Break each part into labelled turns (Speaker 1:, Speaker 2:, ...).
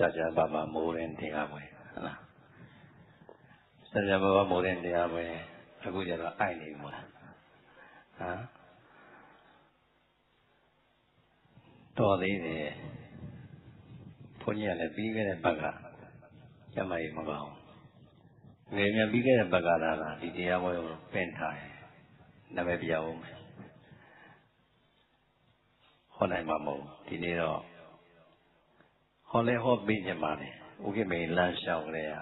Speaker 1: ရှားရှားပါပါမိုးရင်တရားပွဲဟုတ်လားရှားရှားပါပါမိုးရင်တရားပွဲအခုကျတော့အိုက်နေမို့လားဟမ်တော်သေးတယ်ဘုန်းကြီးကလည်းပြီးခဲ့တဲ့ဘက်ကကျမကြီးမကောင်းငယ်မြန်ပြီးခဲ့တဲ့ဘက်ကလာတာဒီတရားပွဲကိုပင့်ထားတယ်နာမည်ပြအောင်မယ်ဟောနိုင်မှာမဟုတ်ဒီနေ့တော့ ဟောလဲဟောပြီးကြမှာလေဥက္ကမေလမ်းလျှောက်ကြရ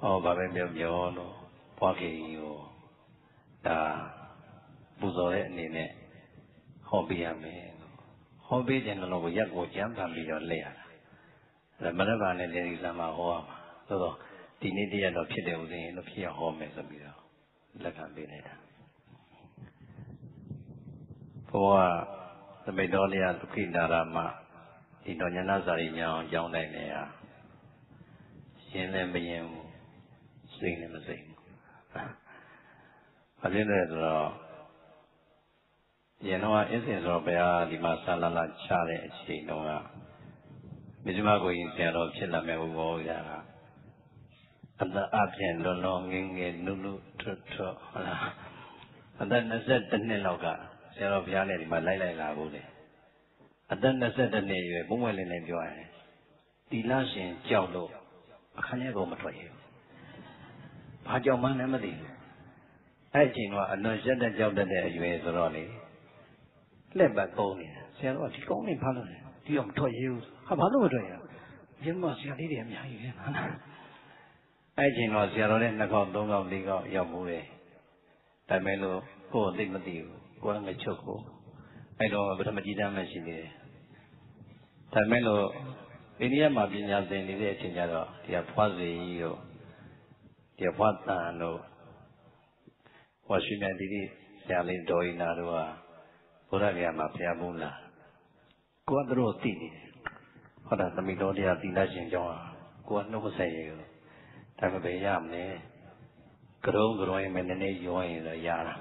Speaker 1: ဟောဘာပဲပြောပြောလို့ဘွားကြီးကိုဒါပူဇော်တဲ့အနေနဲ့ဟောပြရမယ်ဟောပေးခြင်းလို့ကိုရက်ကိုကြမ်းပန်ပြီးတော့လက်ရတာအဲမနက်ဖြန်နဲ့လေဒီဆံမှာဟောရမှာသို့တော့ဒီနေ့တည်းတော့ဖြစ်တယ်ဦးဇင်းလို့ဖြစ်ရဟောမယ်ဆိုပြီးတော့လက်ခံပေးလိုက်တာဘုရားသမိတ်တော်လျာဒုက္ခိနာရမ ဒီတော်ညနာစာရီညောင်းကြောင်းတိုင်းနေရရှင်းလည်းမရင်ဘူးစိတ်လည်းမစိတ်ဘူးဘာဖြစ်လဲဆိုတော့ရင်တော့အင်းစင်ဆိုဘုရားဒီမှာဆလာလာချတဲ့အချိန်တုန်းကမြစ်မကိုရင်ဆရာတော်ဖြစ်လာမဲ့ဥဘောရတာအသက်အပြင်လွန်လွန်ငင်းငယ်နုနုထွတ်ထွတ်ဟုတ်လားအသက်22နှစ်လောက်ကဆရာတော်ဘုရားနဲ့ဒီမှာလိုက်လိုက်လာဘူးလေ အသက်22နှစ်ရွယ်ဘုံဝဲလင်းလင်းပြောရတယ်တီလာရှင်ကြောက်လို့အခန်းထဲကိုမထွက်ရဘူးဘာကြောင့်မှန်းလည်းမသိဘူးအဲ့အချိန်ကအလွန်ရက်တဲ့ကြောက်တဲ့အရွယ်ဆိုတော့လေလက်ပတ်ကုန်းနေတာဆရာတော်ဒီကုန်းနေဖားလို့လေဒီတော့မထွက်ရဘူးဟာဘာလို့မထွက်ရဘူးမြတ်မဆရာလေးတွေအများကြီးပဲအဲ့ချိန်တော့ဆရာတော်နဲ့နှစ်ခေါက်သုံးခေါက်လေးခေါက်ရောက်မှုတယ်ဒါမဲ့လို့ကိုယ်သိမသိဘူးကိုယ်ကငချုပ်ကိုအဲ့တော့ပထမကြီးတန်းမှရှိနေတယ် ဒါမဲ့လို့အိန္ဒိယမှာပညာသင်နေတဲ့အချိန်ကျတော့ဒီကဖွားစီကြီးတို့ဒီဖွားတန်တို့ဝါရှိမြန်ဒီဒီဆရာလေးဒေါ်ရင်နာတို့ဟာဘုရားဗျာမှာဖျားဘူးလားကိုယ်ကတို့သိနေတယ်ဟုတ်တာသမိတော်တရားသီလရှင်ကြောင်းဟာကိုယ်ကနှုတ်ဆက်ရေကိုဒါပေမဲ့ရမလဲကရုံးကရုံးရင်မနည်းနည်းရောရင်တော့ရတာ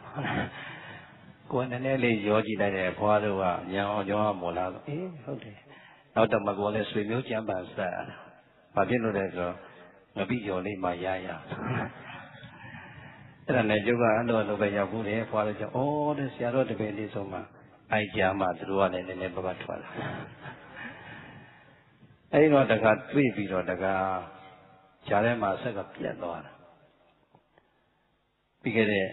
Speaker 1: ကိုယ်ကနည်းနည်းလေးရောကြည့်လိုက်တယ်ဘွားတို့ကညောင်ကြောင်းမော်လာအေးဟုတ်တယ် နောက်တော့မကောလည်းဆွေမျိုးကျမ်းပါဆက်ဘာဖြစ်လို့လဲဆိုတော့ငပိကျော်လေးမှရရအဲ့ဒါနဲ့ကျုပ်ကအဲ့လိုလိုပဲရောက်ဘူးလေဘွားတို့ကြောင့်ဩတဲ့ဆရာတော်တပည့်လေးဆုံးမှအိုက်ကြမှာသူတို့ကလည်းနည်းနည်းပပတ်ထွက်လာအဲဒီတော့တခါတွေ့ပြီးတော့တခါဈာထဲမှာဆက်ကပြတ်သွားတာပြီးခဲ့တဲ့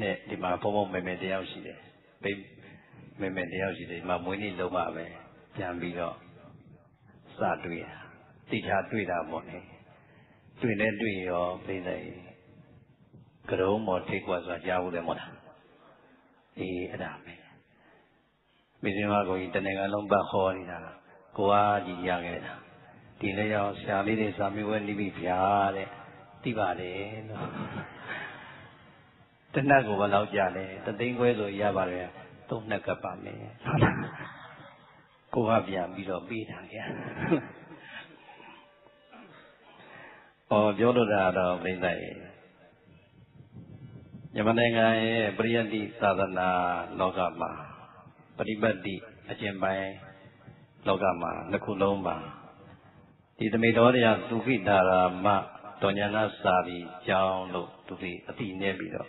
Speaker 1: နေ့ဒီမှာဘုံဘုံမေမေတယောက်ရှိတယ်ပိမေမေတယောက်ရှိတယ်ဒီမှာမွေးနေ့လုံးဝပဲပြန်ပြီးတော့ စတွေ့ရတိချာတွေ့တာပေါ့လေတွေ့လဲတွေ့ရောပြိသိကရုံးမော်ထိတ်ကွာဆိုတာကြားဘူးတယ်မို့လားအေးအဲ့ဒါပဲမိစင်မကိုကြီးတနေ့ကလုံးပတ်ဟောနေတာကိုအားကြီးရခဲ့တာဒီလည်းရောက်ဆရာလေးတွေစာမေးပွဲနိပြီဗျာတဲ့သိပါတယ်လို့တနတ်ကိုဘယ်လောက်ကြလဲတသိန်းခွဲဆိုရပါတယ်သုံးနှစ်ကပ်ပါမယ်ဟုတ်လား ကိုကပြန်ပြီးတော့ပေးတာကြဟောပြောလို့တာတော့ပြိဿရဲ့မြန်မာနိုင်ငံရဲ့ပရိယတ္တိသာသနာလောကမှာပฏิပတ်တိအကျင့်ပိုင်းလောကမှာနှစ်ခုလုံးမှာဒီသမိတော်တရားဒုခိတာရာမတော်ညာနာစာပြီးကြောင်းလို့သူဒီအတိနေပြီးတော့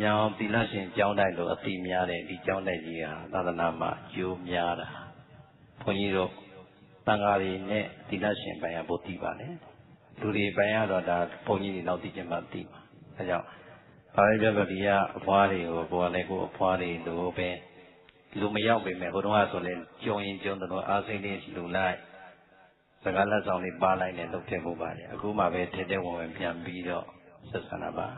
Speaker 1: ညောင်သီလရှင်ကြောင်းတိုက်လို့အတိများတယ်ဒီကြောင်းတိုက်ကြီးဟာသာသနာမှာကျိုးများတာ ဘုန်းကြီးတို့တန်ဃာတွေနဲ့သီလရှင်ပိုင်းကဘုသိပါလေလူတွေပိုင်းကတော့ဒါဘုန်းကြီးတွေတော့သိချင်မှသိပါအဲကြောင့်ဘာပဲပြောပြောဒီကအဖွားတွေကိုကိုယ်ကလည်းကိုယ်အဖွားတွေလိုပဲလူမရောက်ပေမဲ့ဟိုတုန်းကဆိုရင်ကြုံရင်ကြုံတော့အားစိတ်လေးလူလိုက်စကားလက်ဆောင်လေးပါလိုက်နဲ့လုပ်ခဲ့ဖို့ပါတယ်အခုမှပဲထဲထဲဝင်ဝင်ပြန်ပြီးတော့ဆက်ဆံတာပါ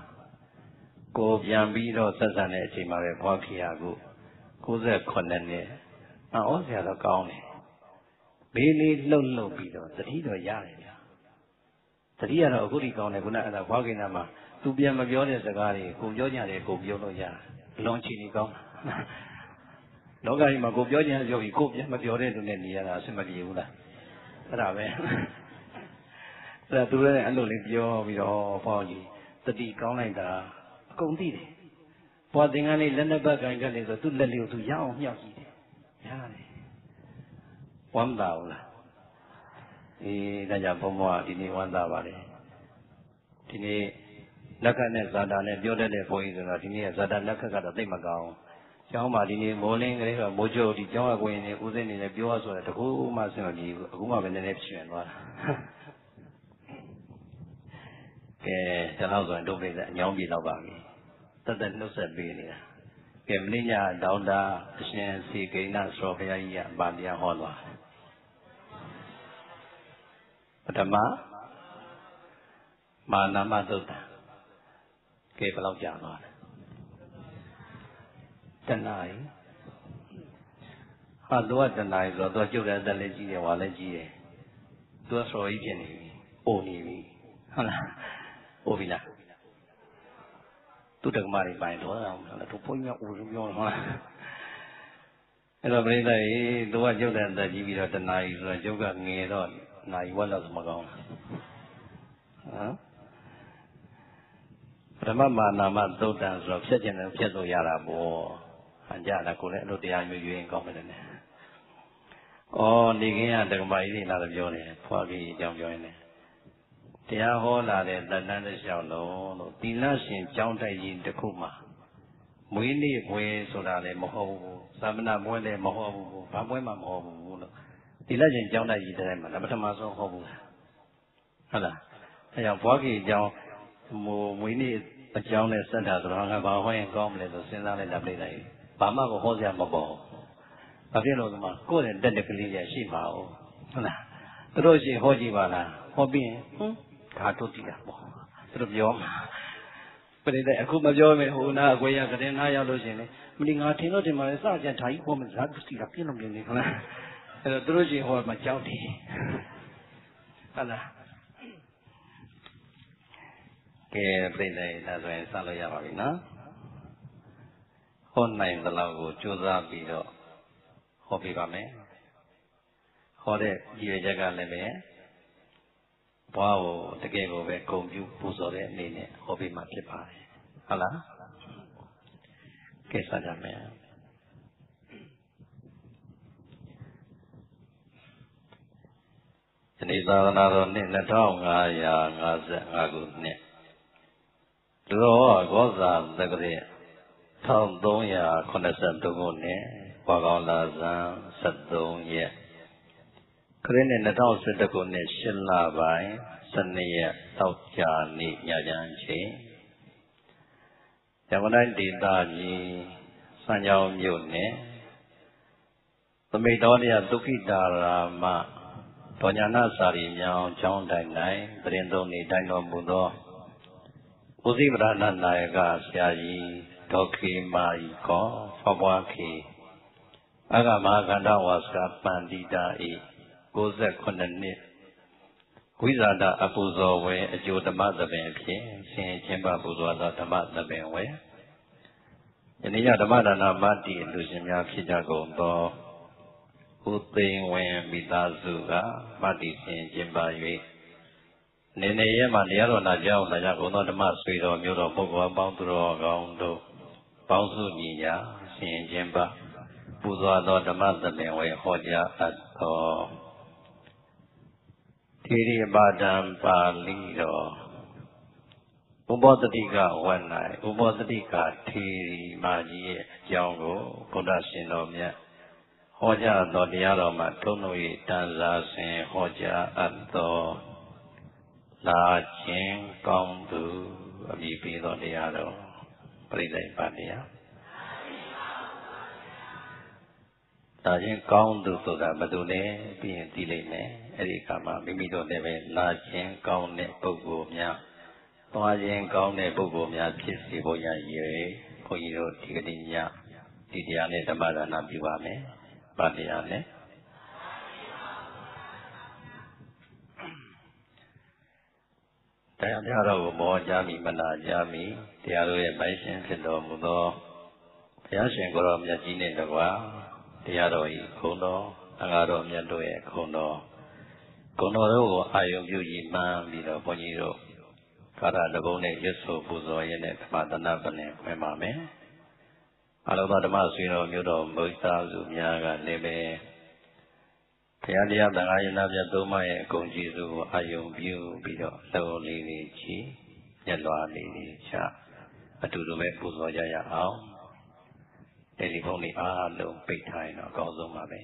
Speaker 1: ကိုပြန်ပြီးတော့ဆက်ဆံတဲ့အချိန်မှာပဲဘွားခီယာကို68နှစ်အော်ဆရာတော့ကောင်းတယ် ဘေးလေးလှုပ်လှုပ်ပြီးတော့တတိတော့ရတယ်ဗျာတတိကတော့အခုထိကောင်းတယ်ခုနအဲ့ဒါဘွားကိန်းနာမှာသူပြန်မပြောတဲ့စကားတွေကိုပြောကြတယ်ကိုပြောလို့ရတယ်လွန်ချီနေကောင်းလောကကြီးမှာကိုပြောချင်ပြောပြီးကိုပြန်မပြောတဲ့သူနဲ့နေရတာအဆင်မပြေဘူးလားအဲ့ဒါပဲအဲ့ဒါသူလည်းအဲ့လိုလေးပြောပြီးတော့ပေါ့ကြီးတတိကောင်းလိုက်တာအကုန်သိတယ်ဘွာသင်္ကန်းလေးလက်နှစ်ပတ်ကန်ကလေးဆိုသူ့လက်လေးကိုသူရအောင်မြောက်ကြည့်တယ်ရတယ် ဝမ်းသာဘူးလားအေးဒါကြောင့်ဘုံဘွားဒီနေ့ဝမ်းသာပါတယ်ဒီနေ့လက်ခတ်နဲ့ဇာတာနဲ့ပြောတတ်တဲ့ဘုန်းကြီးဆိုတော့ဒီနေ့ကဇာတာလက်ခတ်ကတော့သိမကောင်းကျောင်းမှာဒီနေ့မိုးလင်းကလေးကမိုးကြိုဒီကျောင်းကကိုရင်နေဦးစင်းနေလည်းပြောရဆိုတော့တကူမှဆင်တော့ဒီအခုမှပဲနည်းနည်းဖြစ်သွားတာကဲဒီလောက်ဆိုရင်တို့ပြည့်အညောင်းပြေတော့ပါပြီတသက်နှုတ်ဆက်ပေးနေတာကဲမင်းညာဒေါက်တာအရှင်စီကိန်းနာစောဘုရားကြီးကဗာတရားဟောသွားတယ် ပထမမာနမသုတ်တံကဲဘယ်လောက်ကြာသွားလဲတဏှာကြီးဟာသူကတဏှာကြီးဆိုတော့သူကကျုပ်တဲ့အသက်လည်းကြီးတယ်ဝါလည်းကြီးတယ်သူကစော်ကြီးဖြစ်နေပြီအိုနေပြီဟုတ်လားအိုပြီလားသူတက္ကမတွေပိုင်တော့အောင်ဟုတ်လားသူဘုန်းကြီးကအိုလို့ပြောတော့ဟုတ်လားအဲ့တော့ပြိဿကြီးသူကကျုပ်တဲ့အသက်ကြီးပြီးတော့တဏှာကြီးဆိုတော့ကျုပ်ကငယ်တော့ နိုင်ဝက်လို့မကောင်းလားဟမ်ပထမမာနာမသုတ်တန်ဆိုတော့ဖြတ်ကျင်တယ်ဖြတ်လို့ရတာပေါ့ဟန်ကြတာကိုလည်းအဲ့လိုတရားမျိုးရွေးရင်ကောင်းမယ်လေ။အော်နေခင်းကတက္ကမကြီးတွေလာတော့ပြောတယ်ဖွားကြီးအကြောင်းပြောရင်လည်းတရားဟောလာတဲ့တဏ္ဍတစ်လျှောက်လုံးလို့သီလရှင်ကြောင်းတိုက်ရင်တစ်ခုမှမွေးနေ့ပွဲဆိုတာလည်းမဟုတ်ဘူး။သမဏပွဲလည်းမဟုတ်ဘူး။ဘာပွဲမှမဟုတ်ဘူးလို့ သီလရှင်ကြောင်းတိုက်ရင်တည်းမှာပထမဆုံးဟုတ်ဘူးလား။ဟုတ်လား။အဲကြောင့်ဘွားကြီးအကြောင်းမွေးနေ့အကြောင်းနဲ့ဆက်တာဆိုတော့ငါဘာဟောရင်ကောင်းမလဲဆိုစဉ်းစားလိုက်တာပြိတ္တာကြီးဘာမှကိုဟောစရာမပေါ်ဘာဖြစ်လို့လဲမှာကိုယ့်ရဲ့တက်တက်ကလေးရရှိပါဦးဟုတ်လားသူတို့ရှိဟောကြည့်ပါလားဟောပြီးရင်ဟွန်းဒါတို့တည်တာပေါ့သူတို့ပြောမှာပြိတ္တာအခုမပြောမယ်ဟိုနာအကွေရကတဲ့နာရောက်လို့ရှင်လေမလီငါထင်လို့ထင်ပါလေစကြဓာကြီးဟောမယ်ဇာတုစီတာပြင်းလို့ပြင်းနေခလား အဲ့တော့သူတို့ရှိဟောမှာကြောက်တယ်ဟုတ်လားကဲပြိတ္တာဒါဆိုရင်စလို့ရပါပြီနော်ဟောနိုင်သလောက်ကိုကြိုးစားပြီးတော့ဟောပြပါမယ်ဟောတဲ့ရည်ရွယ်ချက်ကလည်းပဲဘွားကိုတကယ်ကိုပဲဂုံပြုပူဇော်တဲ့အနေနဲ့ဟောပြမှာဖြစ်ပါတယ်ဟုတ်လားကဲစကြမယ် ဒီနေ့သာသနာတော်နှစ်2555ခုနှစ်သူတော်ဂောဇာသက္ကရာ1383ခုနှစ်ပွားကောင်းလာဇန်73ရက်ခရစ်နှစ်2011ခုနှစ်8လပိုင်း12ရက်တောက်ကြနေ့ညချမ်းချိန်ရမတိုင်းဒေသကြီးစံကြောင်းမြို့နယ်သမိတ်တော်တရားဒုက္ခိတာရာမ ဒေါညာနာစာရီမြောင်ကျောင်းတိုင်၌တရင်သုံးနေတိုင်းတော်မူသောဦးစီးပဒနာနာယကဆရာကြီးဒေါခေမာဤကောဖဘွားခေအဂမခန္ဓဝါစကပန္တိတာဤ68နှစ်ဝိဇာတအပူဇော်ဝဲအကျိုးဓမ္မသဘင်ဖြင့်ရှင်ချင်းပပူဇော်သောဓမ္မသဘင်ဝဲယနေ့ညဓမ္မဒါနမတ္တိလူရှင်များဖြစ်ကြကုန်သော ဥသိမ်ဝင်မိသားစုကမတ္တိရှင်ကျင်းပ၍နေနေရဲမှာတရားတော်နာကြောင်းနာကြကုန်သောဓမ္မဆွေတော်မျိုးတော်ပုဂ္ဂိုလ်အပေါင်းသူတော်ကောင်းတို့ပေါင်းစုညီညာရှင်ခြင်းပါပူဇော်သောဓမ္မသဘင်ဝေဟောကြားအပ်သောထေရီပါဒံပါဠိတော်ဥပောတတိကဝတ်၌ဥပောတတိကထေရီမာကြီးရဲ့အကြောင်းကိုဘုရားရှင်တော်မြတ် ဟောကြားတော်တရားတော်မှာထုံးလို့၏တန်စာစဉ်ဟောကြားအပ်သောလာခြင်းကောင်းသူအမည်ပေးသောတရားတော်ပြိဿိပါတရားဒါချင်းကောင်းသူဆိုတာဘယ်သူလဲပြီးရင်သိလိမ့်မယ်အဲ့ဒီအခါမှာမိမိတို့လည်းပဲလာခြင်းကောင်းတဲ့ပုဂ္ဂိုလ်များသွားခြင်းကောင်းတဲ့ပုဂ္ဂိုလ်များဖြစ်စေဖို့ရည်ရွယ်ဘုန်းကြီးတို့ဒီကနေ့ညဒီတရားနဲ့ဓမ္မဒါနပြုပါမယ် ဗာတရားနဲ့တရားတရားတော်ကိုမောကြမိမနာကြမိတရားတို့ရဲ့ပိုင်ရှင်ဖြစ်တော်မူသောဘုရားရှင်ကိုယ်တော်မြတ်ကြီးနဲ့တကွာတရားတော်ဤခုံတော်အငါတော်မြတ်တို့ရဲ့ခုံတော်ခုံတော်တို့ကိုအာယုံပြုကြည်မှန်းပြီးတော့ဘုန်းကြီးတို့ကာရတကုံးနဲ့ရွတ်ဆိုပူဇော်ရတဲ့ဓမ္မတနာပလင်ဝင်ပါမယ် အလောဘဓမ္မဆွေတော်မျိုးတော်မုစ္စာစုများကလည်းပဲဘုရားတရားသံဃာယနာပြသုံးပါးရဲ့အကုန်ကျေးဇူးကိုအာယုံပြုပြီးတော့လောလေးလေးချီညလွာလေးလေးချအတူတူပဲပူဇော်ကြရအောင်အဲဒီဘုန်းလေးအားလုံးပိတ်ထားရင်တော့အကောင်းဆုံးပါပဲ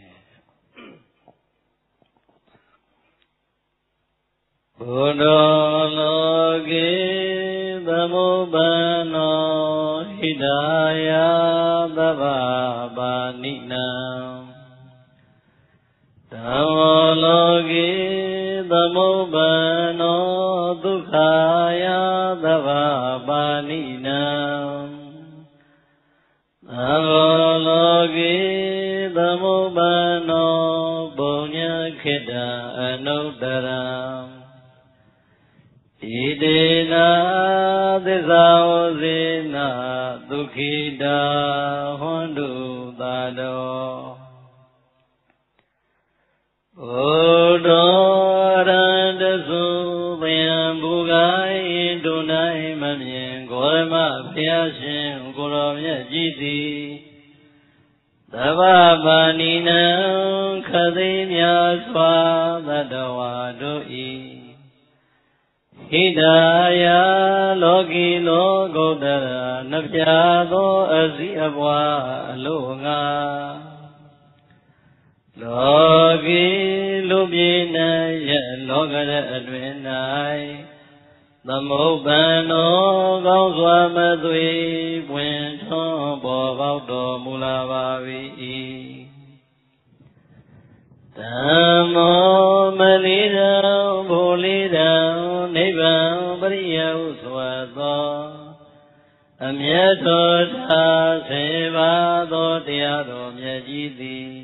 Speaker 1: ဘုဒ္ဓလောကေသမုပ္ပန္နော ဟိတာယသဗ္ဗပါဏိနံဓမ္မောလောကေသမုပ္ပန္နောဒုက္ခယသဗ္ဗပါဏိနံသံဃောလောကေသမုပ္ပန္နောပုညခေတ္တအနုတ္တရံဣ တေနာသစ္စာဝဇေနာဒုက္ခိတာဟွန်တုသာတောဩတော်ရန္တသုဘယံဘူဂိုင်းဒုနိုင်မမြင်ဂေါရမဘုရားရှင်ကိုရောမြတ်ကြည်သည်သဗ္ဗပါဏိနံခသိမြစွာသတ္တဝါတို့၏ ဟိတာယလောကီလောကုတ္တရာနှပြသောအစည်းအပွားအလို့ငါလောကီလူပြေနယလောကရအတွင်၌သမုပ္ပန်သောကောင်းစွာမသွေပွင့်ထွန်းပေါ်ပေါက်တော်မူလာပါ၏ ဓမ္မောမလိတံဘူလိတံနိဗ္ဗာန်ပရိယဟုဆိုသောအမြတ်တော်သာဆေပါသောတရားတော်မြတ်ကြီးသည်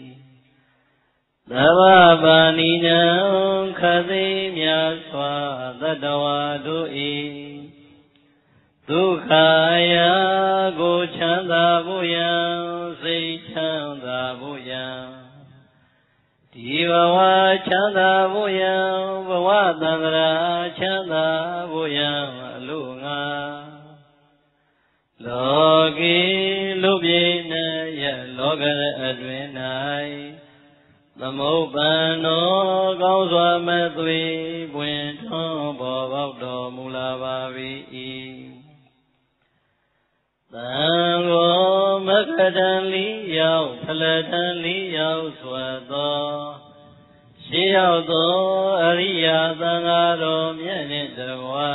Speaker 1: သဗ္ဗပါဏိနံခသိမြတ်စွာတတဝါတို့၏ဒုက္ခယာကိုချမ်းသာဖို့ယံစိတ်ချမ်းသာဖို့ယံ ဒီဘဝချမ်းသာဖို့ယံဘဝသံဃာချမ်းသာဖို့ယံအလို့ငါလောကီလူပြေနေရလောကရအတွင်၌သမုပ္ပန်သောကောင်းစွာမသွေပွင့်ထွန်းပေါ်ပေါက်တော်မူလာပါ၏ သံဃောမကတံလေးရောက်ဖလတံလေးရောက်ဆွသောရှေးရောက်သောအရိယာသံဃာတော်မြတ်နှင့်တဝါ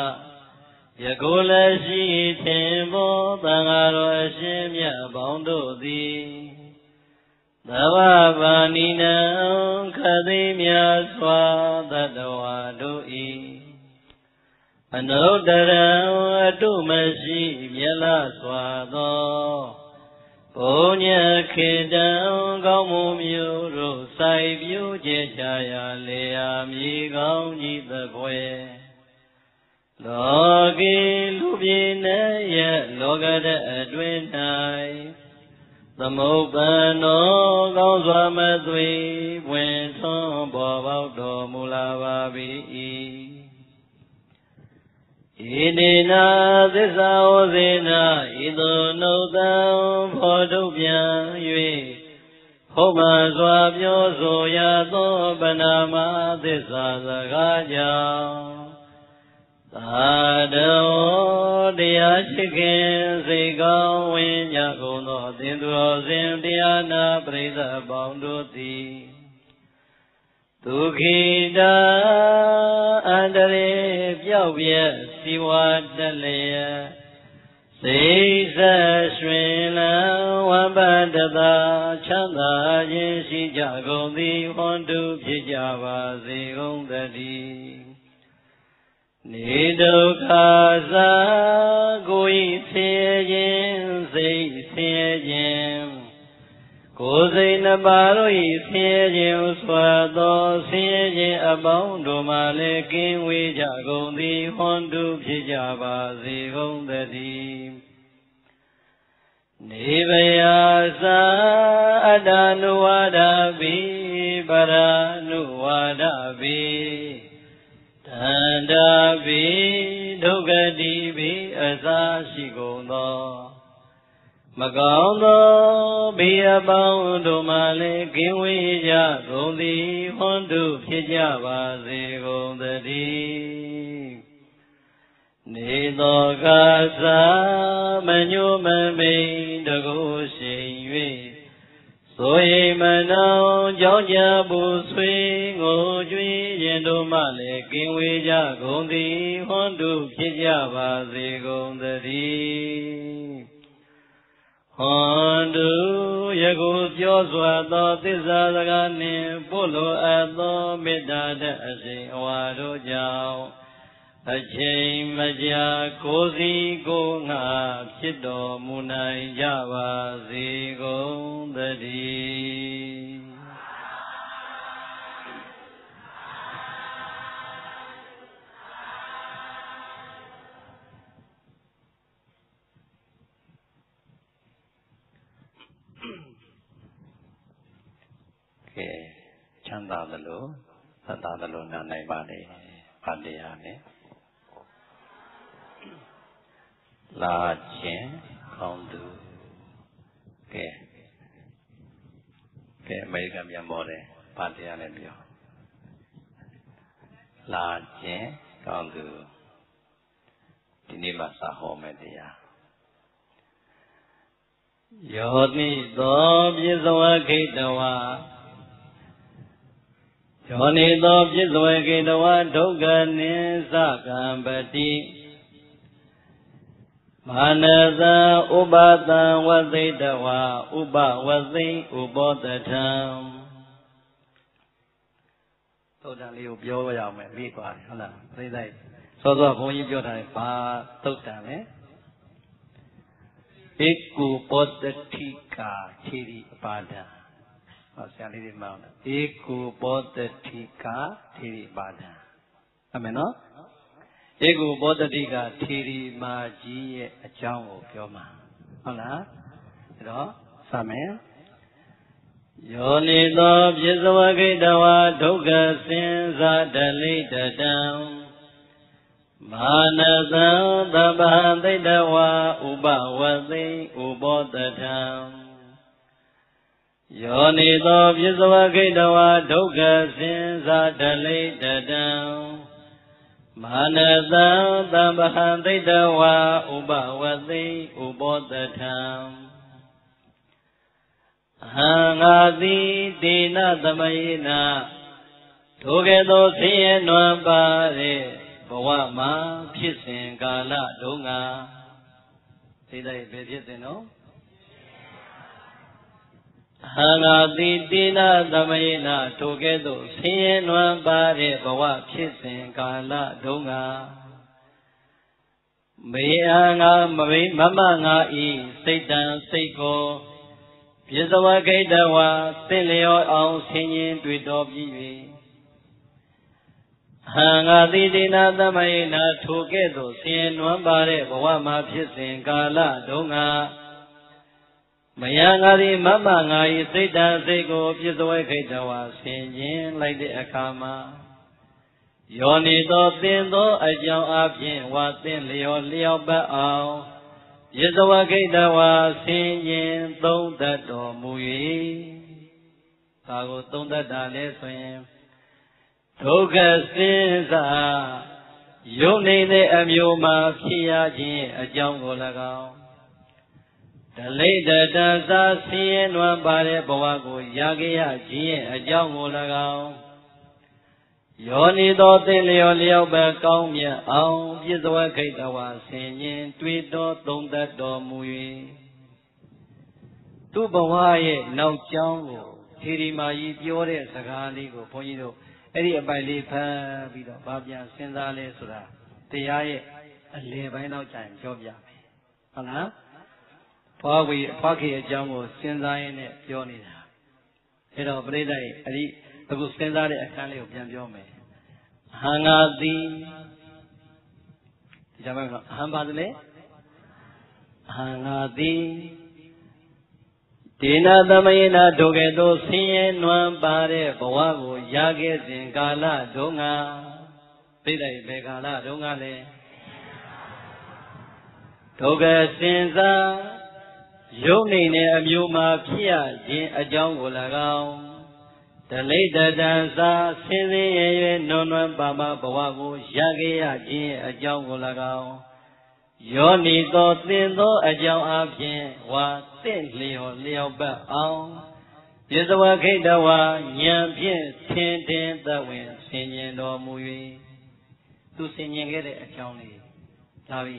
Speaker 1: ယခုလည်းရှိထင်သောသံဃာတော်အရှင်မြတ်ပေါင်းတို့သည်သဗ္ဗဗာနိနံခသိမြတ်စွာတတဝါတို့၏ အနုတ္တရံအတုမရှိမြလစွာသောဘုံညခေတံကောင်းမှုမျိုးတို့စိုက်ပြိုးကြကြရာလေယာမြေကောင်းကြီးသဖွယ်လောကီလူပြေနေရလောကတအတွင်၌သမုပ္ပန်သောကောင်းစွာမသွေဝင်ထွန်းပေါ်ပေါက်တော်မူလာပါ၏ ဣတိနာသစ္စာဝဇေနာဣသောနုတံဖောတုပြန်၍ဟုတ်မှစွာပြောဆိုရသောပနာမသစ္စာစကားကြောင့်သာတောတရားရှိခင်စိတ်ကောင်းဝိညာဉ်ကုန်သောသင်္သူတော်စဉ်တရားနာပရိသတ်ပေါင်းတို့သည် ဒုက္ခိတာအန္တရေပြောက်ပြက်စီဝါတက်လျက်စိတ်ဆက်ရွှင်လန်းဝမ်းပတ္တသာချမ်းသာခြင်းရှိကြကုန်သည်ဟွန်တုဖြစ်ကြပါစေကုန်သတည်းနေဒုက္ခသာကိုယ်ဆင်းရဲခြင်းစိတ်ဆင်းရဲခြင်း ကိုယ်စိတ်နှပါတို့ဤဆင်းရဲခြင်းဆွာသောဆင်းရဲခြင်းအပေါင်းတို့မှလည်းကင်းဝေးကြကုန်သည်ဟွန်တုဖြစ်ကြပါစေကုန်သတည်းနေဗယာသာအတ္တနုဝါဒဘိပရာနုဝါဒဘိတန္တာဘိဒုက္ခတိဘိအစာရှိကုန်သော မ
Speaker 2: မကောင်းသောဘေးအပေါင်းတို့မှလည်းကင်းဝေးကြကုန်သည်ဟွန်းတုဖြစ်ကြပါစေကုန်သတည်းနေသောကစားမညိုမမိန်တကုရှိန်၍ဆိုရင်မနောင်ကြောင့်ကြပူဆွေးငိုကြွေးရင်တို့မှလည်းကင်းဝေးကြကုန်သည်ဟွန်းတုဖြစ်ကြပါစေကုန်သတည်း ဟွန်တုယခုပြောစွာသောသစ္စာစကားနှင့်ပို့လိုအပ်သောမေတ္တာတဲ့အစဉ်အဝါတို့ကြောင့်အချိန်မကြာကိုယ်စီကိုယ်ငါဖြစ်တော်မူနိုင်ကြပါစေကုန်သတည်း
Speaker 1: ကဲချမ်းသာသလိုသက်သာသလိုနာနိုင်ပါလေဗာတရားနဲ့လာခြင်းကောင်းသူကဲကဲအမေရိကန်ပြန်ပေါ်တယ်ဗာတရားနဲ့ပြောလာခြင်းကောင်းသူဒီနေ့မှစဟောမယ်တရား
Speaker 2: ယောတိသောပြစ္ဆဝခိတဝါ ယောနိသောပြစ္ဆဝခိတဝါဒုက္ခနိသကံပတိမာနဇာဥပတံဝသိတဝါဥပဝသိဥပောတထံသုတ်တန်လေးကိုပြောရအောင်မယ်ပြီးသွားတယ်ဟုတ်လားသိသိစောစောဘုန်းကြီးပြောထားတယ်ဘာသုတ်တန်လဲဧကုပောတတိကာထေရီအပါဒံ ဟောဆရာလေးတွေမှောင်းတယ်ဧကုပောတတိကာထေရီအပါဒံအမေနော်ဧကုပောတတိကာထေရီမာကြီးရဲ့အကြောင်းကိုပြောမှာဟုတ်လားအဲ့တော့စမယ်ယောနိသောပြစ္ဆဝခိတဝါဒုက္ခစင်္ဇာတလိတတံမာနသံသဗ္ဗံသိတဝါဥပဝသိဥပောတထံ ယောနိသောပြစ္ဆဝခိတဝါဒုက္ခစင်္ဇာတလိတတံမာနသံသဗ္ဗံသိတဝါဥပဝသိဥပောတထံဟံငါတိဒေနသမယေနထိုကဲ့သို့ဆင်းရဲနွမ်းပါတဲ့ဘဝမှာဖြစ်စဉ်ကာလတုန်းကသိတဲ့ဘယ်ဖြစ်စဉ်နော် ဟံငါတိဒေနသမယေနထိုကဲ့သို့ဆင်းရဲနွမ်းပါတဲ့ဘဝဖြစ်စဉ်ကာလတုန်းကမေအငါမမေမမငါဤစိတ်တံစိတ်ကိုပြစ္ဆဝဂိတဝါသင်လျောအောင်ဆင်းရင်တွေ့တော်ပြီး၍ဟံငါတိတိနာသမယေနာထိုကဲ့သို့ဆင်းနွမ်းပါတဲ့ဘဝမှာဖြစ်စဉ်ကာလတုန်းက မယံငါသည်မမငါ၏စိတ်တံစိတ်ကိုပြစ္ဆဝဂိတဝါဆင်ခြင်းလိုက်တဲ့အခါမှာယောနေသောသင်သောအကြောင်းအပြင်ဝါသင်လျောလျောပတ်အောင်ယဇဝခိတဝါဆင်ရင်သုံးတတ်တော်မူ၍ဒါကိုသုံးတတ်တာလဲဆိုရင်ဒုက္ခစင်စာယုံနေတဲ့အမျိုးမှာဖြစ်ရခြင်းအကြောင်းကို၎င်း ဒလိတတသာဆင်းရဲနွမ်းပါတဲ့ဘဝကိုရခဲ့ရခြင်းအကြောင်းကို၎င်းယောနီသောသင်လျော်လျောက်ပဲကောင်းမြတ်အောင်ပြစ္ဆဝခိတဝါဆင်ញင်တွေ့တော်သုံးသတ်တော်မူ၍သူ့ဘဝရဲ့နောက်ကျောင်းကိုထေရီမာကြီးပြောတဲ့စကားလေးကိုဘုန်းကြီးတို့အဲ့ဒီအပိုင်လေးဖမ်းပြီးတော့ဗာပြန်စဉ်းစားလဲဆိုတာတရားရဲ့အလယ်ပိုင်းတော့ကြာရင်ပြောပြမယ်ဟုတ်လား ဘွားဝေအဖွားခေအကြောင်းကိုစဉ်းစားရင်းနဲ့ပြောနေတာအဲ့တော့ပြိဋ္ဌာရဲ့အဲ့ဒီအခုစဉ်းစားတဲ့အခန်းလေးကိုပြန်ပြောမယ်ဟံငါတိဒီကြမ်းကဟံပါတယ်လေဟံငါတိဒေနသမယေနာဒုကဲ့သို့ဆင်းရဲနွမ်းပါတဲ့ဘဝကိုရခဲ့စဉ်ကာလတုန်းကသိတဲ့ဘယ်ကာလတုန်းကလဲဒုက္ခစင်စား ယုံနေတဲ့အမျိုးမှာဖြစ်ရခြင်းအကြောင်းကို၎င်းတလိတတံသာဆင်းရဲရွယ်နွန်နွမ်းပါမဘဝကိုရခဲ့ရခြင်းအကြောင်းကို၎င်းယောနီသောသင်သောအကြောင်းအပြင်ဝါတင့်လျော်လျော်ပတ်အောင်ပြစ္ဆဝခိတဝါဉာဏ်ဖြင့်သင်တင်သဝင်ဆင်ញင်တော်မူ၍သူဆင်ញင်ခဲ့တဲ့အကြောင်းလေးဒါပြီ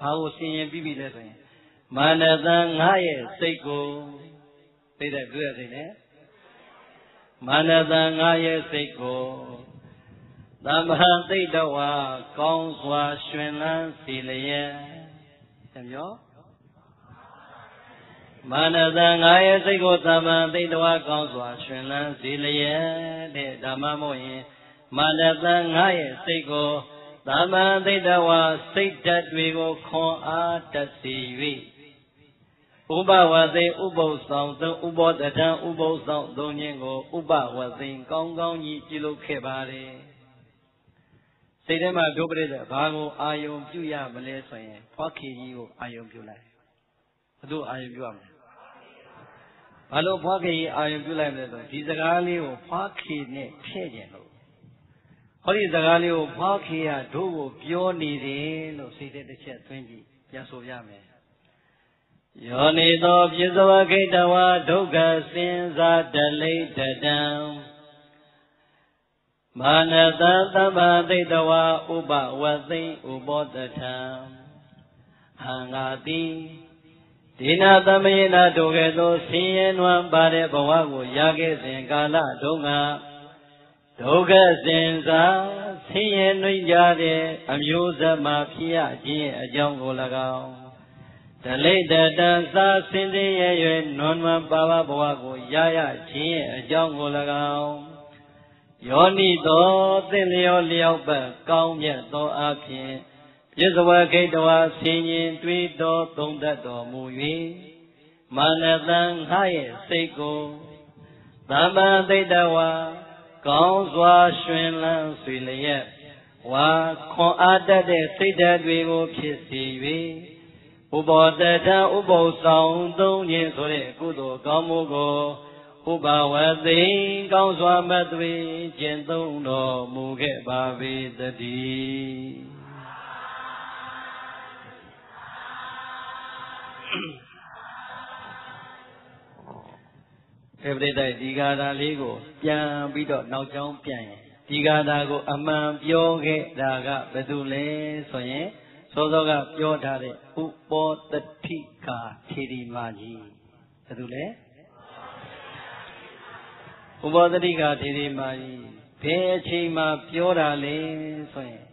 Speaker 2: ဘာကိုဆင်ញင်ပြီးပြီလဲဆိုရင် မာနတန်ငါရဲ့စိတ်ကိုသိတဲ့တွေ့ရစိတ်နဲ့မာနတန်ငါရဲ့စိတ်ကိုသမဟသိတဝါကောင်းစွာရှင်လန်းစီလျက်တမျိုးမာနတန်ငါရဲ့စိတ်ကိုသမဟသိတဝါကောင်းစွာရှင်လန်းစီလျက်တဲ့ဓမ္မမို့ရင်မာနတန်ငါရဲ့စိတ်ကိုသမဟသိတဝါစိတ်ဓာတ်တွေကိုခွန်အားတတ်စီ၍ ဥပဝသိဥပုသ္ဆောင်သုံးဥပောတထံဥပုသ္ဆောင်သုံးခြင်းကိုဥပဝသိကောင်းကောင်းကြီးပြုလုပ်ခဲ့ပါတယ်စိတ်ထဲမှာဒုပရိသေဘာကိုအာယုံပြုရမလဲဆိုရင်ဖွားခေကြီးကိုအာယုံပြုလိုက်ဘယ်သူအာယုံပြုရမလဲဘာလို့ဖွားခေကြီးအာယုံပြုလိုက်မလဲဆိုဒီစကားလေးကိုဖွားခေနဲ့ထည့်ကြလို့ဟောဒီစကားလေးကိုဖွားခေကတို့ကိုပြောနေတယ်လို့စိတ်ထဲတစ်ချက်သွင်းကြည့်ပြန်ဆိုရမယ် ယောနေသောပြစ္ဆဝခိတဝါဒုက္ခစင်စားတလိတတံမာနတသမ္မာသိတဝါဥပဝသိဥပောတထံဟံငါတိဒေနာသမယေနာတို့ကဲ့သို့ဆင်းရဲနွမ်းပါတဲ့ဘဝကိုရခဲ့စဉ်ကာလတုန်းကဒုက္ခစင်စားဆင်းရဲနှိမ့်ကြတဲ့အမျိုးသမဖြစ်ရခြင်းအကြောင်းကို၎င်း ဒလိတတံသာစင်သေးရဲ့၍နွန်မပါပဘဝကိုရရခြင်းရဲ့အကြောင်းကို၎င်းယောနိသောသင်လျောလျောက်ပတ်ကောင်းမြတ်သောအဖြစ်ပြစ္ဆဝခိတဝါဆင်ញင်တွေးတော်သုံးတတ်တော်မူ၍မာနတံငါရဲ့စိတ်ကိုသမ္မာသိတဝါကောင်းစွာရှင်လန်းဆွေလျက်ဝါခွန်အားတတ်တဲ့စိတ်ဓာတ်တွေကိုဖြစ်စေ၍ ဥပောတထဥပုသ္ဆောင်သုံးခြင်းဆိုတဲ့ကုသိုလ်ကောင်းမှုကိုဥပဝသိကောင်းစွာမသွေကျင့်သုံးတော်မူခဲ့ပါပေတည်းေပရိသတ်ဒီဂါထာလေးကိုပြန်ပြီးတော့နောက်ကျောင်းပြန်ရင်ဒီဂါထာကို အမှန်ပြောခဲ့တာကဘယ်သူလဲဆိုရင် စောစောကပြောထားတဲ့ဥပောတတိကာထေရီမာကြီးဘယ်သူလဲဥပောတတိကာထေရီမာကြီးဘယ်အချိန်မှပြောတာလဲဆိုရင်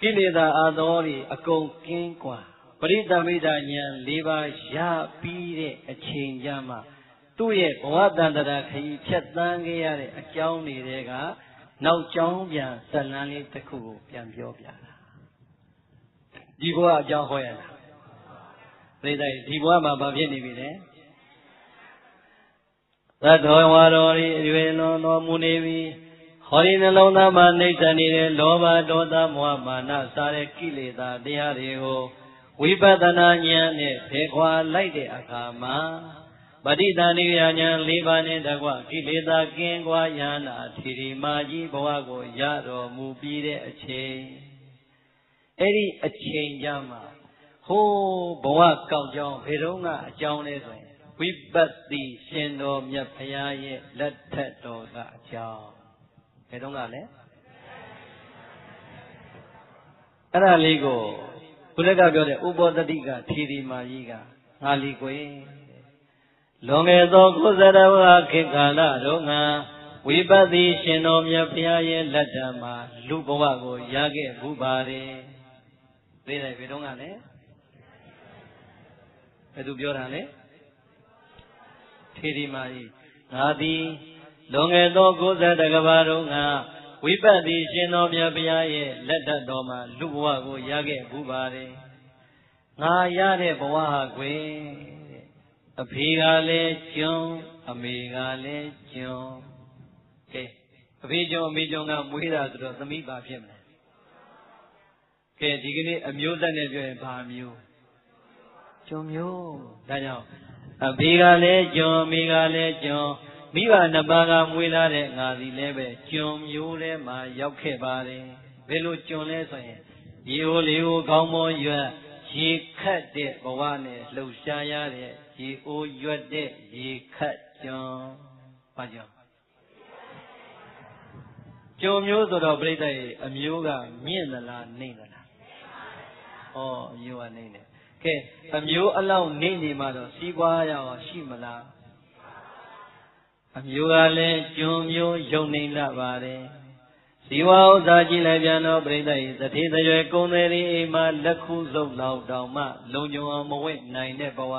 Speaker 2: ကိလေသာအသောတွေအကုန်ကင်းကွာပရိသမိတာဉာဏ်၄ပါးရပြီးတဲ့အချိန်ကြမှာသူ့ရဲ့ဘဝတန်တရာခရီးဖြတ်သန်းခဲ့ရတဲ့အကြောင်းတွေကနောက်ကျောင်းပြန်ဇလန်းလေးတစ်ခုကိုပြန်ပြောပြတာ ဒီဘဝအကြောင်းဟောရတာသိတဲ့ဒီဘဝမှာဘာဖြစ်နေပြီလဲသတ္တဝါတော်ဤအရွယ်လွန်တော်မူနေပြီဟောဒီနှလုံးသားမှာနှိမ့်ဆက်နေတဲ့လောဘဒေါသမောဟမာနစတဲ့ကိလေသာတရားတွေကိုဝိပဿနာဉာဏ်နဲ့ဖေခွာလိုက်တဲ့အခါမှာပဋိသန္ဓေဉာဏ်၄ပါးနဲ့တကွကိလေသာကင်းကွာယန္တာထီရီမာကြီးဘဝကိုရတော်မူပြီးတဲ့အချိန် အဲ့ဒီအချိန်ကြမှာဟိုးဘဝကောက်ကြောင်းဘယ်တော့ကအကြောင်းလဲဆိုရင်ဝိပဿတိရှင်တော်မြတ်ဖရာရဲ့လက်ထက်တော်ကအကြောင်းဘယ်တော့ကလဲအဲ့ဒါလေးကိုဘုရားကပြောတဲ့ဥပောတတိကထေရီမာကြီးကငါလီကွယ်လွန်ငယ်သောကုသရဝခေကာလတို့ငါဝိပဿတိရှင်တော်မြတ်ဖရာရဲ့လက်ထက်မှာလူဘဝကိုရခဲ့ဘူးပါတယ် သိတယ်ဘယ်တော့ကလဲဘယ်သူပြောတာလဲထေရီမာကြီးငါသည်လွန်ခဲ့သော90တကဘာတုန်းကဝိပတ်တိရှင်တော်မြတ်ဘုရားရဲ့လက်ထက်တော်မှာလူဘဝကိုရခဲ့ဘူးပါတယ်ငါရတဲ့ဘဝဟာကွယ်အဖေကလည်းကျွန်းအမေကလည်းကျွန်းကဲအဖေကျွန်းအမေကျွန်းကမွေးတာဆိုတော့သမီးပါဖြစ်မလဲ ကဲဒီကနေ့အမျိုးသက်နဲ့ပြောရင်ဘာမျိုးကျွန်မျိုးဒါကြောင့်အဖေကလည်းကျွန်မိကလည်းကျွန်မိဘနှစ်ပါးကမွေးလာတဲ့ငါစီလည်းပဲကျွန်မျိုးထဲမှာရောက်ခဲ့ပါတယ်ဘယ်လိုကျွန်လဲဆိုရင်ရေဟိုလေဟိုခေါင်းမောရွက်ရေခတ်တဲ့ဘဝနဲ့လှုပ်ရှားရတဲ့ရေအိုးရွက်တဲ့ရေခတ်ကျွန်ဘာကြောင့်ကြုံမျိုးဆိုတော့ပြိတ္တရဲ့အမျိုးကမြင့်သလားနှိမ့်သလား ဩအမျိုးကနှိမ့်တယ်ကဲအမျိုးအလောက်နှိမ့်နေမှတော့စီးပွားရအောင်ရှိမလားအမျိုးကလည်းကြုံမျိုးယုံနေလာပါတယ်ဇီဝဥစ္စာကြည့်လိုက်ပြန်တော့ပြိတ္တရဲ့သတိတရွယ်ကုံတယ်ဒီအိမ်မှာလက်ခုစုပ်လောက်တောင်မှလုံခြုံအောင်မဝင့်နိုင်တဲ့ဘဝ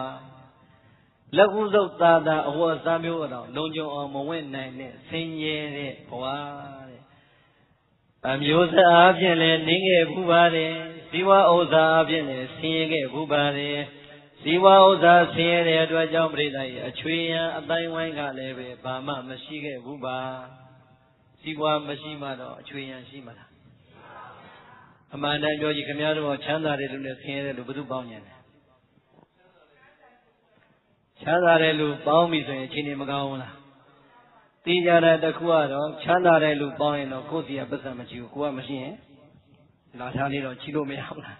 Speaker 2: လက်ခုစုပ်သာသာအဝတ်အစားမျိုးတော့လုံခြုံအောင်မဝင့်နိုင်တဲ့ဆင်းရဲတဲ့ဘဝအမျိုးစားအဖြစ်လည်းနင်းခဲ့ဘူးပါတယ် ဇီဝဥစ္စာအဖြစ်လည်းဆင်းရဲခဲ့ဘူးပါတယ်ဇီဝဥစ္စာဆင်းရဲတဲ့အတွက်ကြောင့်ပြိဿရဲ့အချွေရန်အတိုင်းဝိုင်းကလည်းပဲဘာမှမရှိခဲ့ဘူးပါဇီဝမရှိမှတော့အချွေရန်ရှိမလားအမှန်တန်ပြောကြည့်ခင်ဗျားတို့ချမ်းသာတဲ့လူနဲ့ဆင်းရဲတဲ့လူဘယ်သူပေါင်းညံလဲချမ်းသာတဲ့လူပေါင်းပြီဆိုရင်အချိန်နေမကောင်းဘူးလားသိကြတဲ့တခုကတော့ချမ်းသာတဲ့လူပေါင်းရင်တော့ကိုယ်စီကပတ်စံမရှိဘူးကိုကမရှိရင် လာထားလေးတော့ချီလို့မရဘူးလား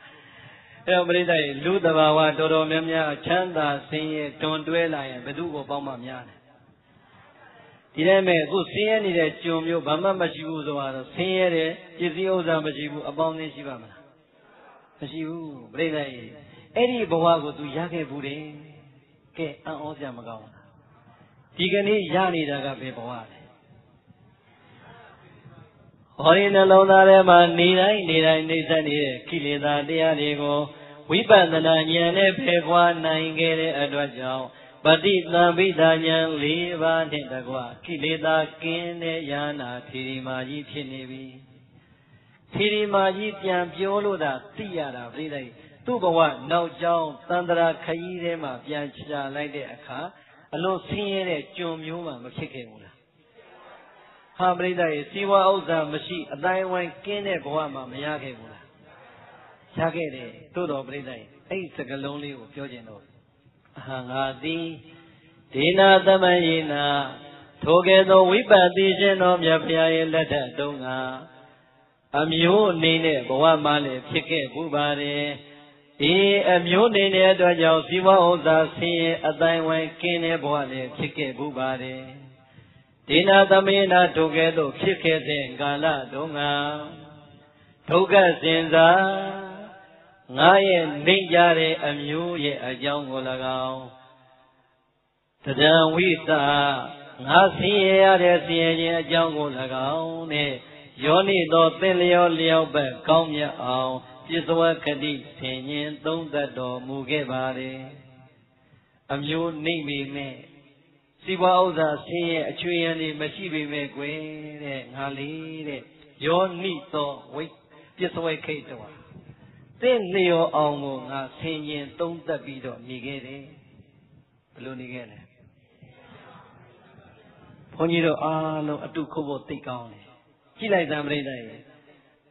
Speaker 2: အဲ့တော့ပရိသတ်ရေလူတဘာဝတော်တော်များများချမ်းသာဆင်းရဲတွန်တွဲလာရင်ဘယ်သူကိုပေါင်းမှများလဲဒီတိုင်းမဲ့အခုဆင်းရဲနေတဲ့ကြုံမျိုးဘာမှမရှိဘူးဆိုတော့ဆင်းရဲတဲ့ပစ္စည်းဥစ္စာမရှိဘူးအပေါင်းအသင်းရှိပါမလားမရှိဘူးပြိဿရေအဲ့ဒီဘဝကို तू ရခဲ့ဘူးတယ်ကဲအံ့ဩစရာမကောင်းဘူးဒီကနေ့ရနေတာကဘယ်ဘဝလဲ ဟောဒီနှလုံးသားထဲမှာနေတိုင်းနေတိုင်းနှိမ့်ဆက်နေတဲ့ကိလေသာတရားတွေကိုဝိပဿနာဉာဏ်နဲ့ဖယ်ခွာနိုင်ခဲ့တဲ့အတွက်ကြောင့်ပฏิသံပိဋာဉာဏ်၄ပါးနဲ့တကွကိလေသာကင်းတဲ့ယာနာသီရိမာကြီးဖြစ်နေပြီသီရိမာကြီးပြန်ပြောလို့သာသိရတာပြိဿသူ့ဘဝနောက်ကျောင်းသန္တရာခရီးထဲမှာပြန်ချလိုက်တဲ့အခါအလွန်ဆင်းရဲတဲ့ကြုံမျိုးမှမဖြစ်ခဲ့ဘူးလား ဟာပရိသတ်ရဲ့စီဝါဥစ္စာမရှိအတိုင်းဝိုင်းကင်းတဲ့ဘဝမှာမရခဲ့ဘူးလားရခဲ့တယ်သို့တော်ပရိသတ်ရဲ့အဲ့ဒီစကလုံးလေးကိုပြောခြင်းတော့အဟံငါသည်ဒေနာသမယေနာထိုကဲ့သို့ဝိပဿနာရှင်တော်မြတ်ဖရာရဲ့လက်ထက်တုန်းကအမျိုးအနေနဲ့ဘဝမှာလည်းဖြစ်ခဲ့ဘူးပါတယ်အေးအမျိုးနေတဲ့အတွက်ကြောင့်ဇီဝဥစ္စာဆင်းရဲအတိုင်းဝိုင်းကင်းတဲ့ဘဝလည်းဖြစ်ခဲ့ဘူးပါတယ် ဒေနာသမေနာဒုက္ကဲ့သို့ဖြစ်ခဲ့တဲ့ကာလတုန်းကဒုက္ခစင်စားငါရဲ့နှိမ့်ကြတဲ့အမျိုးရဲ့အကြောင်းကို၎င်းတဒံဝိသငါဆင်းရဲရတဲ့ဆင်းရဲခြင်းအကြောင်းကို၎င်းနဲ့ယောနိသောသင်လျောလျောက်ပဲကောင်းမြတ်အောင်ပြစ္ဆဝကတိဆင်ញင်သုံးသက်တော်မူခဲ့ပါတယ်အမျိုးနှိမ့်ပေမဲ့ စီပွားဥစ္စာဆင်းရဲအချွေရန်တွေမရှိပေမဲ့ကွယ်တဲ့ငါလေးတဲ့ယောနိသောဝိပြစ္ဆဝခိတ်တော်သင်လျောအောင်ကိုငါဆင်ញင်သုံးသက်ပြီးတော့နေခဲ့တယ်ဘယ်လိုနေခဲ့လဲဘုန်းကြီးတို့အားလုံးအတုခုတ်ဖို့သိကောင်းတယ်ကြည့်လိုက်သံပရိသတ်ရဲ့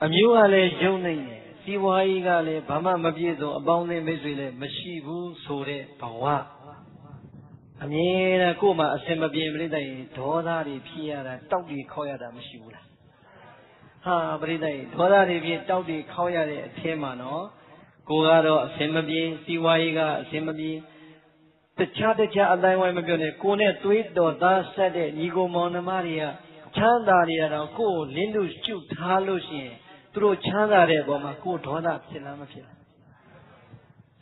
Speaker 2: အမျိုးကလည်းယုံနေတယ်စီးပွားရေးကလည်းဘာမှမပြည့်စုံအပေါင်းအသင်းမိတ်ဆွေလည်းမရှိဘူးဆိုတဲ့ဘဝ အမြဲတမ်းကို့မှာအစင်မပြေပြိတ္တရင်ဒေါသတွေဖြစ်ရတာတောက်တွေခေါက်ရတာမရှိဘူးလားဟာပြိတ္တရင်ဒေါသတွေဖြစ်တောက်တွေခေါက်ရတဲ့အထင်းမှာနော်ကိုကတော့အစင်မပြေစီးပွားရေးကအစင်မပြေတခြားတခြားအတိုင်းဝိုင်းမပြောနဲ့ကိုနဲ့သွေးတော်သားဆက်တဲ့ညီကိုမောင်နှမတွေကချမ်းသာနေရတော့ကိုယ်ကိုလင်းလူရှုထားလို့ရှိရင်သူတို့ချမ်းသာတဲ့ဘောမှာကိုယ်ဒေါသဖြစ်လားမဖြစ်လား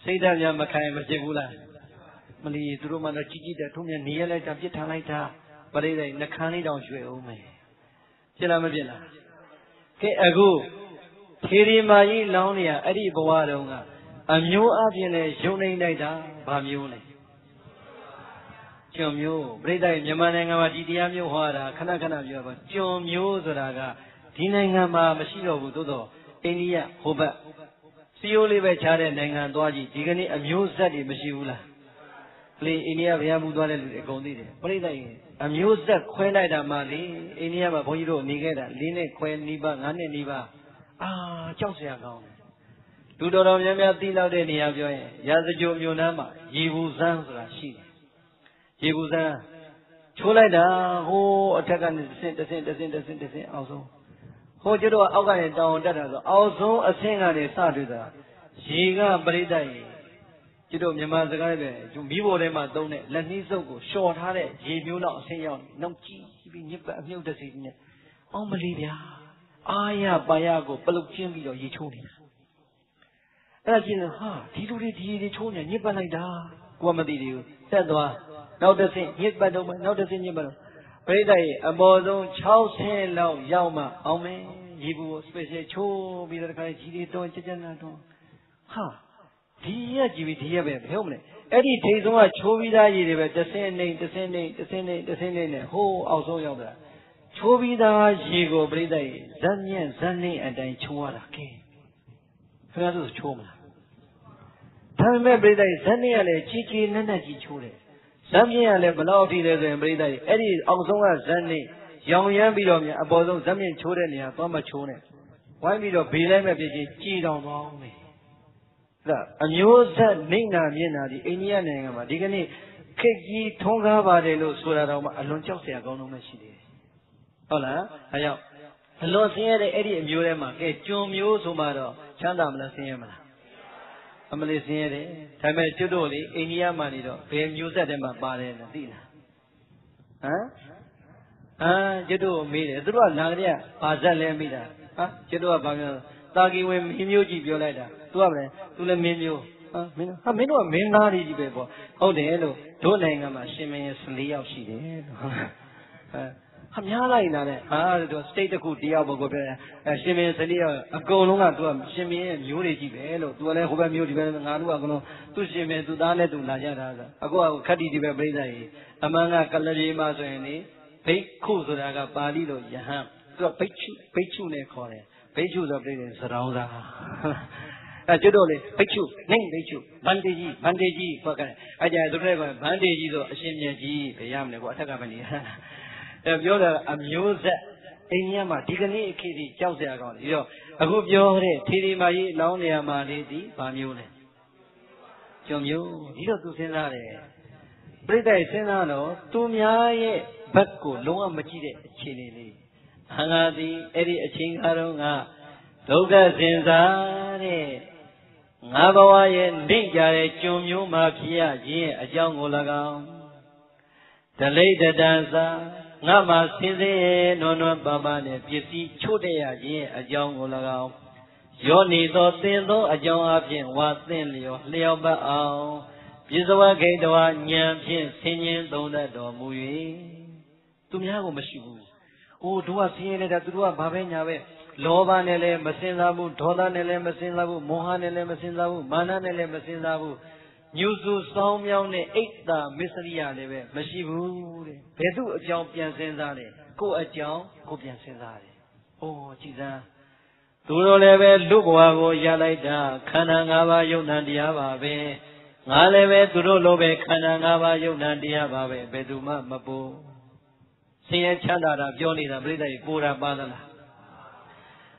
Speaker 2: စိတ်ဓာတ်များမခိုင်မဖြစ်ဘူးလား မလီသူတို့မှတော့ကြီးကြီးတဲ့ထုံးမြနေရလိုက်တာပြစ်ထားလိုက်တာပရိသေနှခမ်းလေးတောင်ရွှေအောင်မယ်ဖြစ်လားမဖြစ်လားကဲအခုထေရီမာကြီးလောင်းနေရအဲ့ဒီဘဝတုန်းကအမျိုးအပြင်နဲ့ယုံနေလိုက်တာဘာမျိုးလဲကျွန်မျိုးပြိဿရဲ့မြန်မာနိုင်ငံမှာဒီတရားမျိုးဟောတာခဏခဏပြောပါကျွန်မျိုးဆိုတာကဒီနိုင်ငံမှာမရှိတော့ဘူးသို့တော့အိန္ဒိယဟိုဘက်စီယိုလေးပဲခြားတဲ့နိုင်ငံသွားကြည့်ဒီကနေ့အမျိုးဆက်တွေမရှိဘူးလား လေအိန္ဒိယဗျာမူသွားတဲ့လူတွေအကုန်သိတယ်ပြိဿရဲ့အမျိုးဆက်ခွဲလိုက်တာမှလေအိန္ဒိယမှာဘုန်းကြီးတို့နေခဲ့တာ၄နှစ်ခွဲနီးပါး၅နှစ်နီးပါးအာကြောက်စရာကောင်းတယ်လူတော်တော်များများသိလောက်တဲ့နေရာပြောရင်ရာဇကြိုမြို့နားမှာရေဘူးစမ်းဆိုတာရှိတယ်ရေဘူးစမ်းချိုးလိုက်တာဟိုးအထက်ကနေတစ်ဆင့်တစ်ဆင့်တစ်ဆင့်တစ်ဆင့်တစ်ဆင့်အောင်ဆုံးဟိုကျတော့အောက်ကနေတောင်တက်တာဆိုအောက်ဆုံးအဆင့်ကနေစတွေ့တာရေကပရိသတ်ရေ ကျတို့မြန်မာစကားပဲမိဘထဲမှာသုံးတဲ့လက်နှီးစုပ်ကိုလျှော်ထားတဲ့ရေမျိုးလောက်အဆင့်ရောက်နောက်ကြည့်ပြီးညစ်ပတ်အမြုပ်တစီနဲ့အောင်မလေးဗျာအာရပါရကိုပလုတ်ချင်းပြီးတော့ရေချိုးနေတာအဲ့ဒါကြည့်နေဟာဒီလူတွေဒီရေချိုးနေညစ်ပတ်လိုက်တာကိုကမသိသေးဘူးဆက်သွားနောက်တစ်ဆင့်ညစ်ပတ်တော့မှနောက်တစ်ဆင့်ညစ်ပတ်တော့ပရိသတ်ရဲ့အပေါ်ဆုံး60လောက်ရောက်မှအောင်မယ်ရေဘူးကို special ချိုးပြီးတော့တခါကြီးတွေတွန်းကြကြနာတွန်းဟာ ဒီရက်ကြည့်ပြီးဒီရက်ပဲဘယ်ဟုတ်မလဲအဲ့ဒီထိတ်ဆုံးကချိုးပြီးသားရေတွေပဲတစ်ဆင့်နေတစ်ဆင့်နေတစ်ဆင့်နေတစ်ဆင့်နေနဲ့ဟိုးအောက်ဆုံးရောက်တာချိုးပြီးသားရေကိုပြိတ္တရေဇက်မြင့်ဇက်နေအတိုင်းချိုးရတာကဲခင်ဗျားတို့ချိုးမလားဒါပေမဲ့ပြိတ္တရေဇက်နေကလည်းကြီးကြီးနက်နက်ကြီးချိုးတယ်ဇက်မြင့်ကလည်းဘလောက်ထိလဲဆိုရင်ပြိတ္တရေအဲ့ဒီအောက်ဆုံးကဇက်နေရောင်ရမ်းပြီးတော့မြန်အပေါ်ဆုံးဇက်မြင့်ချိုးတဲ့နေရာသွားမချိုးနဲ့ဝိုင်းပြီးတော့ဘေးလိုက်မဲ့ဖြစ်ချင်းကြည်တောင်ပေါင်းတယ် ဒါအမျိုးဆက်နေနာမျက်နာဒီအိန္ဒိယနိုင်ငံမှာဒီကနေ့ခေတ်ကြီးထွန်းကားပါတယ်လို့ဆိုတာတော့မှအလွန်ကြောက်စရာကောင်းတော့မှရှိတယ်ဟုတ်လားအဲကြောင့်အလွန်ဆင်းရဲတဲ့အဲ့ဒီအမျိုးထဲမှာကဲကျွန်မျိုးဆိုမှတော့ချမ်းသာမလားဆင်းရဲမလားအမလေးဆင်းရဲတယ်ဒါပေမဲ့ကျွတ်တို့လေအိန္ဒိယမှာနေတော့ဘယ်မျိုးဆက်ထဲမှာပါတယ်လဲသိလားဟမ်အာကျွတ်တို့မေးတယ်သူတို့ကလာကြတဲ့ဘာဇက်လဲမိတာဟာကျွတ်တို့ကဘာမျိုးတာကီဝင်မင်းမျိုးကြီးပြောလိုက်တာ သူကလည်းသူလည်းမင်းမျိုးဟာမင်းဟာမင်းတို့ကမင်းသားကြီးပဲပေါ့ဟုတ်တယ်လို့တို့နိုင်ငံမှာရှင်မင်းရဲ့14ယောက်ရှိတယ်လို့ဟာခမားလိုက်လာတဲ့ဟာတို့ state တစ်ခုတရားပေါ်ကိုပြောတယ်အဲရှင်မင်း14ယောက်အကုန်လုံးကသူကရှင်မင်းရဲ့မျိုးတွေကြီးပဲလို့သူကလည်းဟိုဘက်မျိုးဒီဘက်ငါတို့ကအကုန်လုံးသူရှင်မင်းသူသားနဲ့သူလာကြတာဆိုအခုကခတ္တိဒီဘက်ပြိဿကြီးအမှန်ကကလပြေမှာဆိုရင်လေဘိက္ခုဆိုတာကပါဠိလိုယဟန်သူကဘိက္ခုဘိက္ခုနဲ့ခေါ်တယ်ဘိက္ခုဆိုပြိဿစရောင်းသား အဲကျွတ်တော့လေဘိက္ခုနိုင်ဘိက္ခုဗန္တေကြီးဗန္တေကြီးဟောကဲအဲကြသူတို့ကဗန္တေကြီးဆိုအရှင်မြတ်ကြီးဘယ်ရမလဲကွာအထက်ကဗန္တေအဲပြောတာအမျိုးဆက်အိန္ဒိယမှာဒီကနေ့အခင်းကြီးကြောက်စရာကောင်းတယ်ပြီးတော့အခုပြောတဲ့ထေရီမာကြီးလောင်းနေရာမှာလေးဒီဗာမျိုးလဲကျွံမျိုးဒီတော့သူစဉ်းစားတယ်ပြိတ္တစဉ်းစားတော့သူများရဲ့ဘက်ကိုလုံးဝမကြည့်တဲ့အခြေအနေလေးအင်္ဂါသည်အဲ့ဒီအချိန်ကားတော့ကဒုက္ခစင်စားတဲ့ ငါဘဝရဲ့နှိမ့်ကြတဲ့ကျွံမျိုးမှာဖြစ်ရခြင်းအကြောင်းကို၎င်းဒလိတတန်စာငါမှာစင်စင်နွန်နွန်ပါပါနဲ့ပစ္စည်းချို့တဲ့ရခြင်းအကြောင်းကို၎င်းယောနေသောသင်သောအကြောင်းအဖြစ်ဝါသင်လျောလျောပတ်အောင်ပြစ္ဆဝဂိတဝဉာဏ်ဖြင့်ဆင်ញင်သုံးတတ်တော်မူ၍သူများကိုမရှိဘူး။အိုးတို့ကဆင်းရဲနေတာသူတို့ကဘာပဲညာပဲ လောဘနဲ့လည်းမစင်စားဘူးဒေါသနဲ့လည်းမစင်စားဘူးမောဟနဲ့လည်းမစင်စားဘူးမာနနဲ့လည်းမစင်စားဘူးညူစုစောင်းမြောင်းတဲ့အိတ်တာမစ္စရိယလည်းပဲမရှိဘူးတဲ့ဘယ်သူအကြောင်းပြန်စင်စားလဲကိုယ်အကြောင်းကိုပြန်စင်စားတယ်။အိုးကြည်စမ်းသူတို့လည်းပဲလူဘဝကိုရလိုက်တာခန္ဓာ၅ပါးယုံနာတရားပါပဲငါလည်းပဲသူတို့လိုပဲခန္ဓာ၅ပါးယုံနာတရားပါပဲဘယ်သူမှမပူဆင်းရဲချမ်းသာတာပြောနေတာပြိတ္တိပူတာပါသလား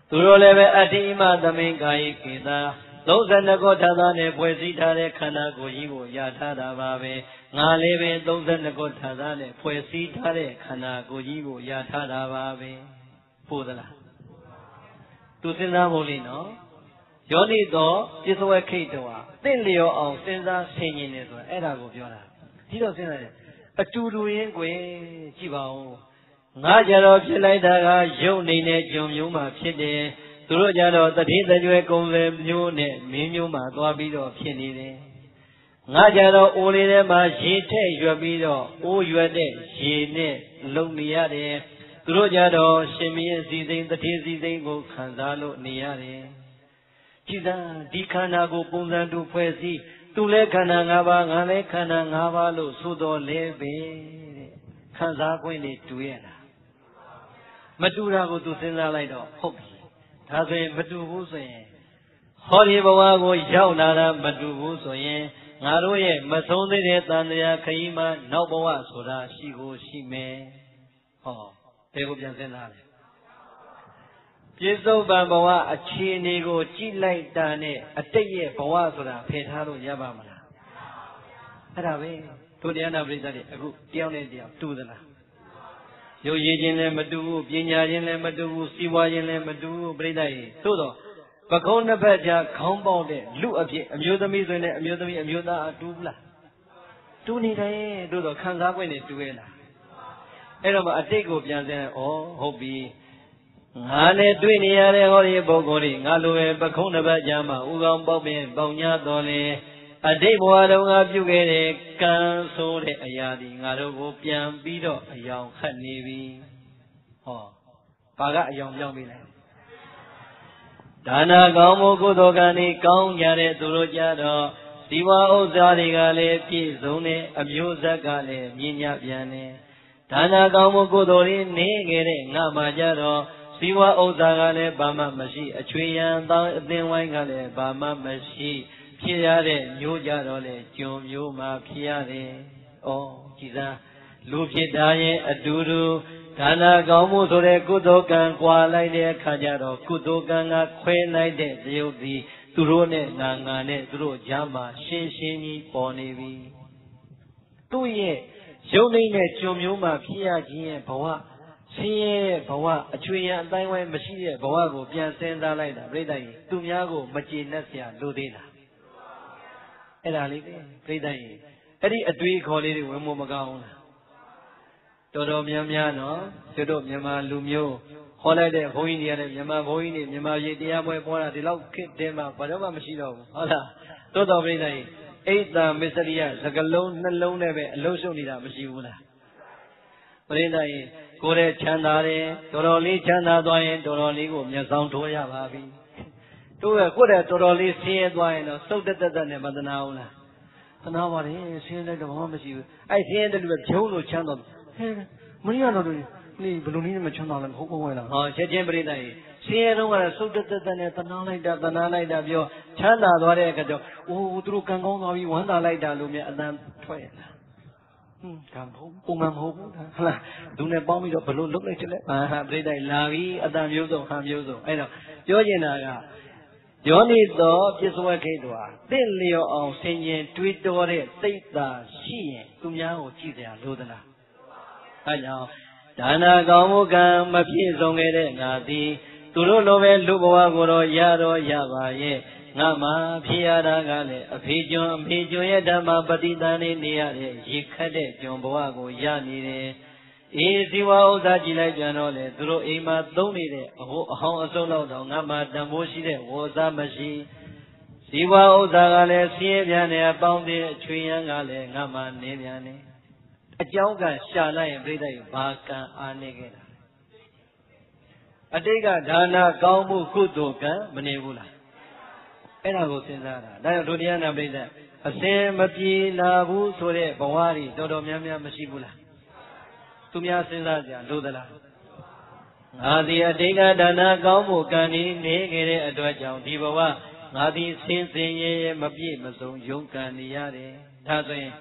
Speaker 2: သူတို့လည်းပဲအတ္တိမသမင်ကာယိကေတာ32ခုထာသာနဲ့ဖွဲ့စည်းထားတဲ့ခန္ဓာကိုယ်ကြီးကိုရထားတာပါပဲငါလည်းပဲ32ခုထာသာနဲ့ဖွဲ့စည်းထားတဲ့ခန္ဓာကိုယ်ကြီးကိုရထားတာပါပဲပို့သလားသူစဉ်းစားဖို့လေးနော်ယောနိတော်ပြစ္ဆဝခိတ်တော်တင့်လျော်အောင်စဉ်းစားဆင်ခြင်နေဆိုတာအဲ့ဒါကိုပြောတာဒီတော့စဉ်းစားတယ်အတူတူရင်းကွယ်ကြည့်ပါဦး ငါကြတော့ဖြစ်လိုက်တာကယုံနေတဲ့ဂျုံမျိုးမှဖြစ်တယ်သူတို့ကြတော့တတိတကြွယ်ကုံလေမျိုးနဲ့မင်းမျိုးမှသွားပြီးတော့ဖြစ်နေတယ်ငါကြတော့အိုးလေးထဲမှာရေထည့်ရွက်ပြီးတော့အိုးရွက်တဲ့ရေနဲ့လုံနေရတယ်သူတို့ကြတော့ရှင်မင်းစီစိန်တတိစီစိန်ကိုခံစားလို့နေရတယ်ကြည်သာဒီခန္ဓာကိုပုံစံတူဖွဲ့စည်းသူလည်းခန္ဓာ၅ပါးငါလည်းခန္ဓာ၅ပါးလို့ဆိုတော်လဲပဲတဲ့ခံစား권နေတူရဲ့လား မတူတာကိုသူစဉ်းစားလိုက်တော့ဟုတ်ပြီဒါဆိုရင်မတူဘူးဆိုရင်ဟောဒီဘဝကိုရောက်လာတာမတူဘူးဆိုရင်ငါတို့ရဲ့မဆုံးသေးတဲ့တန်တရားခရီးမှာနောက်ဘဝဆိုတာရှိကိုရှိမယ်ဟောဘယ်ကိုပြန်စဉ်းစားလဲပြစ္ဆုတ်ပံဘဝအခြေအနေကိုကြည့်လိုက်တာနဲ့အတိတ်ရဲ့ဘဝဆိုတာဖယ်ထားလို့ရပါမလားအဲ့ဒါပဲတို့တရားနာပရိသတ်တွေအခုတယောက်နဲ့တယောက်တူသလား ရုပ်ရည်ခြင်းလည်းမတူဘူးပညာခြင်းလည်းမတူဘူးစီးပွားခြင်းလည်းမတူဘူးပရိသတ်ကြီးသို့တော့ပကုံးနှစ်ဖက်ကြားခေါင်းပေါက်တဲ့လူအဖြစ်အမျိုးသမီးဆိုရင်လည်းအမျိုးသမီးအမျိုးသားအတူဘူးလားတူနေတယ်သို့တော့ခံစား권နဲ့တူရဲ့လားအဲ့တော့မှအတိတ်ကိုပြန်စမ်းဩဟုတ်ပြီငါနဲ့တွေ့နေရတဲ့ဟောဒီပုဂ္ဂိုလ်တွေငါလိုပဲပခုံးတစ်ပတ်ကြာမှဥကောင်ပေါက်ပင်ပေါင်ညာတော်လေ အတိတ်ဘဝတုန်းကပြုခဲ့တဲ့ကံဆိုးတဲ့အရာဒီငါတို့ကိုပြန်ပြီးတော့အယောင်ခတ်နေပြီဟောဘာကအယောင်ပြောင်းပြီလဲဒါနာကောင်းမှုကုသိုလ်ကံဤကောင်းကြတဲ့သူတို့ကြတော့ဒီဝဥစ္စာတွေကလည်းပြည့်စုံတယ်အမျိုးဇက်ကလည်းမြင့်ညပြန်တယ်ဒါနာကောင်းမှုကုသိုလ်တွေနေခဲ့တဲ့ငါမှကြတော့စီဝဥစ္စာကလည်းဘာမှမရှိ အချွေရန်တောင်းအသင်ဝိုင်းကလည်းဘာမှမရှိ ဖြစ်ရတဲ့မျိုးကြတော့လေကျွံမျိုးမှဖြစ်ရတယ်။ဩကြည်သာလူဖြစ်တာရဲ့အတူတူဒါနာကောင်းမှုဆိုတဲ့ကုသိုလ်ကံကွာလိုက်တဲ့အခါကျတော့ကုသိုလ်ကံကခွဲလိုက်တဲ့သရုပ်သည်သူတို့နဲ့ငါငါနဲ့သူတို့ကြားမှာရှင်းရှင်းကြီးပေါ်နေပြီ။သူ့ရဲ့ရုပ်နှိမ့်တဲ့ကြုံမျိုးမှဖြစ်ရခြင်းရဲ့ဘဝဆင်းရဲတဲ့ဘဝအချွေရအတိုင်းဝိုင်းမရှိတဲ့ဘဝကိုပြန်ဆင်းသားလိုက်တာပြိတ္တကြီးသူများကိုမကျေနပ်စရာလိုသေးလား အဲ့ဒါလေးပဲပြိတ္တကြီးအဲ့ဒီအတွေးခေါ်လေးတွေဝင်မမကောင်းလားတော်တော်များများနော်ကျွတ်တို့မြန်မာလူမျိုးဟောလိုက်တဲ့ဘုန်းကြီးတွေရတယ်မြန်မာဘုန်းကြီးတွေမြန်မာပြည်တရားပွဲပေါ်တာဒီလောက်ခက်တယ်မှာဘာတော့မှမရှိတော့ဘူးဟုတ်လားတော်တော်ပြိတ္တကြီးအိတ်တံမစ္စရိယစကလုံးနှလုံးနဲ့ပဲအလုံးစုံနေတာမရှိဘူးလားပရိသတ်ရင်ကိုယ်ရဲ့ချမ်းသာတယ်တော်တော်လေးချမ်းသာသွားရင်တော်တော်လေးကိုမျက်စောင်းထိုးရပါပြီ တို့ရဲ့ကိုယ်ရဲ့တော်တော်လေးဆင်းရဲသွားရင်တော့စုတ်တက်တက်တက်နဲ့မသနာဘူးလားသနာပါတယ်ဆင်းရဲတဲ့ဘာမှမရှိဘူးအဲ့ဆင်းရဲတဲ့လူကဂျုံလို့ချမ်းသာဟဲမင်းရတော့နေဘလူနည်းနဲ့မချမ်းသာလဲဟုတ်ကောင်းလားဟောချက်ချင်းပြိတ္တရေဆင်းရဲတော့ကစုတ်တက်တက်တက်နဲ့သနာလိုက်တာသနာလိုက်တာပြောချမ်းသာသွားတဲ့အခါကျတော့အိုးသူတို့ကံကောင်းသွားပြီဝမ်းသာလိုက်တာလို့မြတ်အတန်ထွက်ရလားဟင်းဒါမဟုတ်ပုံမှန်မဟုတ်ဘူးဟုတ်လားသူနဲ့ပေါင်းပြီးတော့ဘလို့လုတ်လိုက်ချင်လဲအာပြိတ္တိုင်လာပြီအတန်မျိုးစုံဟန်မျိုးစုံအဲ့တော့ပြောချင်တာက ယောနိသောပြစ္ဆဝခိတ်တော်တင့်လျော်အောင်ဆင်ញင်တွေးတောတဲ့စိတ်သာရှိရင်သူများကိုကြည့်ကြလို့သလားအဲကြောင့်ဒါနာကောင်းမှုကံမပြည့်စုံခဲ့တဲ့ငါသည်သူတို့လိုပဲလူဘဝကိုတော့ရတော့ရပါရဲ့ငါမှဖြစ်ရတာကလည်းအဖေကျွန်းအဖေကျွန်းရဲ့ဓမ္မပฏิတန်နေနေရတဲ့ရေခတ်တဲ့ကျွန်းဘဝကိုရနေတယ်။ အေးဇီဝဥစ္စာကြည့်လိုက်ပြန်တော့လေသူတို့အိမ်မှာသုံးနေတဲ့အဟိုအဟောင်းအစုံလောက်တော့ငါမှတန်ဖိုးရှိတဲ့ဝေါ်စားမရှိဇီဝဥစ္စာကလည်းဆင်းရဲပြန်နေအပေါင်းတဲ့အချွေရန်ကလည်းငါမှနေပြန်နေအကြောင်းကရှာလိုက်ရင်ပြိတ္တရဘာကံအားနေခဲ့တာအတိတ်ကဒါနာကောင်းမှုကုသိုလ်ကံမနေဘူးလားအဲ့ဒါကိုစဉ်းစားတာဒါကြောင့်ဒုတိယနာပိဋကအစင်မပြေလာဘူးဆိုတဲ့ဘဝတွေတော်တော်များများမရှိဘူးလား သူများစဉ်းစားကြလို့သလားငါသည်အတိတ်ကဒါနာကောင်းမှုကံဤနေခဲ့တဲ့အတွက်ကြောင့်ဒီဘဝငါသည်ဆင်းဆင်းရဲရဲမပြည့်မစုံယုံကံနေရတယ်ဒါဆိုရင်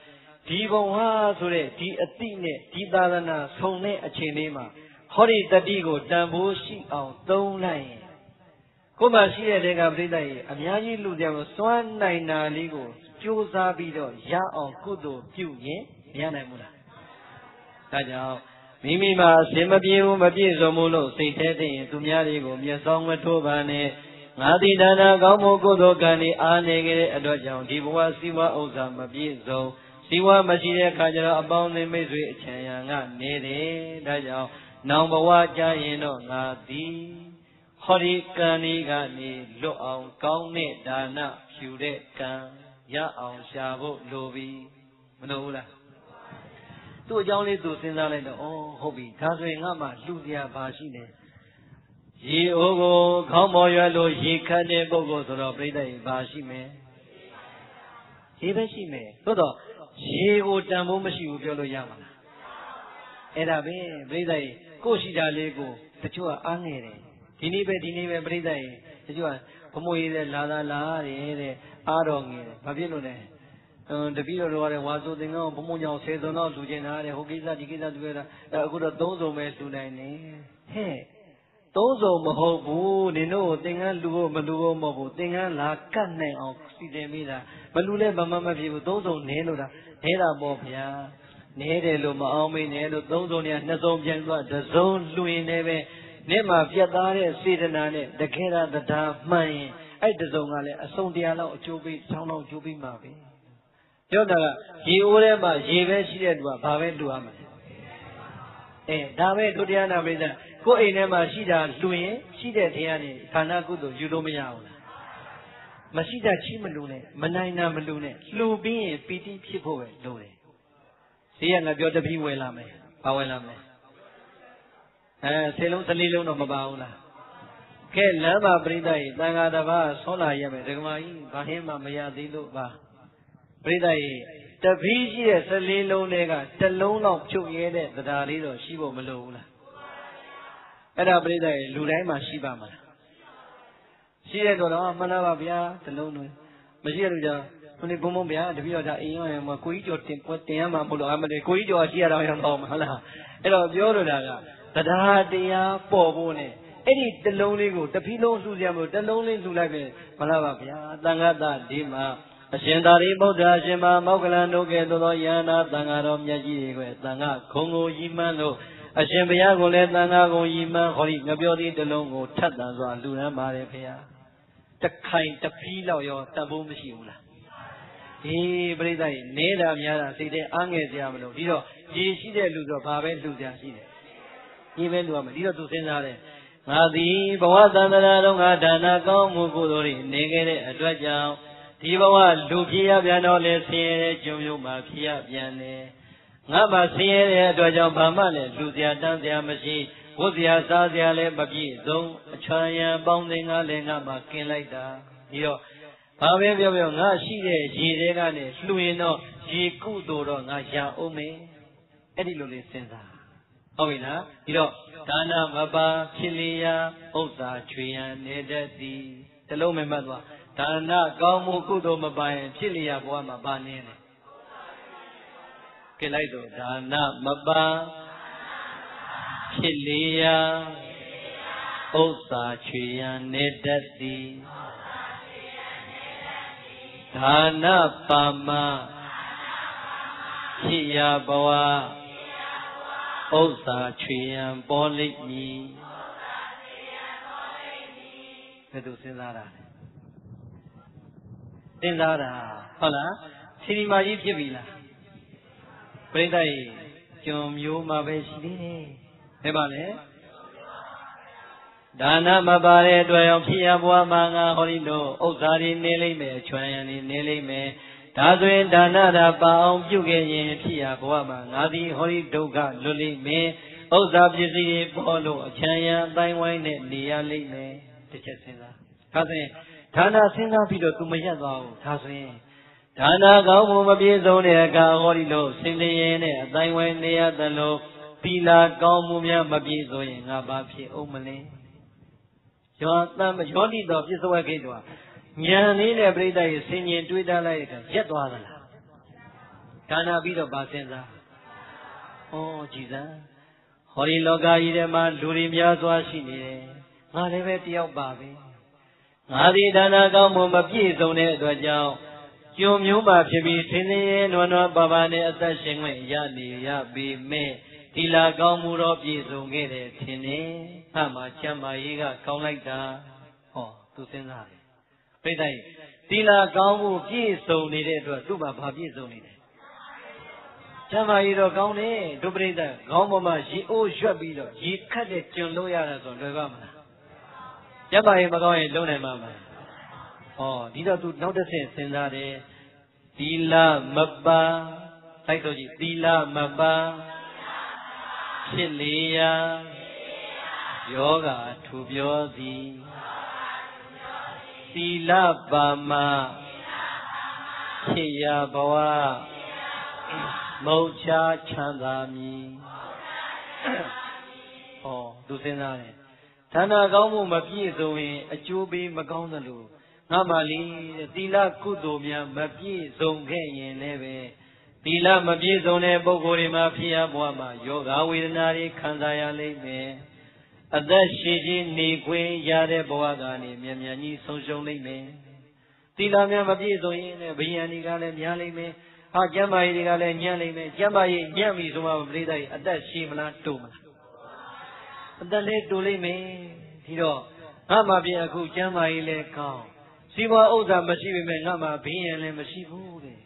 Speaker 2: ဒီဘဝဆိုတဲ့ဒီအတိနဲ့ဒီသာသနာဆုံတဲ့အချိန်လေးမှာဟောဒီတတိကိုတန်ဖိုးရှိအောင်သုံးလိုက်ရင်ကိုယ်မှရှိတဲ့တဲ့ကပြိတ္တရဲ့အများကြီးလူကြမစွမ်းနိုင်တာလေးကိုကြိုးစားပြီးတော့ရအောင်ကုသိုလ်ပြုရင်မရနိုင်ဘူးလား ဒါကြောင့်မိမိမှာအစင်မပြေဘူးမပြည့်စုံဘူးလို့စိတ်ထဲသိရင်သူများတွေကိုမျက်စောင်းမထိုးပါနဲ့ငါတိဒါနာကောင်းမှုကုသိုလ်ကံဤအားနေကြတဲ့အတွက်ကြောင့်ဒီဘဝစီဝဥစ္စာမပြည့်စုံစီဝမရှိတဲ့အခါကျတော့အပေါင်းအသင်းမိတ်ဆွေအချမ်းရံကနေတယ်ဒါကြောင့်နောင်ဘဝကြာရင်တော့ငါသည်ဟောဒီကံဤကနေလွတ်အောင်ကောင်းတဲ့ဒါနဖြူတဲ့ကံရအောင်ရှာဖို့လိုပြီမလို့ဘူးလား သူ့အကြောင်းလေးသူစဉ်းစားလိုက်တော့ဩဟုတ်ပြီဒါဆိုရင်ငါမှလူတရားပါရှိနေရေအိုးကိုခေါင်းပေါ်ရွယ်လို့ရေခတ်တဲ့ပုဂ္ဂိုလ်ဆိုတော့ပြိဿရေပါရှိမယ်ရေပဲရှိမယ်သို့တော့ရေကိုတန်ဖိုးမရှိဘူးပြောလို့ရမှာလားအဲ့ဒါပဲပြိဿရေကိုရှိတာလေးကိုတချို့ကအားငယ်တယ်ဒီနေ့ပဲဒီနေ့ပဲပြိဿရေတချို့ကဘမိုးရေးတဲ့လာသာလာတယ်တဲ့အားတော်ငယ်တယ်ဘာဖြစ်လို့လဲ တပည့်တော်တို့ကလည်းဝါဆိုသင်္ကန်းဘုံဘုံကြောင့်ဆယ်စုံတော့လူကျင်တာတဲ့ဟိုကိစ္စဒီကိစ္စသူရတာအခုတော့သုံးစုံပဲလူနိုင်နေဟဲ့ သုံးစုံမဟုတ်ဘူးနင်တို့ကိုသင်္ကန်းလူဖို့မလူဖို့မဟုတ်ဘူးသင်္ကန်းလာကတ်နိုင်အောင်စီစဉ်မိတာမလူလဲဘာမှမဖြစ်ဘူးသုံးစုံနဲလို့တာနဲတာပေါ့ဗျာနဲတယ်လို့မအောင်မင်းနဲလို့သုံးစုံเนี่ยနှစ်စုံပြန်သွားတစ်စုံလွင်နေပဲနေ့မှာပြတ်သားတဲ့စေတနာနဲ့တကယ်တာတရားမှန်ရင်အဲ့တစ်စုံကလည်းအစုံတရားလောက်အကျိုးပေးဆောင်းလောက်ကျိုးပေးမှာပဲ ပြောတာကရေအိုးထဲမှာရေပဲရှိတဲ့သူကဘာပဲလူရမှာအဲဒါပဲဒုတိယနာပိဿကိုယ်အိမ်ထဲမှာရှိတာလူရင်ရှိတဲ့တရားနဲ့ခန္ဓာကုသိုလ်ယူလို့မရဘူးလားမရှိတာချိမလို့နဲ့မနိုင်တာမလို့နဲ့လှူပြီးရင်ပီတိဖြစ်ဖို့ပဲလိုတယ်ဈေးကငါပြောတပီးဝယ်လာမယ်ဘာဝယ်လာမလဲအဲဆေလုံးစလေးလုံးတော့မပါဘူးလားကဲလမ်းမှာပြိဿကြီးတန်ဃာတစ်ပါးဆောလာရမယ်ဒကမာကြီးဘာဟင်းမှမရသေးလို့ပါ ပြိဿကြီးတပီးရှိတဲ့စလေးလုံးတွေကတစ်လုံးလောက်ဖြုတ်ရဲတဲ့တရားလေးတော့ရှိဖို့မလိုဘူးလားအဲ့ဒါပြိဿရဲ့လူတိုင်းမှာရှိပါမလားရှိရတော့တော့မှန်ပါဗျာတလုံးလုံးမရှိရလို့ကြာခုနေဘုံဘုံဗျာတပည့်တော်ဒါအိမ်ရောမှာကိုကြီးကျော်တင်ပွဲတင်ရမှာမလို့အမလေးကိုကြီးကျော်ရှိရတော့ရောတော့မဟုတ်လားအဲ့တော့ပြောလို့တာကတရားတရားပေါ်ဖို့နဲ့အဲ့ဒီတလုံးလေးကိုတပီးလုံးလှူကြမလို့တလုံးလေးလှူလိုက်ပဲမလားပါဗျာတန်ခါတဒီမှာ အရှင်သာရိပုတ္တရာရှင်မမောက္ကလန်တို့ကဲ့သို့သောယန္နာတန်ဃာတော်မြတ်ကြီးတွေတန်ခါခုံကိုကြီးမှန်းလို့အရှင်ဘုရားကိုလည်းတန်ခါကိုကြီးမှန်းဟောဒီငပြောသည်တလုံးကိုထပ်တန်စွာလှူဒန်းပါတယ်ဖေဟာတခိုင်တပီးလောက်ရောတန်ဖိုးမရှိဘူးလားအေးပြိဿကြီးနေတာများတာစိတ်ထဲအားငယ်စရာမလိုဒီတော့ရေရှိတဲ့လူဆိုဘာပဲလှူစရာရှိတယ်ဒီပဲလှူရမယ်ဒီတော့သူစဉ်းစားတယ်ငါသည်ဘဝသန္တရာတော့ငါဒါနကောင်းမှုကုသိုလ်တွေနေခဲ့တဲ့အတွက်ကြောင့် ဒီဘဝလူဖြစ်ရပြန်တော့လေဆင်းရဲတဲ့ကြုံမျိုးမှာဖြစ်ရပြန်တယ်ငါမှဆင်းရဲတဲ့အတွက်ကြောင့်ဘာမှလည်းလူစရာတန်းစရာမရှိဝတ်စရာစားစရာလည်းမပြည့်စုံအချမ်းရံပေါင်းသိငါလည်းငါမှกินလိုက်တာဒီတော့ဘာပဲပြောပြောငါရှိတဲ့ရေတွေကနေလှူရင်တော့ရေကုသိုလ်တော့ငါရအောင်မယ်အဲ့ဒီလိုလေးစဉ်းစားဟုတ်ပြီလားဒီတော့ဒါနမပါဖြစ်လျာဥစ္စာချွေရန်နေတတ်သည်တလုံးမဲ့မှတ်သွား ဒါနကောင်းမှုကုသိုလ်မပါရင်ဖြစ်လျာဘဝမှာပါနေတယ်ကဲလိုက်တော့ဒါနမပါဖြစ်လျာဥစ္စာချွေရန်နေတတ်သည်ဒါနပါမဖြစ်ရာဘဝဥစ္စာချွေရန်ပေါ်လိမ့်မည်ဘယ်သူစဉ်းစားတာ စဉ်းစားတာဟုတ်လားစီနီမာကြီးဖြစ်ပြီလားပြိဿကြီးကျွန်မျိုးမှာပဲရှိသေးတယ်ဘယ်ပါလဲဒါနမပါတဲ့အတွက်ရောဖြစ်ရဘဝမှာငါဟောဒီတို့ဥစ္စာတွေနေလိမ့်မယ်ချွမ်းရံတွေနေလိမ့်မယ်ဒါဆိုရင်ဒါနတာပါအောင်ပြုခဲ့ရင်ဖြစ်ရဘဝမှာငါသည်ဟောဒီဒုက္ခလွတ်လိမ့်မယ်ဥစ္စာပစ္စည်းတွေပေါ်လို့အချမ်းရံအတိုင်းဝိုင်းနဲ့နေရလိမ့်မယ်တစ်ချက်စဉ်းစားဒါဆိုရင် ဒါနစဉ်းစားပြီးတော့သူမရက်သွားဘူးဒါဆိုရင်ဒါနကောင်းမှုမပြည့်စုံတဲ့အခါဟောဒီလိုစင်လျင်နဲ့အတိုင်းဝိုင်းနေရသလိုသီလာကောင်းမှုများမပြည့်စုံရင်ငါဘာဖြစ်အောင်မလဲယောတံယောတိတော်ပြစ္ဆဝကိတောဉာဏ်လေးနဲ့ပြိတ္တရဲ့ဆင်ញင်တွေးတာလိုက်တဲ့အခါရက်သွားသလားဒါနာပြီးတော့ဗာစဉ်းစားဩကြည်စံဟောဒီလောကကြီးထဲမှာလူတွေများစွာရှိနေတယ်ငါလည်းပဲတယောက်ပါပဲ ငါဒီဒါနာကောင်းမှုမပြည့်စုံတဲ့အတွက်ကြောင့်ကျုံမျိုးပါဖြစ်ပြီးဆင်းရဲနွမ်းနွမ်းပါပါနဲ့အသက်ရှင်ခွင့်ရနေရပေမဲ့ဒီလာကောင်းမှုတော့ပြည့်စုံခဲ့တယ်ထင်တယ်။ဟာမှာချမ်းမာရေးကကောင်းလိုက်တာ။ဟောသူစဉ်းစားတယ်။ပြိတ္တိုင်ဒီလာကောင်းမှုပြည့်စုံနေတဲ့အတွက်သူ့မှာဘာပြည့်စုံနေလဲ။ချမ်းမာရေးတော့ကောင်းတယ်ဒုပရိသတ်ခေါင်းပေါ်မှာရေအိုးရွက်ပြီးတော့ရေခတ်တဲ့ကျုံလို့ရတာဆိုလွယ်ပါမလား။ ချမ်းမာရေးမကောင်းရင်လုံးနိုင်မှာမလား။ဟောဒီတော့သူနောက်တစ်ဆင့်စဉ်းစားတယ်။သီလမပါလိုက်တော့ကြည့်သီလမပါဖြစ်လေရာယောဂထူပြောသည်သီလပါမဖြစ်ရာဘဝမုတ်ချချမ်းသာမည်ဟောသူစဉ်းစားတယ် ဌာနကောင်းမှုမပြည့်စုံရင် အကျိုးပေးမကောင်းသလိုငါမှလေသီလကုသိုလ်များမပြည့်စုံခဲ့ရင်လည်းပဲသီလမပြည့်စုံတဲ့ပုဂ္ဂိုလ်တွေမှာဖြစ်ရဘဝမှာယောဂဝေဒနာတွေခံစားရလိမ့်မယ်အသက်ရှိခြင်းနေခွင့်ရတဲ့ဘဝကနေမြန်မြန်ကြီးဆုံးရှုံးလိမ့်မယ်သီလများမပြည့်စုံရင်လည်းဘယံတွေကလည်းများလိမ့်မယ်ဟာကျမ်းမာရေးတွေကလည်းညံ့လိမ့်မယ်ကျမ်းမာရေးညံ့ပြီဆိုမှပြိဿကြီးအသက်ရှိမလားတိုးမလား အသက်လေးတိုးလိမ့်မယ်ဒီတော့ငါမှပြင်အခုကျမ်းမာရေးလည်းကောင်းစီးပွားဥစ္စာမရှိပေမဲ့ငါမှဘယံလည်းမရှိဘူးတဲ့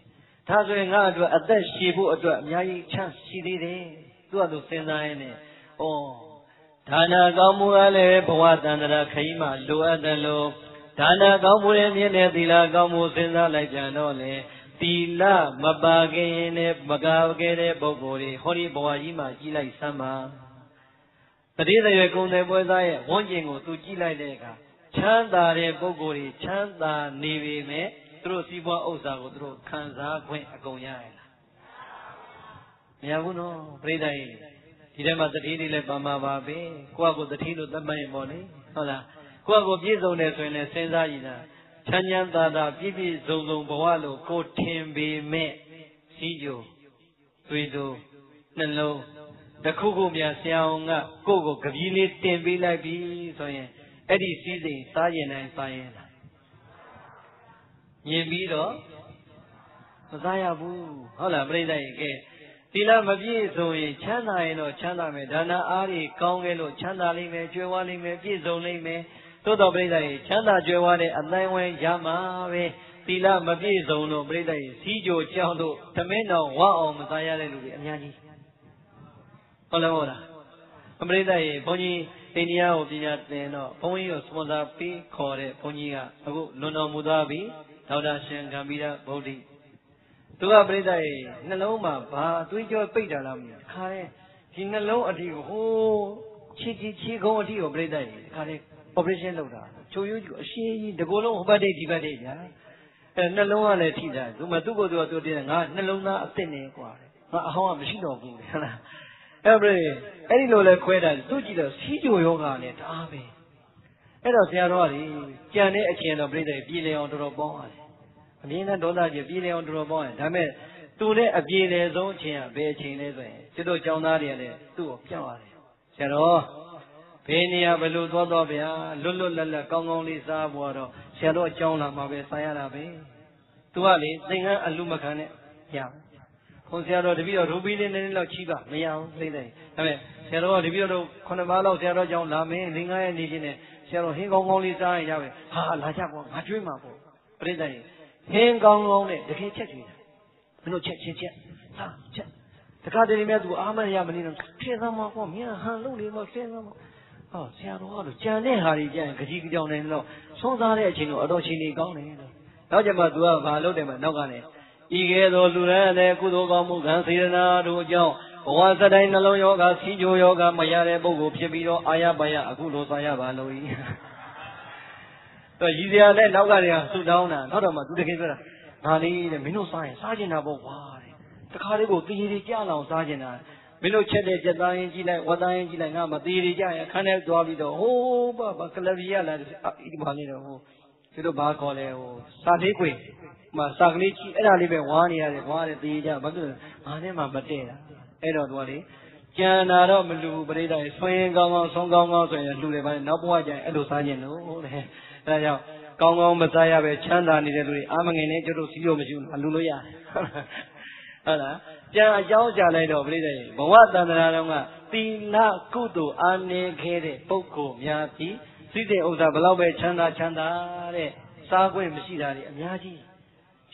Speaker 2: ဒါဆိုရင်ငါအတွက်အသက်ရှည်ဖို့အတွက်အများကြီးချမ်းရှိသေးတယ်သူကသူစဉ်းစားရင်းနဲ့ဩဒါနာကောင်းမှုကလည်းဘဝတန္တရာခရီးမှာလိုအပ်တယ်လို့ဒါနာကောင်းမှုရဲ့မြင့်တဲ့သီလကောင်းမှုစဉ်းစားလိုက်ကြတော့လေသီလမပါခင်နဲ့မကာခဲ့တဲ့ပုဂ္ဂိုလ်တွေဟောဒီဘဝကြီးမှာကြီးလိုက်စမ်းပါ တတိယရွယ်ကုံတဲ့ပွဲသားရဲ့ဝန်းကျင်ကိုသူကြည့်လိုက်တဲ့အခါချမ်းသာတဲ့ပုဂ္ဂိုလ်တွေချမ်းသာနေပေမဲ့သူတို့စီးပွားဥစ္စာကိုသူတို့ခံစားခွင့်အကုန်ရရလားမရဘူးနော်ပြိဿရဲ့ဒီထဲမှာတတိတွေလည်းပါမှာပါပဲကိုယ့်အကိုတတိလို့သတ်မှတ်ရင်ပေါ့လေဟုတ်လားကိုယ့်အကိုပြည့်စုံတယ်ဆိုရင်လည်းစဉ်းစားကြည့်တာချမ်းချမ်းသာသာပြည့်ပြည့်စုံစုံဘဝလို့ကိုထင်ပေမဲ့စီးကြိုသွေးစိုးနှလုံး တခုခုများဆရာအောင်ကကိုယ့်ကိုကြပြင်းလေးတင်ပေးလိုက်ပြီဆိုရင်အဲ့ဒီစီးစိမ်စားရင်တိုင်းစားရင်လားမြင်ပြီးတော့မစားရဘူးဟုတ်လားပြိဿရဲ့ကဲသီလမပြည့်စုံရင်ချမ်းသာရင်တော့ချမ်းသာမယ်ဒါနအားတွေကောင်းခဲ့လို့ချမ်းသာလိမ့်မယ်ကြွယ်ဝလိမ့်မယ်ပြည့်စုံလိမ့်မယ်သို့တော်ပြိဿရဲ့ချမ်းသာကြွယ်ဝတဲ့အတိုင်းဝဲရမှာပဲသီလမပြည့်စုံလို့ပြိဿရဲ့စီးကြိုကြောင်းတို့သမင်းတော်ဝအောင်မစားရတဲ့လူတွေအများကြီး ဟုတ်လားဟုတ်လားအမရိဒရဲ့ဘုန်းကြီးအိန္ဒိယကိုပညာသင်တော့ဘုန်းကြီးကိုစပွန်ဆာပေးခေါ်တဲ့ဘုန်းကြီးကအခုလွန်တော်မူသွားပြီဒေါက်တာရှင်ဂံဗီရဗုဒ္ဓသူကပြိဿရဲ့နှလုံးမှာဘာသွေးကြောပိတ်တာလားမသိဘူးခါတဲ့ဒီနှလုံးအထီကိုဟိုးချီချီချီကုန်းအထီကိုပြိဿရဲ့ခါတဲ့ operation လုပ်တာချိုယွကျအရှင်းကြီးတကူလုံးဟိုဘက်တိဒီဘက်တိဗျာအဲနှလုံးကလည်းထိတာသူမသူ့ကိုယ်သူကသူတည်းငါနှလုံးသားအစ်စ်နေกว่าငါအဟောင်းကမရှိတော့ဘူးဟုတ်လား အဲ့ဒါအဲ့ဒီလိုလဲခွဲတာသူကြည့်တော့စီးကြိုယောဂနဲ့တအားပဲအဲ့တော့ဆရာတော်ကလေကြံတဲ့အချင်းတော်ပြိဿရဲ့ပြည်လည်အောင်တော်တော်ပေါင်းရတယ်အမြင်နဲ့ဒေါသကြီးပြည်လည်အောင်တော်တော်ပေါင်းရတယ်ဒါပေမဲ့သူနဲ့အပြေလည်ဆုံးအချင်းကဘယ်အချင်းလဲဆိုရင်ကျွတ်တို့ကျောင်းသားတွေကလည်းသူ့ကိုပြောက်ရတယ်ဆရာတော်ဘယ်နေရာဘယ်လိုသွားတော့ဗျာလွတ်လွတ်လပ်လပ်ကောင်းကောင်းလေးစားဖို့တော့ဆရာတော်အကြောင်းလာမှာပဲစားရတာပဲသူကလေသင်္ကန်းအလူမခံနဲ့ရ ခွန်ဆရာတော်တပည့်တော်ရူပီလေးနည်းနည်းလောက်ချီးပါမရဘူးသိတယ်ဒါပေမဲ့ဆရာတော်ကတပည့်တော်ခုနှစ်ပါးလောက်ဆရာတော်ကြောင့်လာမင်းလင်္ကားရဲ့နေချင်းနဲ့ဆရာတော်ဟင်းကောင်းကောင်းလေးစားရင်ရပဲဟာလာကြပေါ့ငါကျွေးမှာပေါ့ပြိတ္တရင်ဟင်းကောင်းကောင်းနဲ့တကယ်ချက်ကျွေးတာမင်းတို့ချက်ချင်းချက်ဟာချက်တခါတည်းမြတ်သူအာမရမနေတော့ထင်သမှာပေါ့မင်းဟန်လုံးလေးတော့ထင်သမှာဟောဆရာတော်ကတော့ကြံတဲ့ဟာတွေကြံကြကြီးကြောင်နေတော့ဆုံးသားတဲ့အချိန်တော့အတော်ချင်းနေကောင်းတယ်လို့နောက်ကျမှသူကဘာလုပ်တယ်မနောက်ကလည်း ဤကဲ့သို့လူရတဲ့ကုသိုလ်ကောင်းမှုကံစေရနာတို့အကြောင်းဘဝစတိုင်းနှလုံးယောဂစီးကြိုယောဂမရတဲ့ပုဂ္ဂိုလ်ဖြစ်ပြီးတော့အာရပါယအခုလိုသွားရပါလို့ဤတော့ရည်စရာနဲ့နောက်ကနေဆူတောင်းတာနောက်တော့မှသူတကယ်ပြောတာငါလေးတဲ့မင်းတို့စားရင်စားကျင်တာပေါ့ကွာတဲ့တခါလေးကိုတည်ရည်ကြလောင်စားကျင်တာမင်းတို့ချက်တဲ့ကြက်သားရင်ကြည့်လိုက်ဝတ်သားရင်ကြည့်လိုက်ငါမတည်ရည်ကြရင်ခန်းထဲသွားပြီးတော့ဟိုးဘာဘာကလရီရလာဒီမှာလေးတော့ဟိုသူတို့ဘာခေါ်လဲဟိုစာသေးခွေ မှာစာကလေးကြီးအဲ့ဒါလေးပဲဝါနေရတယ်ဝါတယ်တည်ရကြဘာလို့ငါနဲ့မှမတည့်တာအဲ့တော့သူကလေကြံတာတော့မလူဘူးပရိသတ်ဆွေရင်ကောင်းကောင်းဆုံးကောင်းကောင်းဆိုရင်လှူတယ်ပါနောက်ဘဝကျရင်အဲ့လိုစားခြင်းလို့တဲ့အဲဒါကြောင့်ကောင်းကောင်းမစားရပဲချမ်းသာနေတဲ့လူတွေအာမငင်နဲ့ကျတို့စီးလို့မရှိဘူးလူလို့ရတယ်ဟုတ်လားကြံအကြောင်းကြလိုက်တော့ပြိတ္တရေဘဝတန္တရာတော်ကသီလကုသိုလ်အာနေခဲ့တဲ့ပုဂ္ဂိုလ်များပြီးစိတ်တဲ့ဥစ္စာဘလောက်ပဲချမ်းသာချမ်းသာတဲ့စားခွင့်မရှိတာတွေအများကြီး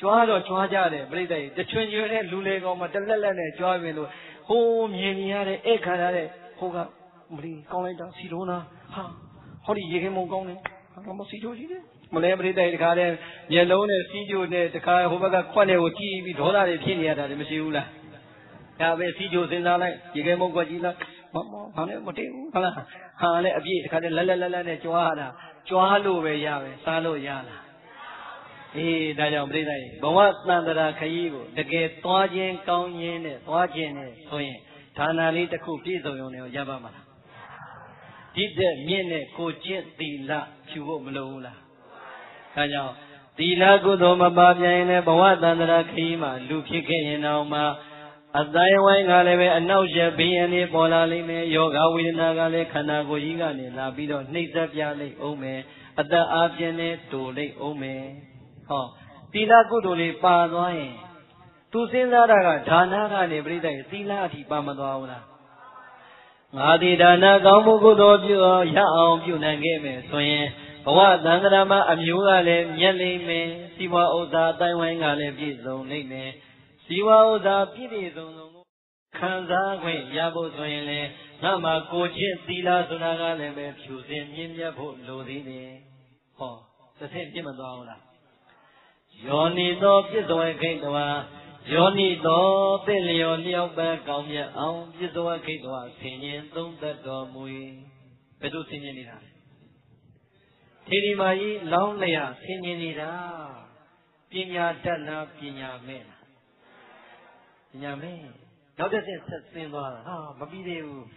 Speaker 2: ကြွားတော့ကြွားကြတယ်ပြိတ္တရေတချွင်ချွင်တဲ့လူလေကောင်မတလက်လက်နဲ့ကြွားပြင်လို့ဟိုးမြင်မြင်ရတဲ့ဧခံရတဲ့ဟိုကမလီကောင်းလိုက်တာစီလုံးလားဟာဟောဒီရေခင်မုံကောင်းတယ်ဟာမစီချိုးကြီးတယ်မလဲပရိသတ်တခါတည်းမျက်လုံးနဲ့စီးကြိုနဲ့တခါဟိုဘက်ကခွက်နဲ့ကိုကြည့်ပြီးဒေါသတွေဖြစ်နေရတာလည်းမရှိဘူးလားဒါပဲစီးကြိုစဉ်းစားလိုက်ရေခဲမုတ်ကွက်ကြီးလားမမဘာလဲမတည်ဘူးဟုတ်လားဟာလည်းအပြည့်တခါတည်းလက်လက်လက်လက်နဲ့ကြွားတာကြွားလို့ပဲရပဲစားလို့ရလား အေးဒါကြောင့်ပြိဿရေဘဝတန်တရာခရီးကိုတကယ်သွားခြင်းကောင်းခြင်းနဲ့သွားခြင်းနဲ့ဆိုရင်ဌာနလေးတစ်ခုပြည့်စုံရုံနဲ့ရပါမှာလားဒီတဲ့မြင့်တဲ့ကိုကျင့်သီလဖြူဖို့မလိုဘူးလားဒါကြောင့်သီလကုသိုလ်မပါပြန်ရင်လည်းဘဝတန်တရာခရီးမှာလူဖြစ်ခဲ့ရင်တော့မှအတိုင်းဝိုင်းကလည်းပဲအနောက်ရက်ဘေးအနေပေါ်လာလိမ့်မယ်ယောဂဝေဒနာကလည်းခန္ဓာကိုယ်ကြီးကနေလာပြီးတော့နှိမ့်သက်ပြလိမ့်အောင်မယ်အသက်အားပြင်းနဲ့တူလိမ့်အောင်မယ် ဟောသီလကုသိုလ်လေးပါသွားရင်သူစဉ်းစားတာကဒါနကနေပြိတ္တသီလအထိပါမသွားဘူးလားငါဒီဒါနကောင်းမှုကုသိုလ်ပြုရအောင်ပြုနိုင်ခဲ့မယ်ဆိုရင်ဘဝသံဃာမအမျိုးကလည်းမြတ်လိမ့်မယ်စီဝဥစ္စာအတိုင်းဝိုင်းကလည်းပြည့်စုံလိမ့်မယ်စီဝဥစ္စာပြည့်ပြည့်စုံစုံကိုခံစားခွင့်ရဖို့ဆိုရင်လည်းငါမှာကိုချင်းသီလဆိုတာကလည်းပဲဖြူစင်မြင့်မြတ်ဖို့လိုသေးတယ်ဟောတစ်ဆင့်ပြည့်မသွားဘူးလား ယောနီသောပြည့်စုံခိတ်တော်ယောနိသောသင့်လျော်လျောက်ပန်းကောင်းမြတ်အောင်ပြစ္ဆောခိတ်တော်ဆင်ញင်သုံးသက်တော်မူ၏ဘယ်သူဆင်ញင်နေတာလဲထေဒီမာကြီးလောင်းလျာဆင်ញင်နေတာပညာတတ်လားပညာမဲ့လားပညာမဲ့နောက်တစ်ဆင့်ဆက်ဆင်းသွားတာဟာမပြီးသေးဘူး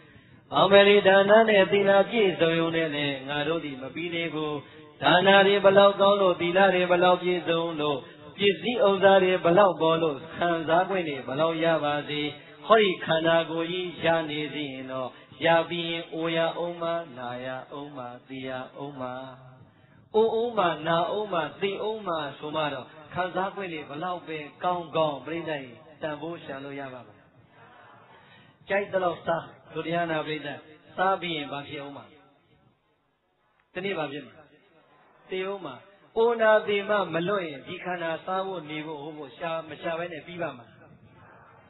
Speaker 2: အောင်မယ်လီဒါနနဲ့သီလပြည့်စုံုံနဲ့လည်းငါတို့ဒီမပြီးသေးဘူး ဒါနာတွေဘလောက်ကောင်းလို့သီလတွေဘလောက်ပြည့်စုံလို့ပစ္စည်းဥစ္စာတွေဘလောက်ပေါ်လို့ခံစား권တွေဘလောက်ရပါစေဟောဒီခန္ဓာကိုယ်ကြီးရနေစီရင်တော့ရပြီးရင်အိုရအောင်မနာရအောင်မသိရအောင်မအိုအောင်မနာအောင်မသိအောင်မဆိုမှတော့ခံစား권တွေဘလောက်ပဲကောင်းကောင်းပြိဋ္ဌာန်တန်ဖိုးရှာလို့ရပါမှာကြိုက်တော့စားဒုတိယနာပြိဋ္ဌာန်စားပြီးရင်ဘာဖြစ်အောင်မတနေ့ဘာဖြစ်မလဲ သိအောင်မအိုနာတိမမလွတ်ရင်ဒီခန္ဓာစားဖို့နေဖို့ဟိုဖို့ရှာမရှာပဲနဲ့ပြီးပါမှာ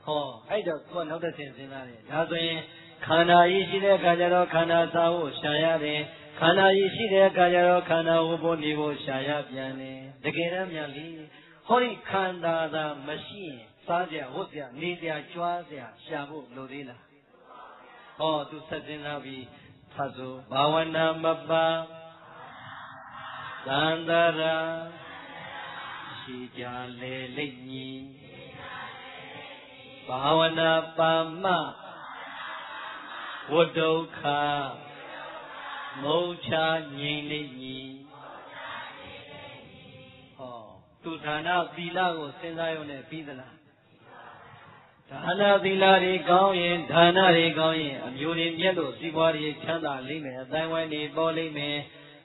Speaker 2: ဟောအဲ့တော့သူကနောက်တစ်ဆင့်စဉ်းစားတယ်ဒါဆိုရင်ခန္ဓာကြီးရှိတဲ့အခါကျတော့ခန္ဓာစားဖို့ရှာရတယ်ခန္ဓာကြီးရှိတဲ့အခါကျတော့ခန္ဓာဟိုဖို့နေဖို့ရှာရပြန်တယ်တကယ်တမ်းမြန်လေဟောဒီခန္ဓာသာမရှိရင်စားကြဝတ်ကြနေကြကြွားကြရှာဖို့လိုသေးလားဟောသူဆက်စဉ်းစားပြီးဖတ်ဆိုဘာဝနာမပါ သန္တရာရှိကြလေလိမ့်မည်ဘာဝနာပါမဝဒုက္ခမုံချငြိမ့်လိမ့်မည်ဟောသူဌာနသီလကိုစဉ်းစားရုံနဲ့ပြီးသလားဒါနသီလတွေကောင်းရင်ဒါနတွေကောင်းရင်အမျိုးတွေမြတ်လို့စီးပွားတွေချမ်းသာလိမ့်မယ်အတိုင်းဝိုင်းတွေပေါ်လိမ့်မယ်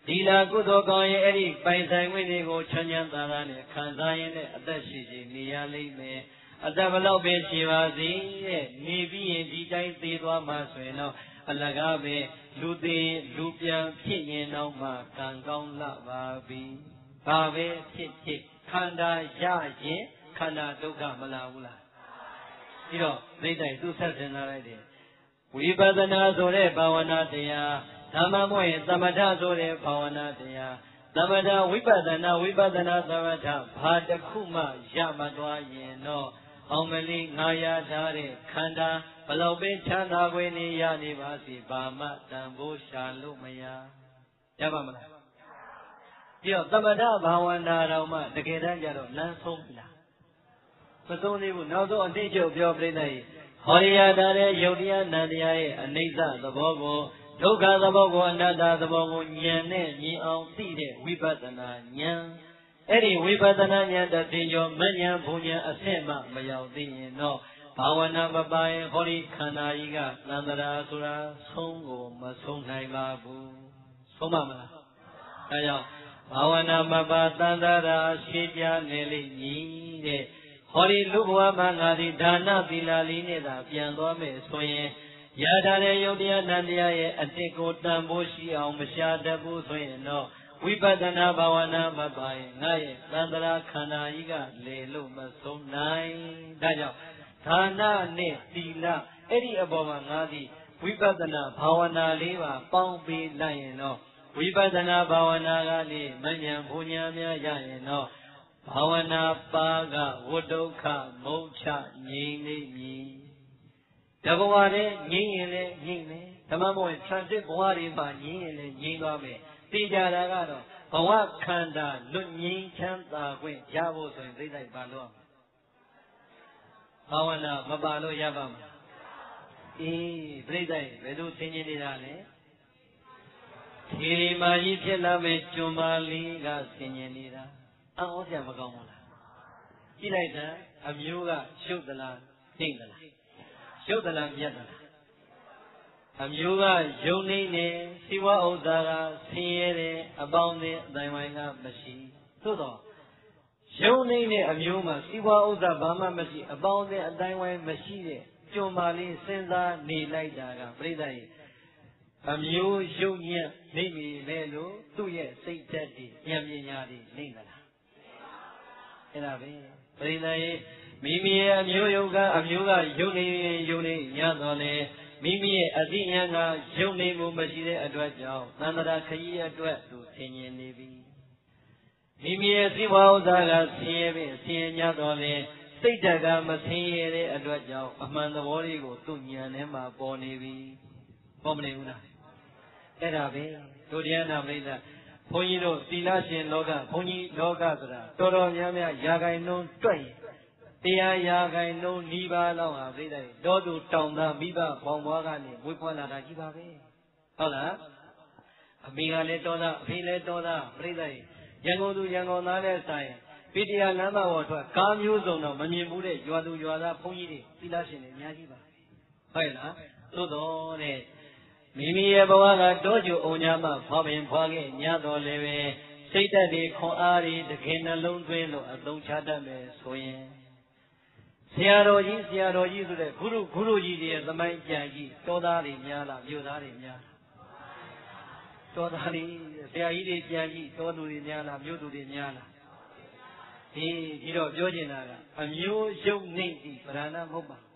Speaker 2: ဒီလာကုသိုလ်ကောင်းရင်အဲ့ဒီပိုင်ဆိုင်ဝင်တွေကိုချမ်းချမ်းသာသာနဲ့ခံစားရင်းနဲ့အသက်ရှိရှိနေရလိမ့်မယ်အသက်ဘလောက်ပဲရှိပါစေတဲ့နေပြီးရင်ဒီတိုင်းသေးသွားမှဆိုရင်တော့အလကားပဲလူသေးလူပြန်ဖြစ်ရင်တော့မှကံကောင်းလာပါပြီ။ဘာပဲဖြစ်ဖြစ်ခန္ဓာရရင်ခန္ဓာဒုက္ခမလာဘူးလား။ပြီးတော့သိတဲ့သူဆက်စင်လာလိုက်တယ်ဝိပဿနာဆိုတဲ့ဘာဝနာတရား ဓမ္မမဟုတ်ရင်သမထဆိုတဲ့ဘာဝနာတရားသမထဝိပဿနာဝိပဿနာသမထဘာတစ်ခုမှရမသွားရင်တော့အောင်မလေးငါရထားတဲ့ခန္ဓာဘလောက်ပဲချမ်းသာခွင့်နေရနေပါစေဘာမှတန်ဖိုးရှာလို့မရရပါမလားပြီးတော့သမထဘာဝနာတော်မှတကယ်တမ်းကျတော့လမ်းဆုံးပြီလားမဆုံးသေးဘူးနောက်ဆုံးအတိအကျပြောပြနေတယ်ဟောရိယတာတဲ့ယုတ်တရားနန္တရားရဲ့အနိစ္စသဘောကို ဒုက္ခသဘောကိုအနတ္တသဘောကိုဉာဏ်နဲ့မြင်အောင်သိတဲ့ဝိပဿနာဉာဏ်အဲ့ဒီဝိပဿနာဉာဏ်တသိကျော်မဉဏ်ဘုံဉာဏ်အဆင့်မှမရောက်သေးရင်တော့ဘာဝနာမပိုင်ဟောဒီခန္ဓာကြီးကသန္တရာဆိုတာဆုံးကိုမဆုံးနိုင်ပါဘူးဆုံးမမလားဒါကြောင့်ဘာဝနာမပါသန္တရာရှိကြနေလိမ့်မည်တဲ့ဟောဒီလူဘဝမှာငါဒီဒါနသီလလေးနဲ့သာပြန်သွားမယ်ဆိုရင် ရထားတဲ့ယုတ်တရားနန္တရားရဲ့အတိတ်ကိုတန်ဖိုးရှိအောင်မရှာတတ်ဘူးဆိုရင်တော့ဝိပဿနာဘာဝနာမပါရင်ငါရဲ့သန္တရာခန္ဓာကြီးကလေလို့မဆုံးနိုင်ဒါကြောင့်ဒါနနဲ့သီလအဲ့ဒီအပေါ်မှာငါသည်ဝိပဿနာဘာဝနာလေးပါပေါင်းပြီးလိုက်ရင်တော့ဝိပဿနာဘာဝနာကလေမဉ္ဇဉ်ဘုံညာများရရင်တော့ဘာဝနာပါကဝတ္ဒုက္ခမုတ်ချငြိမ့်နေမည် တဘဝတည်းငြိမ့်ရင်လည်းငြိမ့်မယ်ဓမ္မဘဝ transit ဘဝတွေမှာငြိမ့်ရင်လည်းငြိမ့်သွားမယ်သိကြတာကတော့ဘဝခန္ဓာလွတ်ငြိမ်းချမ်းသာခွင့်ရဖို့ဆိုရင်သိလိုက်ပါလို့ဘာဝနာမပါလို့ရပါမလားအေးပြိဿရဲ့ဘယ်လိုသင်ခြင်းနေတာလဲဒီမာကြီးဖြစ်လာမဲ့ကျွန်းပါလေးကသင်ခြင်းနေတာအော်ဆရာမကောင်းဘူးလားကြည့်လိုက်တာအမျိုးကရှုပ်သလားသိမလား ရုပ်သလားမြတ်သလားအမျိုးကယုံနေနေစီဝဥစ္စာကဆင်းရဲတယ်အပေါင်းနဲ့အတိုင်းဝိုင်းကမရှိသို့တော့ယုံနေတဲ့အမျိုးမှာစီဝဥစ္စာဘာမှမရှိအပေါင်းနဲ့အတိုင်းဝိုင်းမရှိတဲ့ကြုံပါလေးစဉ်းစားနေလိုက်တာကပြိဿရဲ့အမျိုးယုံညံ့နေပြီလေလို့သူ့ရဲ့စိတ်ဓာတ်တွေဉာဏ်ပညာတွေနေသလားအဲ့ဒါပဲပြိဿရဲ့ မိမိရဲ့အမျိုးယုံကအမျိုးကယုံနေယုံနေညတော့လေမိမိရဲ့အသိဉာဏ်ကယုံနေမှုမရှိတဲ့အတွက်ကြောင့်သန္တရာခရီးအတွက်သူဆင်ញင်နေပြီမိမိရဲ့စိဝဥစ္စာကဆင်းရဲပြီဆင်းရဲတော့လေစိတ်ဓာတ်ကမဆင်းရဲတဲ့အတွက်ကြောင့်အမှန်သဘောလေးကိုသူ့ဉာဏ်ထဲမှာပေါ်နေပြီပေါ်မနေဘူးလားအဲ့ဒါပဲဒုတိယနာပရိသတ်ဘုန်းကြီးတို့သီလရှင်လောကဘုန်းကြီးလောကဆိုတာတော်တော်များများယာဂိုင်နှုံးတွက်ရင် တရားယာဂိုင်နှုံးဤပါလောက်ဟာပြိတ္တိတောသူတောင်သားမိဘဘောင်ဘွားကနေဝေခွာလာတာကြီးပါပဲဟုတ်လားအမေကလည်းတော်သားအဖေလည်းတော်သားပြိတ္တိရန်ကုန်သူရန်ကုန်သားနဲ့ဆိုင်ပိတရားလမ်းမပေါ်ထွက်ကားမျိုးစုံတော့မမြင်ဘူးတဲ့ရွာသူရွာသားဘုန်းကြီးတွေသီလရှင်တွေအများကြီးပါဟုတ်လားသို့တော်တဲ့မိမိရဲ့ဘဝကတောကျုံညာမှဖွာပင်ဖွာခဲ့ညတော်လည်းပဲစိတ်သက်တွေခွန်အားတွေတခင်နှလုံးသွင်းလို့အသုံးချတတ်မယ်ဆိုရင် ဆရာတော်ကြီးဆရာတော်ကြီးဆိုတဲ့ဂုရုဂုရုကြီးတွေရဲ့သမိုင်းကြံကြီးတောသားတွေများလားမြို့သားတွေများလားတောသားတွေဆရာကြီးတွေကြံကြီးတောသူတွေများလားမြို့သူတွေများလားဒီပြီးတော့ပြောချင်တာကအမျိုးရုပ်နေသည့်ဗရဏမဟုတ်ပါဘူး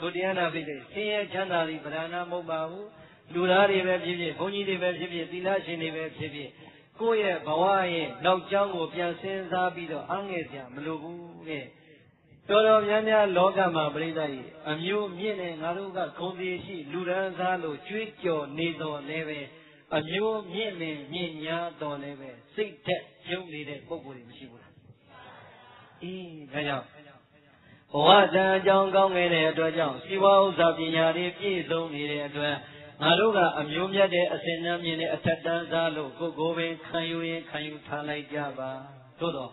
Speaker 2: ဒုတိယနာဖြစ်တဲ့ဆင်းရဲချမ်းသာသည့်ဗရဏမဟုတ်ပါဘူးလူသားတွေပဲဖြစ်ဖြစ်ဘုန်းကြီးတွေပဲဖြစ်ဖြစ်သီလရှင်တွေပဲဖြစ်ဖြစ်ကိုယ့်ရဲ့ဘဝရဲ့နောက်ကျောင်းကိုပြန်စဉ်းစားပြီးတော့အငဲ့စရာမလိုဘူးတဲ့ တော်တော်များများလောကမှာပြိဿကြီးအမျိုးမြင့်နေငါတို့ကဂုံစီရှိလူရန်စားလို့ကြွေးကြော်နေတော်လည်းပဲအမျိုးမြင့်နေမြင့်ညာတော်လည်းပဲစိတ်သက်ယုံနေတဲ့ပုံကိုယ်တွေမရှိဘူးလားအေးဒါကြောင့်ဘဝတန်အကြောင်းကောင်းခဲ့တဲ့အတွက်ကြောင့်စီဝါဥစ္စာပညာတွေပြည့်စုံနေတဲ့အတွက်ငါတို့ကအမျိုးမြတ်တဲ့အစဉ်နှမြင်တဲ့အထက်တန်းစားလို့ကိုကိုပင်ခံယူရင်ခံယူထားလိုက်ကြပါသို့တော့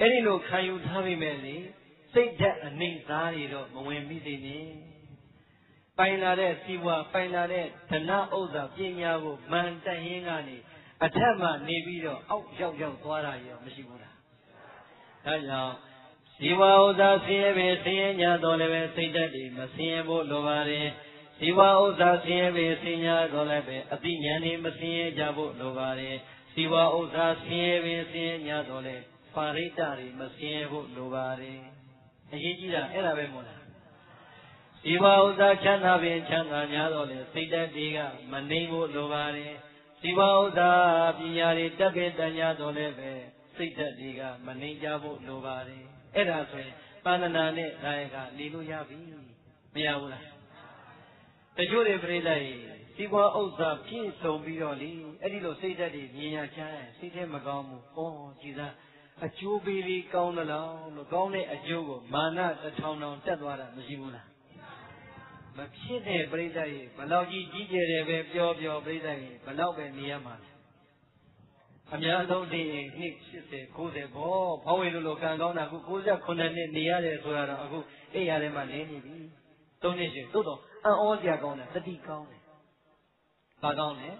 Speaker 2: အဲ့ဒီလိုခံယူထားပြီမဲ့လေ စိတ်ဓာတ်အနှိမ့်စားတွေတော့မဝင်မိသေးနဲ့ပိုင်လာတဲ့စီဝါပိုင်လာတဲ့ဓနဥစ္စာပညာကိုမန်တန်ရင်းကနေအထက်မှနေပြီးတော့အောက်ရောက်ရောက်သွားတာရောမရှိဘူးလားဒါကြောင့်ဇီဝဥစ္စာဆင်းရဲပဲဆင်းရဲညာတော့လည်းပဲစိတ်ဓာတ်တွေမဆင်းရဲဖို့လိုပါတယ်ဇီဝဥစ္စာဆင်းရဲပဲဆင်းရဲတော့လည်းပဲအတိညာဉ်တွေမဆင်းရဲကြဖို့လိုပါတယ်ဇီဝဥစ္စာဆင်းရဲပဲဆင်းရဲညာတော့လည်းပါရိတ္တတွေမဆင်းရဲဖို့လိုပါတယ် အရေးကြီးတာအဲ့ဒါပဲမို့လားဇီဝဥစ္စာချမ်းသာပင်ချမ်းသာများတော့လေစိတ်ဓာတ်တွေကမနှိမ့်ဖို့လိုပါတယ်ဇီဝဥစ္စာပညာတွေတက်ခဲ့တညာတော့လည်းပဲစိတ်ဓာတ်တွေကမနှိမ့်ကြဖို့လိုပါတယ်အဲ့ဒါဆိုရင်ပါဏနာနဲ့ဒါရကနေလို့ရပြီမရဘူးလားတချို့တွေပြိဿရေစီပွားဥစ္စာပြည့်စုံပြီးတော့လေအဲ့ဒီလိုစိတ်ဓာတ်တွေမြင်ရချမ်းစိတ်ထဲမကောင်းဘူး။ဩကြည်စား အကျိုးပေးပြီးကောင်းသလားလို့ကောင်းတဲ့အကျိုးကိုမာနတထောင်ထောင်တက်သွားတာမရှိဘူးလား။မဖြစ်တဲ့ပြိဿရေဘလောက်ကြီးကြီးကျယ်တယ်ပဲပြောပြောပြိဿရေဘလောက်ပဲနေရမှာလဲ။အများဆုံးဒီနှစ်80 90ဘောဖောင်းဝင်လို့လို့ကံကောင်းတာအခု69နှစ်နေရတယ်ဆိုတာတော့အခုအိပ်ရတယ်မှနေနေပြီ။သုံးနှစ်ရှိသို့တော့အံ့ဩစရာကောင်းတယ်တတိကောင်းတယ်။ဘာကောင်းလဲ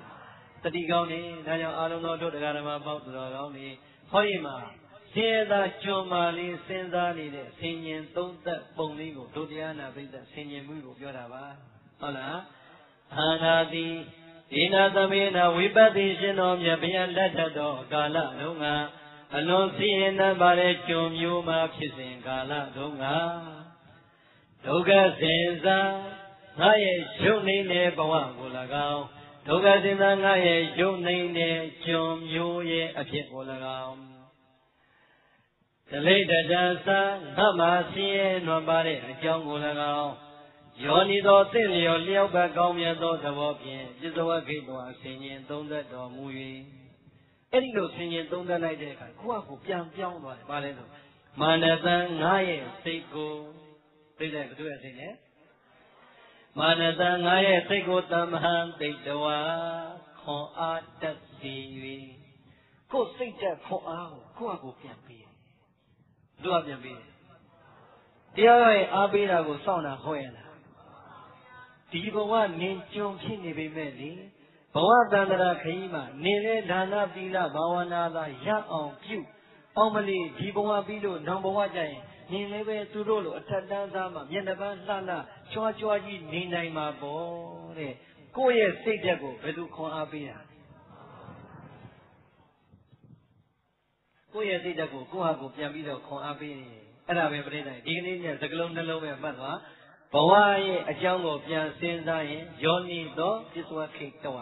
Speaker 2: ။တတိကောင်းတယ်ဒါကြောင့်အာလုံးတော်တို့တရားဓမ္မပေါက်တော်ကောင်းနေ ဟောဒီမှာဆင်းရဲသာကျွမ်းမာလေးစဉ်းစားနေတဲ့ဆင်ញင်သုံးသက်ပုံလေးကိုဒုတိယနာပိဋကဆင်ញင်မှုကိုပြောတာပါဟုတ်လားအာနာတိဒီနာသမေနာဝိပဿိရှင်တော်မြတ်ဗျာလက်ထတော်ကာလလုံးကအလွန်ဆင်းရဲနှံပါတဲ့ကျွန်မျိုးမှာဖြစ်စဉ်ကာလလုံးကဒုက္ခစင်စားငါရဲ့ရုပ်နေတဲ့ဘဝကို၎င်း ဒုက္ခစင်စားငါရဲ့ရုပ်နေတဲ့ကျွန်မျိုးရဲ့အဖြစ်ကို၎င်းဒလိတတသာငါမှာဆင်းရဲနွမ်းပါတဲ့အကြောင်းကို၎င်းယောနီသောသင့်လျော်လျောက်ပတ်ကောင်းမြတ်သောသဘောဖြင့်ပြစ္ဆဝဂိတ်တော်အစဉ်ရင်သုံးသက်တော်မူ၍အဲ့ဒီလိုဆင်ញင်သုံးသက်လိုက်တဲ့အခါကိုယ့်အကိုပြန်ပြောင်းသွားတယ်။ဘာလဲဆိုမာနတန်ငါရဲ့စိတ်ကိုသိတဲ့ဘုရားစိတ်နဲ့ မာနတန်ငါရဲ့စိတ်ကိုတမဟံသိတဝါခွန်အားတက်စီ၍ကိုယ်စိတ်တက်ခွန်အားကိုကိုယ့်အကိုပြန်ပေးတယ်။တို့ကပြန်ပေးတယ်။ဟတရားရဲ့အားပေးတာကိုစောင့်တာဟုတ်ရဲ့လားဒီဘဝနင်ကြုံဖြစ်နေပေမဲ့လေဘဝတန္တရာခရီးမှာနင်လည်းဒါနသီလဘာဝနာသာရအောင်ပြုအောင်မလေးဒီဘဝပြီးလို့နောင်ဘဝကျရင် နင်လည်းပဲသူတို့လိုအထက်တန်းသားမှာမျက်နှာပန်းလှလှကြွားကြွားကြီးနေနိုင်မှာပေါ့တဲ့ကိုယ့်ရဲ့စိတ်ဓာတ်ကိုဘယ်သူခွန်အားပေးတာကိုယ့်ရဲ့စိတ်ဓာတ်ကိုကိုယ့်ဟာကိုယ်ပြန်ပြီးတော့ခွန်အားပေးနေအဲ့ဒါပဲပြိတ္တာဒီကနေ့ညစကလုံးနှလုံးပဲမှတ်သွားဘဝရဲ့အကြောင်းကိုပြန်စဉ်းစားရင်ယောနိသောပစ္စဝခိတဝ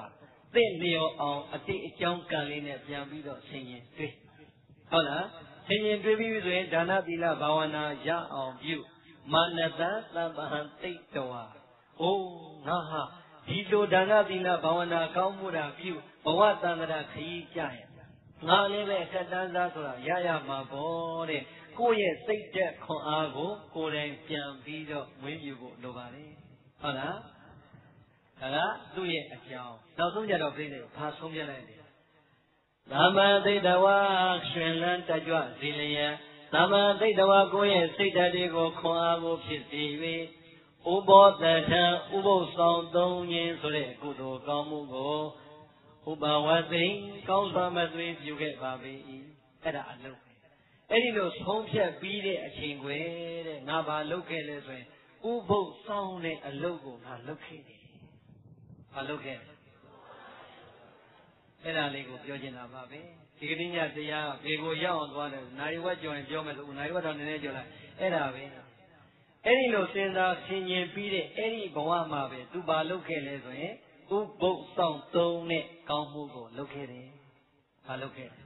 Speaker 2: သင့်လျော်အောင်အတိတ်အကြောင်းကံလေးနဲ့ပြန်ပြီးတော့ဆင်ရင်တွေ့ဟုတ်လား ဆင်ရင်တွေ့ပြီးဆိုရင်ဒါနသီလဘာဝနာရအောင်ပြုမာနတသဗ္ဗဟံတိတ်တဝအိုးငါဟာဒီလိုဒါနသီလဘာဝနာကောင်းမှုတာပြုဘဝတန်ត្រာခရီးကြရင်ငါလည်းပဲအထက်တန်းသားဆိုတာရရမှာပေါ့တဲ့ကိုယ့်ရဲ့စိတ်သက်ခွန်အားကိုကိုယ်တိုင်ပြန်ပြီးတော့ဝင်းယူဖို့လိုပါတယ်ဟုတ်လားဒါကသူ့ရဲ့အကြောင်းနောက်ဆုံးကြတော့ပြိနေဘာဆုံးပြလိုက်လဲ သမ္မာသိတဝါရှင်လန်းတကြွစီလျက်သမ္မာသိတဝါကိုယ့်ရဲ့စိတ်ဓာတ်တွေကိုခွန်အားကိုဖြစ်စေ၍ဥဘောတထံဥပုသ်ဆောင်သုံးခြင်းဆိုတဲ့ကုသိုလ်ကောင်းမှုကိုဥပဝသိကောင်းစွာမသွေးပြုခဲ့ပါ၏အဲ့ဒါအလုပ်ပဲအဲ့ဒီလိုဆုံးဖြတ်ပြီးတဲ့အချိန်ွယ်တဲ့ငါဘာလုပ်ခဲ့လဲဆိုရင်ဥပုသ်ဆောင်တဲ့အလုပ်ကိုငါလုပ်ခဲ့တယ်ဘာလုပ်ခဲ့လဲ အဲ့ဒါလေးကိုပြောချင်တာပါပဲဒီကနေ့ညတရားဘေကိုရောက်အောင်သွားတယ်နိုင်ဝက်ကြော်ရင်ပြောမယ်ဆိုနိုင်ဝက်တော့နည်းနည်းကြော်လိုက်အဲ့ဒါပဲအဲ့ဒီလိုစဉ်းစားဆင်ခြင်ပြီးတဲ့အဲ့ဒီဘဝမှာပဲသူဘာလုပ်ခဲ့လဲဆိုရင်ဥပုပ်ဆောင်သုံးတဲ့ကောင်းမှုကိုလုပ်ခဲ့တယ်ဘာလုပ်ခဲ့လဲ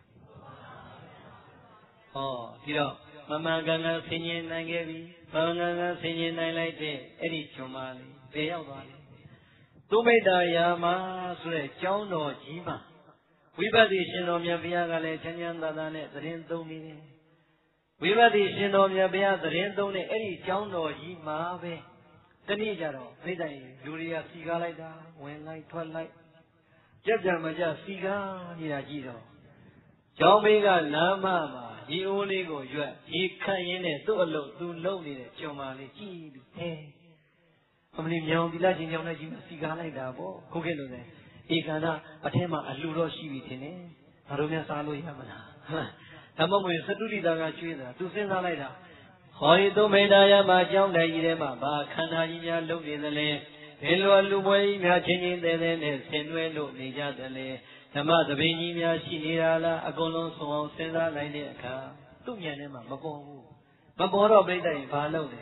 Speaker 2: ဟောဒီတော့မမှန်ကန်ကန်ဆင်ခြင်နိုင်ခဲ့ပြီမမှန်ကန်ကန်ဆင်ခြင်နိုင်လိုက်တဲ့အဲ့ဒီဂျွန်မလေးဘယ်ရောက်သွားလဲသူမိတ္တရာမဆိုတဲ့ကျောင်းတော်ကြီးမှာ ဝိပဿနာရှင်တော်မြတ်ဘုရားကလည်းချမ်းချမ်းသာသာနဲ့သတင်းသုံးနေတယ်ဝိပဿနာရှင်တော်မြတ်ဘုရားသတင်းသုံးတဲ့အဲ့ဒီကျောင်းတော်ကြီးမှာပဲတနေ့ကျတော့ဖိတိုင်လူတွေကစီကားလိုက်တာဝင်လိုက်ထွက်လိုက်ကြက်ကြံမကြစီကားနေတာကြည့်တော့ကျောင်းမေးကလမ်းမမှာဒီအိုးလေးကိုရွက်ဒီခန့်ရင်းနဲ့သူ့အလုပ်သူလုပ်နေတဲ့ကြုံပါလေးကြည့်ပြီးဟဲအမလီမြောင်ဒီလာချင်းကြောင်နဲ့ကြီးစီကားလိုက်တာပေါ့ခုခေတ်လိုလေ ဧကန္တအထက်မှာအလှတော့ရှိပြီထင်တယ်ငါတို့များစားလို့ရမလားဟုတ်လားဒါမှမဟုတ်စတုတိတာကကျွေးတာသူစဉ်းစားလိုက်တာဟောဒီသုံးမေတ္တာရမှာကြောင်းတိုင်ကြီးထဲမှာဘာခန္ဓာကြီးများလုပ်နေသလဲဘယ်လိုလူပွဲကြီးများချင်းချင်းသေးသေးနဲ့ဆင်နွှဲလို့နေကြသလဲဓမ္မသဘင်ကြီးများရှိနေတာလားအကုန်လုံးဆုံးအောင်စဉ်းစားလိုက်တဲ့အခါသူ့ဉာဏ်ထဲမှာမပေါ်ဘူးမပေါ်တော့ပြိတ္တရင်ဘာလုပ်လဲ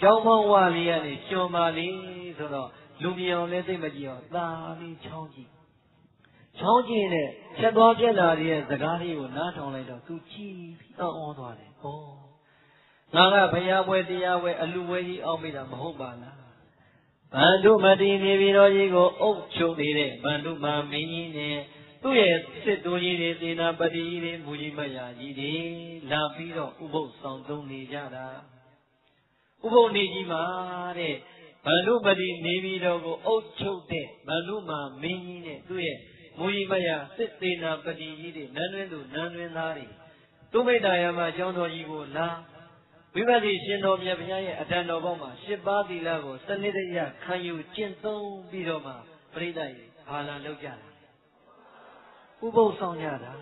Speaker 2: ကျောင်းမောင်းဝလေးကနေရှင်ပါလေးဆိုတော့ လူမြင်အောင်လည်းသိမကြည့်အောင်သာလေးချောင်းကြည့်ချောင်းကြည့်နဲ့ချက်သွားပြက်လာတဲ့စကားလေးကိုနားထောင်လိုက်တော့သူကြည့်ပြီးအောင်းသွားတယ်ဟောငါကဘုရားပွဲတရားပွဲအလူပွဲကြီးအောက်မိတာမဟုတ်ပါလားဗန္ဓုမတိနေပြည်တော်ကြီးကိုအုပ်ချုပ်နေတဲ့ဗန္ဓုမမင်းကြီးနဲ့သူ့ရဲ့စစ်သူကြီးတွေသေနာပတိကြီးတွေမူကြီးမယာကြီးတွေလာပြီးတော့ဥပုသ်ဆောင်သုံးနေကြတာဥပုသ်နေကြီးမှာတဲ့ ဗန္ဓုပတိနေပြည်တော်ကိုအုပ်ချုပ်တဲ့ဗန္ဓုမာမင်းကြီးနဲ့သူ့ရဲ့မူကြီးမယာစစ်သေးနာပတိကြီးတွေနန်းတွင်းသူနန်းတွင်းသားတွေသူမိတ္တရာမှာကျောင်းတော်ကြီးကိုလာဝိပဿနာရှင်တော်မြတ်ဘုရားရဲ့အတန်တော်ပေါက်မှာရှစ်ပါးသီလကိုစနစ်တကျခံယူကျင့်သုံးပြီးတော့မှပြိဿရေဘာလာလောက်ကြတာဥပုသ်ဆောင်ကြတာ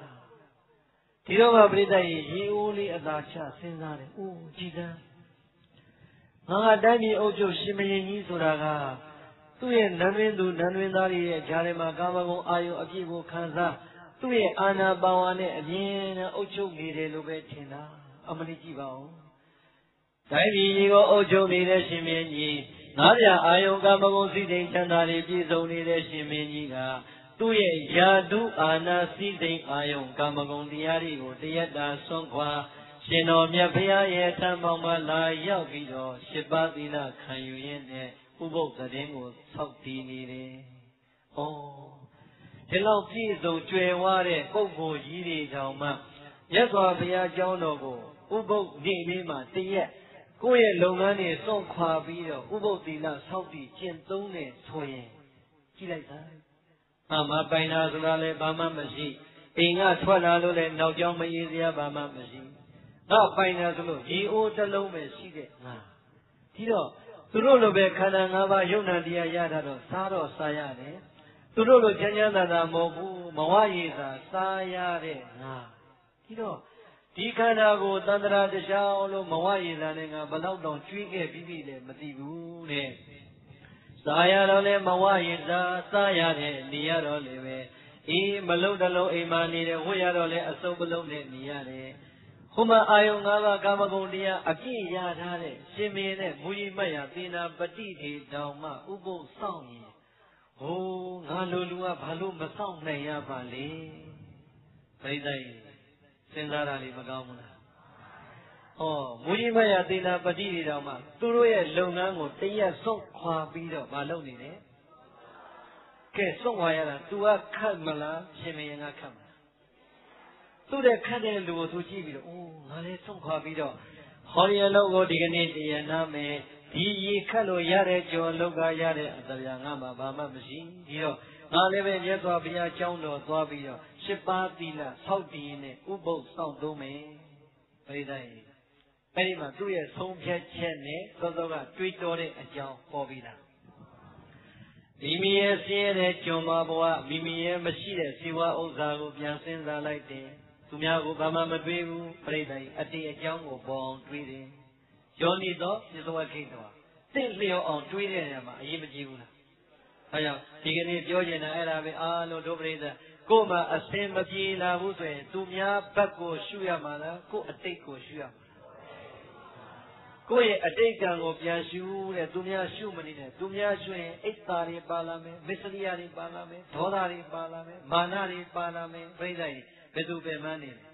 Speaker 2: ဒီတော့မှပြိဿရေရေအိုးလေးအသာချစဉ်းစားတယ်အိုးကြည်သန်း ငါကတိုင်းပြည်အုပ်ချုပ်ရှင်မရင်ကြီးဆိုတာကသူ့ရဲ့နန်းရင်းသူနန်းရင်းသားတွေရဲ့ဂျာထဲမှာကာမဂုဏ်အာယုံအပြည့်ကိုခံစားသူ့ရဲ့အာနာပါဝါနဲ့အမြင်နဲ့အုပ်ချုပ်နေတယ်လို့ပဲထင်တာအမလေးကြည့်ပါဦးတိုင်းပြည်ကြီးကိုအုပ်ချုပ်နေတဲ့ရှင်မင်းကြီးငါးပြအာယုံကာမဂုဏ်စိတ်တိမ်ချမ်းသာတွေပြည့်စုံနေတဲ့ရှင်မင်းကြီးကသူ့ရဲ့ယာတုအာနာစိတ်တိမ်အာယုံကာမဂုဏ်တရားတွေကိုတရက်တာဆွန့်ခွာ ရှင်တော်မြတ်ဘုရားရဲ့ထံပေါင်းမှာလာရောက်ပြီးတော့ရှစ်ပါးသီလခံယူရင်းနဲ့ဥပုပ်သတင်းကိုဆောက်တည်နေတယ်။ဩဒီလောက်ပြည့်စုံကြွယ်ဝတဲ့ပုဂ္ဂိုလ်ကြီးတွေကြောင့်မှမြတ်စွာဘုရားကျောင်းတော်ကိုဥပုပ်နေလေးမှာတရက်ကိုယ့်ရဲ့လုပ်ငန်းတွေစွန့်ခွာပြီးတော့ဥပုပ်သီလဆောက်တည်ကျင့်သုံးနေဆိုရင်ကြည့်လိုက်သား။အမပိုင်တာဆိုတာလည်းဘာမှမရှိ။အိမ်ကထွက်လာလို့လည်းနောက်ကျောင်းမအေးစရာဘာမှမရှိ။ ငါပိုင်တယ်ဆိုလို့ရေအိုးတစ်လုံးပဲရှိတဲ့ငါဒီတော့သူတို့လိုပဲခန္ဓာ၅ပါးယုံနာတရားရတာတော့စားတော့စားရတယ်သူတို့လိုချမ်းချမ်းသာသာမဟုတ်ဘူးမဝရည်သာစားရတဲ့ငါဒီတော့ဒီခန္ဓာကိုတန်ត្រာတခြားလို့မဝရည်သာနဲ့ငါဘလောက်တောင်ကျွေးခဲ့ပြီးပြီလဲမသိဘူးတဲ့စားရတော့လဲမဝရည်သာစားရတဲ့နေရတော့လေပဲအေးမလုံးတလုံးအိမ်မှာနေတယ်ဝတ်ရတော့လဲအစုံမလုံးနဲ့နေရတယ် ဟိုမှာအာယုံ၅ပါးကာမဂုဏ်တရားအပြည့်ရထားတဲ့ရှင်မင်းနဲ့မူကြီးမတ်ရသေနာပฏิထေတောင်မှဥပုပ်ဆောင်ရင်ဟိုငါလိုလူကဘာလို့မဆောင်နိုင်ရပါလဲပြိဿယစဉ်းစားတာလေးမကောင်းဘူးလားဩမူကြီးမတ်ရသေနာပฏิထေတောင်မှသူတို့ရဲ့လုပ်ငန်းကိုတရက်ဆုံးခွာပြီးတော့မလုပ်နေတယ်ကဲဆုံးခွာရတာ तू ကခတ်မလားရှင်မင်းကခတ်မလား သူ့တဲ့ခတ်တဲ့လူကိုသူကြည့်ပြီးတော့အိုးငါလည်းဆုံးခွာပြီးတော့ဟောဒီအလုပ်ကိုဒီကနေ့တရားနာမယ်ဒီရေခတ်လို့ရတဲ့ကြော်လောက်ကရတဲ့အတရားငါမှဘာမှမရှိဒီတော့ငါလည်းပဲမြတ်စွာဘုရားကျောင်းတော်သွားပြီးတော့ရှစ်ပါးသီလဆောက်တည်နဲ့ဥပုပ်စောင့်သုံးမယ်ပရိသတ်ရေအဲ့ဒီမှာသူ့ရဲ့ဆုံးဖြတ်ချက်နဲ့သောသောကတွေးတောတဲ့အကြောင်းပေါ်ပြီးတာမိမိရဲ့ဆင်းရဲတဲ့ကျွန်မဘဝမိမိရဲ့မရှိတဲ့ဇီဝဥစ္စာကိုပြန်စဉ်းစားလိုက်တယ် သူများကိုဘာမှမတွေးဘူးပြိတ္တိအတေအကြောင်းကိုပေါ်အောင်တွေးတယ်ယောနိသောပြစ္ဆဝခိတောတင့်လျော်အောင်တွေးတဲ့နေရာမှာအရေးမကြီးဘူးလားအဲကြောင့်ဒီကနေ့ပြောချင်တာအဲ့ဒါပဲအားလုံးဒုပရိသတ်ကိုယ်မှာအစင်မပြေလာဘူးဆိုရင်သူများဘက်ကိုရှုရမှာလားကိုယ်အတိတ်ကိုရှုရမှာကိုယ့်ရဲ့အတိတ်ကံကိုပြန်ရှုတဲ့သူများရှုမနေနဲ့သူများရှုရင်အိတ်တာတွေပါလာမယ်မစ္စရိယတွေပါလာမယ်ဒေါသတွေပါလာမယ်မာနတွေပါလာမယ်ပြိဿကြီး ဘယ်သူပဲမှန်းနေလဲ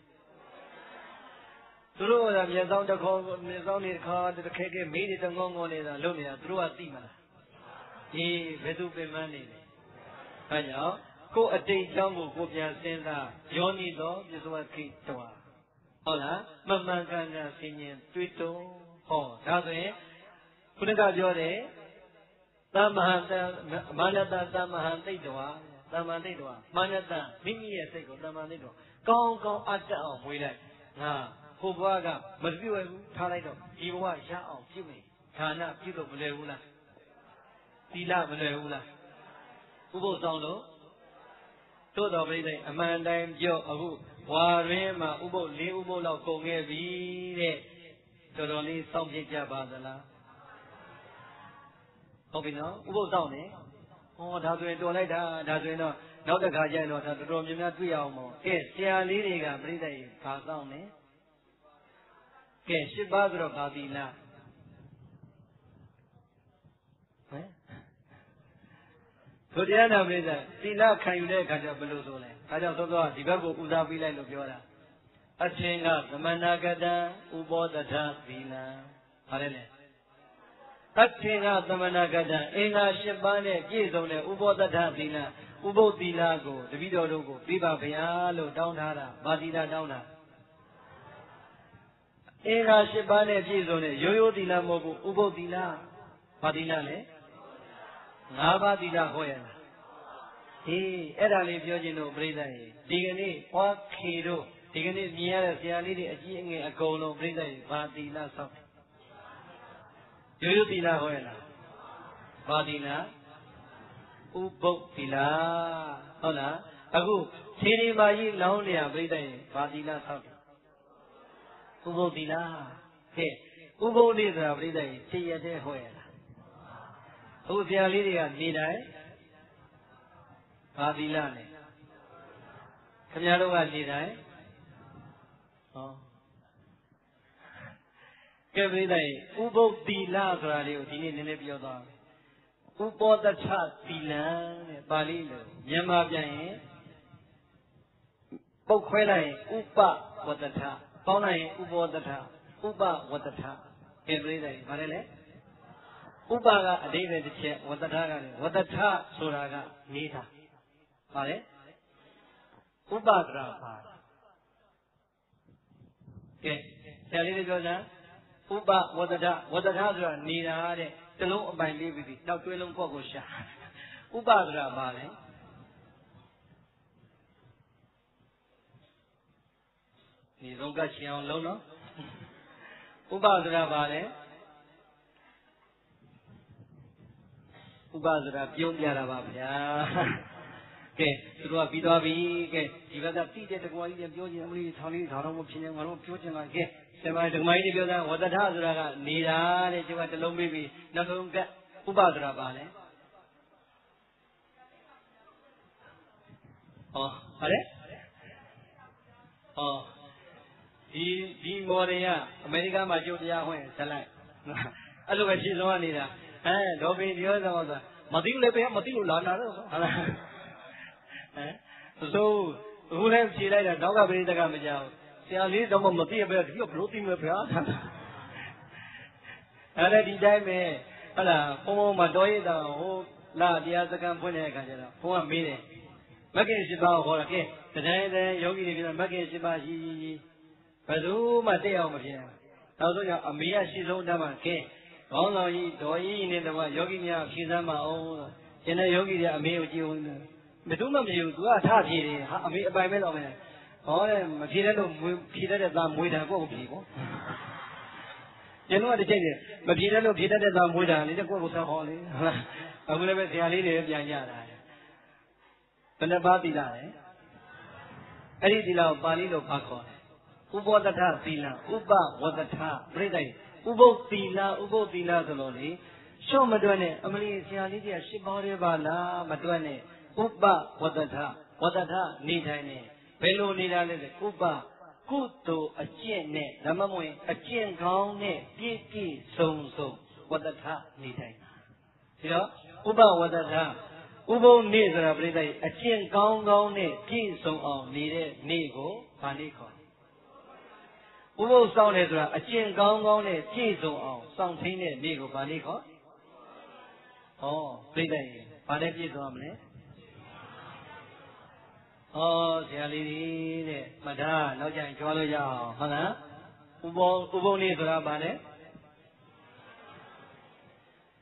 Speaker 2: သူတို့ကမျက်စောင်းတစ်ခေါမျက်စောင်းတွေတစ်ခါတစ်ခဲခဲမေးတွေတငုံငုံနေတာလုပ်နေတာသူတို့ကသိမလားဒီဘယ်သူပဲမှန်းနေလဲအဲကြောင့်ကိုယ်အတိတ်အကြောင်းကိုကိုပြန်စဉ်းစားယောနိတော်ပြစ္ဆဝခိတဝါဟုတ်လားမမှန်ကန်ကန်ဆင်ញင်တွေးတုံးဟောဒါဆိုရင်ခုနကပြောတယ်သမဟံမာနတသမဟံသိတ္တဝါတမ္မာသိတော်မာနတမိမိရဲ့စိတ်ကိုတမ္မာသိတော် ကောင်းကောင်းအတက်အောင်မွေးလိုက်ငါဟိုဘဝကမပြည့်ဝဘူးထားလိုက်တော့ဒီဘဝရအောင်ပြုမယ်ဌာနပြုလို့မလွယ်ဘူးလားသီလမလွယ်ဘူးလားဥပုသ်ဆောင်လို့တို့တော်ပြိတဲ့အမှန်တိုင်းပြောအခုဝါရင်းမှာဥပုသ်၄ဥပုသ်လောက်ကုန်ခဲ့ပြီတဲ့တော်တော်လေးစောင့်ပြကြပါသလားဟုတ်ပြီနော်ဥပုသ်ဆောင်နေဟောဒါဆိုရင်တော်လိုက်တာဒါဆိုရင်တော့ နောက်တစ်ခါကျရင်တော့ဒါတော်တော်များများတွေ့အောင်ပေါ့ကဲဆရာလေးတွေကပြိဿရေဘာဆောင်လဲကဲရှစ်ပါးဆိုတော့ဘာသီလဟမ်ဆိုတရားနာပြိဿသီလခံယူတဲ့အခါကျဘယ်လိုဆိုလဲဒါကြောင့်သောသောဒီဘက်ကိုဦးစားပေးလိုက်လို့ပြောတာအထင်ကသမဏဂတံဥပောတထသီလံဘာလဲလဲတတ်ထင်ကသမဏဂတအင်္ဂါ၈ပါးနဲ့ပြည့်စုံတဲ့ဥပောတထသီလ ဥပုပ်သီလကိုတပည့်တော်တို့ကိုပြပါဗျာလို့တောင်းထားတာဗာသီလတောင်းတာအင်္ဂါ၈ပါးနဲ့ပြည့်စုံတဲ့ရိုးရိုးသီလမဟုတ်ဘူးဥပုပ်သီလဗာသီလလေ၅ပါးသီလဟောရတာဟေးအဲ့ဒါလေးပြောခြင်းတို့ပြိဿရေဒီကနေ့ဟောခေတို့ဒီကနေ့မြင်ရတဲ့ဆရာလေးတွေအကြီးအငယ်အကုန်လုံးပြိဿရေဗာသီလဆောက်ရိုးရိုးသီလဟောရလားဘာသီလ ဥပုပ်သီလဟုတ်လားအခုခြေဒီမာကြီးလောင်းနေရပြိတ္တရင်ဘာသီလဆောက်တယ်ဥပုပ်သီလဟဲ့ဥပုပ်နေ့ဆိုတာပြိတ္တရင်ခြေရတဲ့ဟောရလားအခုဆရာလေးတွေကနေတိုင်းဘာသီလနဲ့ခင်ဗျားတို့ကနေတိုင်းဟောကဲပြိဿရေဥပုပ်တိလဆိုတာလေးကိုဒီနေ့နည်းနည်းပြောသွားမယ် ဥပောတထတိလံတဲ့ပါဠိလိုမြန်မာပြန်ရင်ပုတ်ခွဲလိုက်ရင်ဥပဝတ္တထပေါင်းလိုက်ရင်ဥပောတထဥပဝတ္တထကဲပြိဿရေဗါလဲလေဥပကအတိပ္ပယ်တစ်ချက်ဝတ္တထကလည်းဝတ္တထဆိုတာကနေတာဗါလဲဥပဒရာပါကဲဆရာလေးတွေပြောစမ်းဥပဝတ္တဝတ္တဆိုတာနေတာတဲ့ တလုံးအပိုင်လေးပြီးနောက်တွဲလုံးပေါ့ကိုရှာဥပဆိုတာဘာလဲဒီဆုံးကချင်အောင်လုံးနော်ဥပဆိုတာဘာလဲဥပဆိုတာပြုံးပြတာပါဗျာကဲသူတို့ကပြီးသွားပြီကဲဒီဘက်ကတိတဲ့တကွာကြီးပြောချင်အမလေးထောင်လေးထောင်တော့မဖြစ်နေငါတို့ပြောချင်တာကဲ ဆရာမဓမ္မကြီးပြောတာဝတ္တထဆိုတာကနေတာတဲ့ကျမတလုံးပြီးပြီနောက်ဆုံးကဥပဆိုတာပါလေဟောဟာလေဟောဒီဒီမော်ဒယ်ကအမေရိကန်မှာကျုပ်တရားဟွင့်ဇလိုက်အဲ့လိုပဲရှင်းဆုံးနေတာအဲဒေါ်ပင်ပြောတော့ဆိုမသိလို့လည်းပဲမသိလို့လာနာတော့ဟုတ်လားဟမ်ဆိုအခုလည်းဖြေလိုက်တာနောက်ကပရိသတ်ကမကြောက် ဆရာလေးတော့မသိရပဲဒီလိုဘလို့သိမလဲဗျာအဲ့ဒါဒီတိုင်းပဲဟုတ်လားဘုံဘုံမှာတော်ရည်တော်ဟိုလာတရားစကံဖွင့်တဲ့အခါကျတော့ဘုံကမေးတယ်မဂ္ဂင်၈ပါးကိုဟောတာကဲတတိုင်းတိုင်းယောဂီတွေပြောမဂ္ဂင်၈ပါးရှိရှိရှိဘယ်သူမှတက်အောင်မဖြစ်ဘူးနောက်ဆုံးကျအမေကရှိဆုံးတတ်မှကဲကောင်းဆောင်ကြီးဒေါ်ကြီးနဲ့တမယောဂီများဖြေစမ်းမအောင်ကျန်တဲ့ယောဂီတွေအမေကိုကြည့်ဝင်တယ်ဘယ်သူမှမကြည့်ဘူးသူကထဖြေတယ်ဟာအမေအပိုင်ပဲတော့မယ် ဟောတယ်မဖြေတဲ့လို့ဖြေတတ်တဲ့သားမွေးတာကိုယ့်ကိုဖြေပေါ့ကျန်တော့တစ်ချိန်တည်းမဖြေတဲ့လို့ဖြေတတ်တဲ့သားမွေးတာလေကိုယ့်ကိုဆက်ဟောလေဟုတ်လားအခုလည်းပဲဆရာလေးတွေပြန်ကြတာဘယ်နှပါးသီလလဲအဲ့ဒီသီလကိုပါဠိလိုဖတ်ခေါ်တယ်ဥပောတထသီလဥပဝတ္တထပြိဋ္ဌိဥပုပ်သီလဥပုပ်သီလဆိုလို့လေရှော့မတွက်နဲ့အမလီဆရာလေးကြီးကရှစ်ပါးရဲပါလားမတွက်နဲ့ဥပဝတ္တထဝတ္တထနေထိုင်နေ ဘယ်လိုနေတာလဲဆိုဥပကုသိုလ်အကျင့်နဲ့ဓမ္မမဝင်အကျင့်ကောင်းနဲ့ပြည့်ပြည့်စုံစုံဝတ္တထနေထိုင်တာဒီတော့ဥပဝတ္တထဥပုံနေ့ဆိုတာပြိဿအကျင့်ကောင်းကောင်းနဲ့ပြည့်စုံအောင်နေတဲ့နေ့ကိုဗာနေ့ခေါ်ဥပုသ်ဆောင်တယ်ဆိုတာအကျင့်ကောင်းကောင်းနဲ့ပြည့်စုံအောင်စောင့်သိတဲ့နေ့ကိုဗာနေ့ခေါ်ဩပြိဿရေဗာနဲ့ပြည့်စုံရမလဲ ဩဆရာလေးကြီးတဲ့မထာနောက်ကျရင်ကြွားလို့ရအောင်ဟုတ်လားဥပုံဥပုံနေ့ဆိုတာဗာနဲ့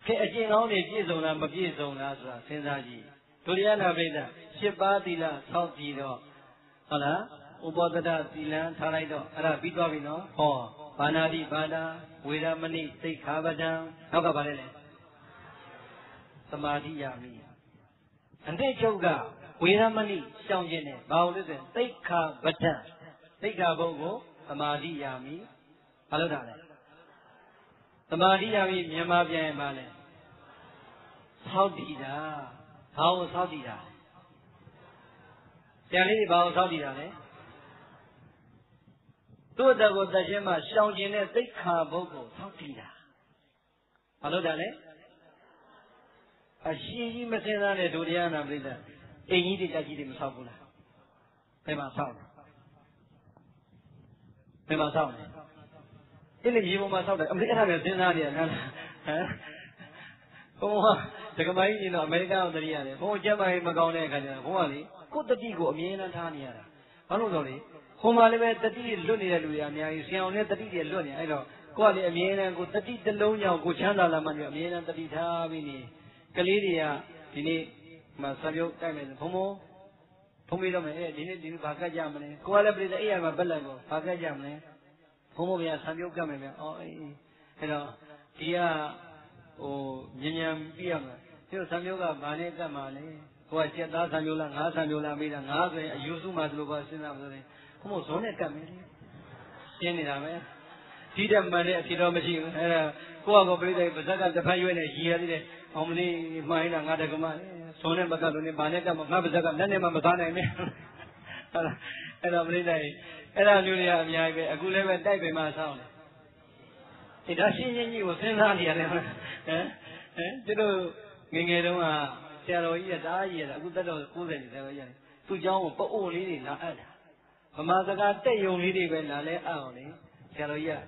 Speaker 2: ကဲအကျင့်ကောင်းတွေပြည့်စုံလားမပြည့်စုံလားဆိုတာစဉ်းစားကြည့်ဒုတိယနာပိဋက၈ပါးသီလဆောက်ကြည့်တော့ဟုတ်လားဥပဒတသီလံထားလိုက်တော့အဲ့ဒါပြီးသွားပြီနော်ဟောဘာနာတိဘာဒာဝေရမဏိသိခာပဒံနောက်ကဘာလဲလဲသမာဓိယာမိအတိတ်ချုပ်က ဝေရမဏိရှောင်ခြင်းနဲ့ဘာလို့လဲဆိုသိခာပဒံသိခာဘုံကိုသမာဓိယာမိဘာလို့တာလဲသမာဓိယာမိမြန်မာပြန်ရင်ပါလဲသောက်တည်တာဘာကိုသောက်တည်တာဆရာလေးဘာကိုသောက်တည်တာလဲတို့တကိုတခြင်းမှာရှောင်ကျင်တဲ့သိက္ခာဘုတ်ကိုသောက်တည်တာဘာလို့တာလဲအရှိကြီးမစင်စားတဲ့ဒုတရားနာပြိဿ အိမ်ကြီးတွေကြကြီးတွေမဆောက်ဘူးလားဘယ်မှာဆောက်လဲဘယ်မှာဆောက်လဲအဲ့ဒီမြေပေါ်မှာဆောက်တယ်အမေအဲ့ဒါပဲစဉ်းစားနေရလားဟမ်ဘုံကဒကမိုင်းကြီးတော့အမေရိကန်ကိုတတိရတယ်ဘုံကျက်မိုင်းမကောင်းတဲ့အခါကျတော့ဘုံကလေကိုယ်တတိကိုအမြဲတမ်းထားနေရတာဘာလို့လဲလေဟိုမှာလည်းပဲတတိလွတ်နေတဲ့လူတွေအများကြီးဆင်အောင်လည်းတတိတွေလွတ်နေအဲ့တော့ကိုယ်ကလေအမြဲတမ်းကိုတတိတလုံးကြောင့်ကိုချမ်းသာလာမှမျိုးအမြဲတမ်းတတိထားပြီးနေကလေးတွေကဒီနေ့ မှဆံပြုတ်တိုက်မယ်ဘုံဘုံဘုံပြီးတော့မယ်အဲ့ဒီနေ့ဒီနေ့ဘာကတ်ကြမလဲကိုယ်ကလည်းပြည်တဲ့အဲ့ရမှာပက်လိုက်ကိုဘာကတ်ကြမလဲဘုံဘုံဗျာဆံပြုတ်ကတ်မယ်ဗျာအော်အေးအဲ့တော့ဒီကဟိုညဉ့်ညံပြရမှာဒီဆံပြုတ်ကဘာနဲ့ကတ်မှာလဲကိုယ်ကစက်သားဆံပြုတ်လားငါးဆံပြုတ်လားမေးတာငါးဆိုရင်အယူစုမှဒီလိုပါစဉ်းစားမလို့ဘုံဘုံဇွန်နဲ့ကတ်မယ်လေရှင်းနေတာပဲဒီတက်မှန်တဲ့အဖြစ်တော့မရှိဘူးအဲ့ဒါကိုယ့်အကောပြိတဲ့ပါဇက်ကတစ်ဖက်ရွေးနေရည်ရသေးတယ်အောင်မလေးမှိုင်းတာငါတကမဇွ န်နဲ့မကတ်လို့နေဘာနဲ့ကတ်မငါပါဇက်ကလက်နဲ့မှမသားနိုင်နဲ့ဟုတ်လားအဲ့တော့ပြိတဲ့အဲ့ဒါမျိုးတွေကအများကြီးပဲအခုလည်းပဲတိုက်ပင်မှဆောင်းတယ်ဒါရှင်းချင်းကြီးကိုစဉ်းစားနေရတယ်ဟမ်ဟမ်ဒီလိုငငယ်တုန်းကဆရာတော်ကြီးကတားကြီးရတာအခုတက်တော့90နေဆရာတော်ကြီးရတယ်သူ့เจ้าကိုပအိုလေးတွေလာအပ်တာဗမာစကားတက်ယုံလေးတွေပဲလာလဲအအောင်လေဆရာတော်ကြီးက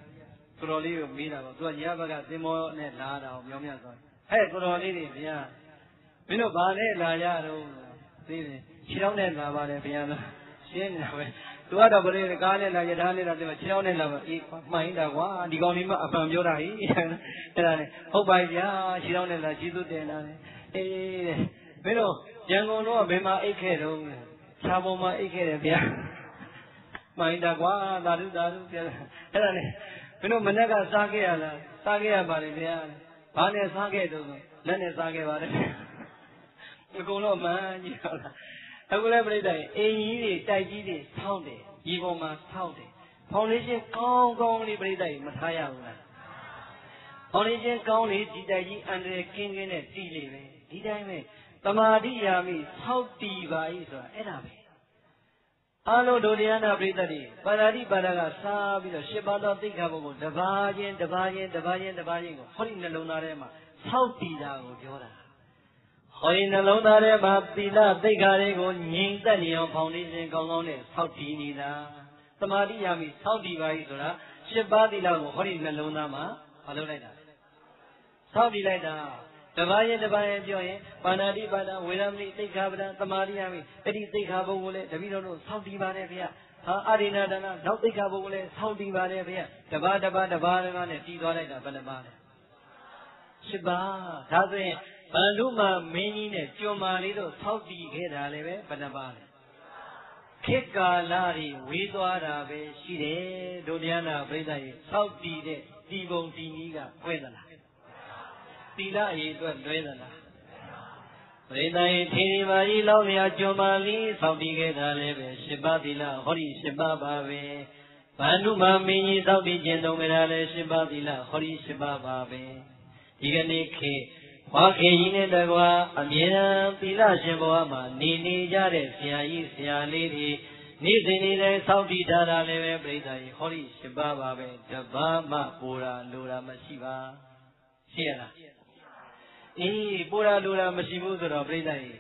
Speaker 2: ကိုတော်လေးကိုမေးတာပေါ့သူကညဘက်ကသင်္ဘောနဲ့လာတာကိုမြောင်းမြတ်ဆိုဟဲ့ကိုတော်လေးတွေဗျာ မင်းတို့ဘာနဲ့လာကြတော့သိတယ်ခြေထောက်နဲ့လာပါတယ်ဗျာရှင်းနေတာပဲသူကတော့ဗရေကားနဲ့လာရထားနဲ့လာတယ်ခြေထောက်နဲ့လာပါအေးမှိုင်းတာကွာဒီကောင်လေးမအပံပြောတာဟိအဲ့ဒါနဲ့ဟုတ်ပါဗျာခြေထောက်နဲ့လာကျေးဇူးတင်တာလေအေးတဲ့မင်းတို့ရန်ကုန်တော့ဘယ်မှာအိတ်ခဲ့တော့ခြားပေါ်မှာအိတ်ခဲ့တယ်ဗျာမှိုင်းတာကွာသာဓုသာဓုပြန်အဲ့ဒါနဲ့မင်းတို့မနေ့ကစားခဲ့ရလားစားခဲ့ရပါလေဗျာဘာနဲ့စားခဲ့တော့လက်နဲ့စားခဲ့ပါတယ် အကုန်လုံးမှန်ကြီးဟုတ်လားအခုလည်းပြိတ္တအင်ကြီးတွေတိုက်ကြီးတွေဆောင်းတယ်ဒီပေါ်မှာဆောင်းတယ်ဖောင်ဒေးရှင်းကောင်းကောင်းလေးပြိတ္တမထားရဘူးလားဖောင်ဒေးရှင်းကောင်းလေးဒီတိုက်ကြီးအန္တရာယ်ကင်းကင်းနဲ့တီးလေပဲဒီတိုင်းပဲတမာတိယာမိဆောက်တီပါ၏ဆိုတာအဲ့ဒါပဲအလုံးဒုတရားနာပရိသတ်တွေပါဠိပါဒကစားပြီးတော့ရှစ်ပါးသောသိက္ခာပုဂ္ဂိုလ်တပါးချင်းတပါးချင်းတပါးချင်းတပါးချင်းကိုဟောဒီနှလုံးသားထဲမှာဆောက်တည်တာကိုပြောတာ ဟောဒီနှလုံးသားထဲမှာသီလသိက္ခာတွေကိုငြိမ်သက်နေအောင်ဖောင်ဒေးရှင်းကောင်းကောင်းနဲ့ဆောက်တည်နေတာသမာဓိရမိဆောက်တည်ပါပြီဆိုတာရှစ်ပါးသီလကိုဟောဒီနှလုံးသားမှာမလုပ်လိုက်တာဆောက်တည်လိုက်တာတပါးရင်တပါးရင်ပြောရင်ပါဏာတိပါဒဝေရမဏိသိက္ခာပဒသမာဓိရမိအဲ့ဒီသိက္ခာဘုံကိုလည်းတပည့်တော်တို့ဆောက်တည်ပါတယ်ဗျာဟာအာရိဏဒါနနောက်သိက္ခာဘုံကိုလည်းဆောက်တည်ပါတယ်ဗျာတပါးတပါးတပါးတပါးနဲ့တည်သွားလိုက်တာဘယ်နှပါးလဲရှိပါဒါဆိုရင် ဗန္ဓုမမင်းကြီးနဲ့ကျွံမာလေးတို့ဆောက်တည်ခဲ့တာလည်းပဲဘယ်နှပါးလဲခေတ်ကာလတွေဝေးသွားတာပဲရှိတယ်ဒုတိယနာပြိဿရေဆောက်တည်တဲ့ဒီပုံဒီနည်းကပွဲသလားသီလအရေးအတွက်လွဲသလားပရိသတ်ရေထေရီမာကြီးလောင်းမြာကျွံမာလေးဆောက်တည်ခဲ့တာလည်းပဲရှစ်ပါးသီလဟောဒီရှစ်ပါးပါပဲဗန္ဓုမမင်းကြီးဆောက်တည်ခြင်းသုံးကြတာလည်းရှစ်ပါးသီလဟောဒီရှစ်ပါးပါပဲဒီကနေ့ခေတ် ဘွားခေကြီးနဲ့တကွာအမြဲတမ်းသီလရှင်ဘဝမှာနေနေကြတဲ့ဆရာကြီးဆရာလေးတွေနေ့စဉ်နေ့တိုင်းစောင့်တည်ထားတာလည်းပဲပြိဿကြီးဟောဒီရှင်ပါပါပဲတပါးမှပူတာလိုတာမရှိပါရှိရလားအေးပူတာလိုတာမရှိဘူးဆိုတော့ပြိဿကြီး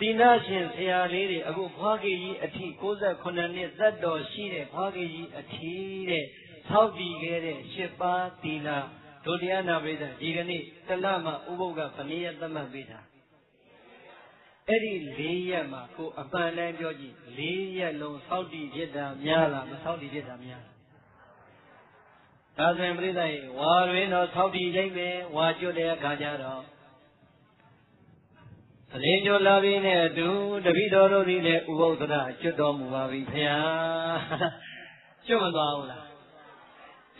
Speaker 2: တိနာရှင်ဆရာလေးတွေအခုဘွားခေကြီးအထိ68နှစ်သက်တော်ရှိတဲ့ဘွားခေကြီးအထိတဲ့စောင့်တည်ခဲ့တဲ့ရှစ်ပါးသီလ ဒုတိယနာပိဋကဒီကနေ့တလမှာဥပုပ်ကဗနည်းရသတ်မှတ်ပေးတာအဲ့ဒီ၄ရက်မှာကိုအပန်တန်းပြောကြည့်၄ရက်လုံးစောက်တည်ဖြစ်တာများလားမစောက်တည်ဖြစ်တာများဒါဆိုရင်ပြိဿရေဝါရင်းတော့စောက်တည်လိုက်မယ်ဝါကျွတ်တဲ့အခါကျတော့အလင်းကျော်လာပြီးနဲ့အတူတပိတော်တို့သည်လည်းဥပုသ္တရကျွတ်တော်မူပါပြီခင်ဗျာကျွတ်မသွားဘူးလား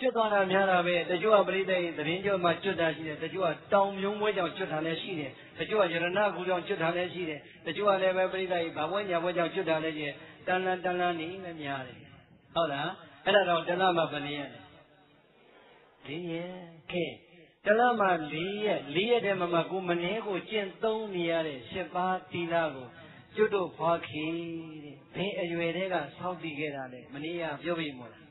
Speaker 2: ကျွတ်သွားတာများတာပဲတချို့ကပရိသတ်သတင်းကျော်မှာကျွတ်တာရှိတယ်တချို့ကတောင်မြုံပွဲကြောင့်ကျွတ်တာလည်းရှိတယ်တချို့ကယရဏကူကြောင့်ကျွတ်တာလည်းရှိတယ်တချို့ကလည်းပဲပရိသတ်ဘာပွဲညာပွဲကြောင့်ကျွတ်တာလည်းရှိတယ်တန်လန်တန်လန်နေလည်းများတယ်ဟုတ်လားအဲ့ဒါတော့တလမှာဘယ်နည်းရလဲ၄ရက်ခဲတလမှာ၄ရက်၄ရက်တည်းမှာကိုမနှဲကိုကျင့်သုံးနေရတဲ့၈ပါးသီလကိုကျွတ်တို့ဖွားခေတဲ့ဘယ်အရွယ်တည်းကစောင့်တည်ခဲ့တာလဲမနေ့ကပြောပြမို့လား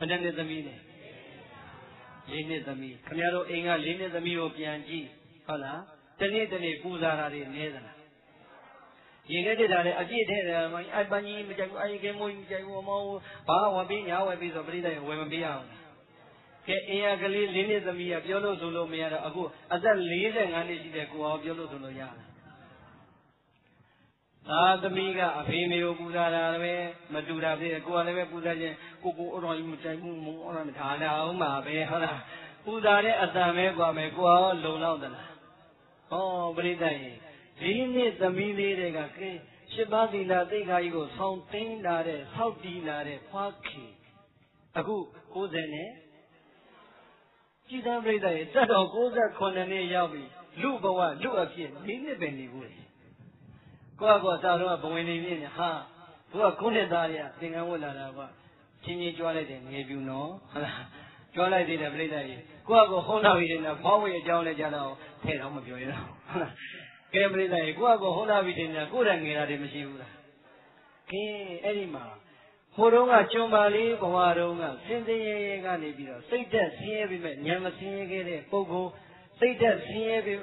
Speaker 2: ဘယ်နှစ်သမီးလဲလေးနှစ်သမီးခင်ဗျားတို့အိမ်ကလေးနှစ်သမီးကိုပြန်ကြည့်ဟုတ်လားတနေ့တနေ့ပူဇာတာတွေနည်းသလားရင်ထဲတက်တာလေအပြည့်ထဲတယ်မအပန်းကြီးမကြိုက်ဘူးအိုင်ကဲမိုးကြီးမကြိုက်ဘူးမောဘာဝပေးညာဝယ်ပေးဆိုပြိတ္တရဝယ်မပေးရအောင်ကဲအင်ရကလေးလေးနှစ်သမီးကပြောလို့ဆိုလို့မရတော့အခုအသက်45နှစ်ရှိတဲ့ကိုအောင်ပြောလို့ဆိုလို့ရတာ သာသမီးကအဖေမေကိုပူဇာတာလည်းမတူတာဖြစ်ကိုကလည်းပဲပူဇာခြင်းကိုကိုအတော်ကြီးမကြိုက်ဘူးမုံအတော်မထားတာအောင်ပါပဲဟုတ်လားပူဇာတဲ့အတန်ပဲกว่าမယ်ကိုရောလုံလောက်သလားဟောပရိသတ်ရေဒီနှစ်သမီးလေးတွေကကဲရှစ်ပါးသီလသိက္ခာကြီးကိုဆောင်းသိမ်းလာတဲ့ဆောက်တည်လာတဲ့ဖွားခေအခု60နဲ့ကြည်သံပရိသတ်ရေတက်တော်68နှစ်ရောက်ပြီလူဘဝလူအဖြစ်၄နှစ်ပဲနေဘူးလေ ကိုယ့်ကောစာတော့ဘဝင်နေပြင်းဟာသူကခုနှစ်သားရသင်္ကန်းဝတ်လာတာကချင်းချင်းကြွားလိုက်တယ်ငယ်ပြူနော်ဟုတ်လားကြွားလိုက်သေးတယ်ပြိဿကြီးကိုယ့်ကောဟုံးတော်ပြီးတယ်ဘောင်းဝေအကြောင်းလည်းကြားတော့ထဲတော့မပြောရတော့ဟုတ်လားကဲပြိဿကြီးကိုယ့်ကောဟုံးတော်ပြီးတယ်ကိုယ်တိုင်ငယ်တာတွေမရှိဘူးလားကဲအဲ့ဒီမှာဟိုတုန်းကကျွံပါလေးဘဝတုန်းကစင်စင်ရဲရဲကနေပြီးတော့စိတ်သက်ဆင်းရဲပြီးမဲ့ဉာဏ်မဆင်းရဲခဲ့တဲ့ပုဂ္ဂိုလ်စိတ်သက်ဆင်းရဲပြီး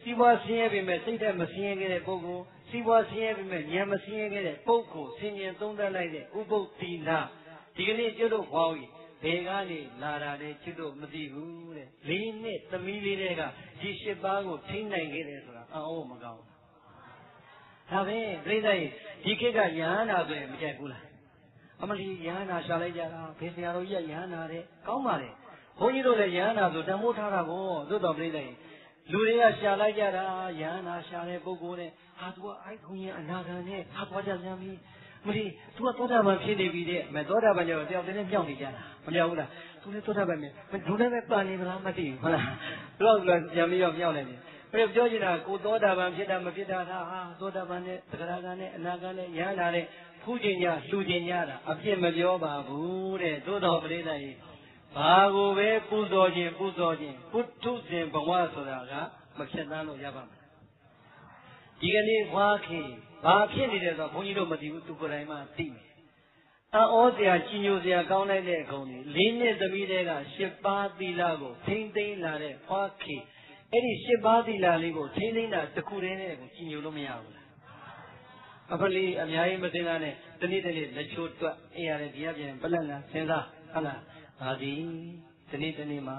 Speaker 2: စီးပွားဆင်းရဲပြီးမဲ့စိတ်သက်မဆင်းရဲခဲ့တဲ့ပုဂ္ဂိုလ်စီးပွားဆင်းရဲပြီးမဲ့ဉာဏ်မဆင်းရဲခဲ့တဲ့ပုဂ္ဂိုလ်ဆင်ញင်သုံးသပ်လိုက်တဲ့ဥပုပ်တိလဒီကနေ့ကျွတ်တို့ဟောကြီးဘယ်ကနေလာတာလဲကျွတ်တို့မသိဘူးတဲ့လေးနှစ်သမီးလေးတွေကဒီရှစ်ပါးကိုထိနိုင်ခဲ့တယ်ဆိုတာအော်မကောင်းဘူးဒါပဲပြိဿကြီးဒီခေတ်ကယဟနာဆိုရင်မကြိုက်ဘူးလားအမလီယဟနာရှာလိုက်ကြတာဘယ်ဆရာတော်ကြီးကယဟနာတဲ့ကောင်းပါလေဘုန်းကြီးတို့လည်းယဟနာဆိုတန်ဖိုးထားတာကိုသို့တော်ပြိဿကြီး လူတွေကရှာလိုက်ကြတာယဟနာရှာတဲ့ပုဂ္ဂိုလ်နဲ့ဟာသူကအဲ့ခွန်ရင်အနာခံနဲ့ဟာသွားကြပြန်ပြီမဒီ तू ကသောတာပန်ဖြစ်နေပြီတဲ့မသောတာပန်ကျတော့တယောက်တည်းနဲ့မြောက်နေကြတာမမြောက်ဘူးလား तू လည်းသောတာပန်မြေဒုလည်းပဲပန်နေမလားမသိဘူးဟုတ်လားတော့ကပြန်ပြီးတော့မြောက်နေတယ်အဲ့တော့ပြောချင်တာကိုသောတာပန်ဖြစ်တာမဖြစ်တာဟာသောတာပန်နဲ့သက္ကရာကနဲ့အနာကနဲ့ရဟန္တာနဲ့ဖူးခြင်းညာလှူခြင်းညာတာအပြစ်မပြောပါဘူးတဲ့သို့တော်ပရိသတ်ကြီး ဘာကိုပဲပူဇော်ခြင်းပူဇော်ခြင်းပုထုဇဉ်ဘဝဆိုတာကမဖြစ်သန်းလို့ရပါမယ်ဒီကနေ့ဘွားခင်ဘာဖြစ်နေတယ်ဆိုတော့ဘုန်းကြီးတို့မသိဘူးသူကိုယ်တိုင်မှသိမယ်အဩစရာကြီးညိုစရာကောင်းလိုက်တဲ့အကုန်ကြီးလေးနှစ်သမီးတွေက၈ပါးသီလကိုထိမ့်သိမ်းလာတဲ့ဘွားခင်အဲ့ဒီ၈ပါးသီလလေးကိုထိမ့်သိမ်းတာတခုတည်းနဲ့ကိုကြီးညိုလို့မရဘူးလားအဖလီအများကြီးမသိလားနဲ့တနေ့တနေ့လက်ချိုးတွက်အေးရတယ်ဒီကပြန်ပလက်လာစဉ်းစားဟုတ်လား ဟာဒီတနေ့တနေ့မှာ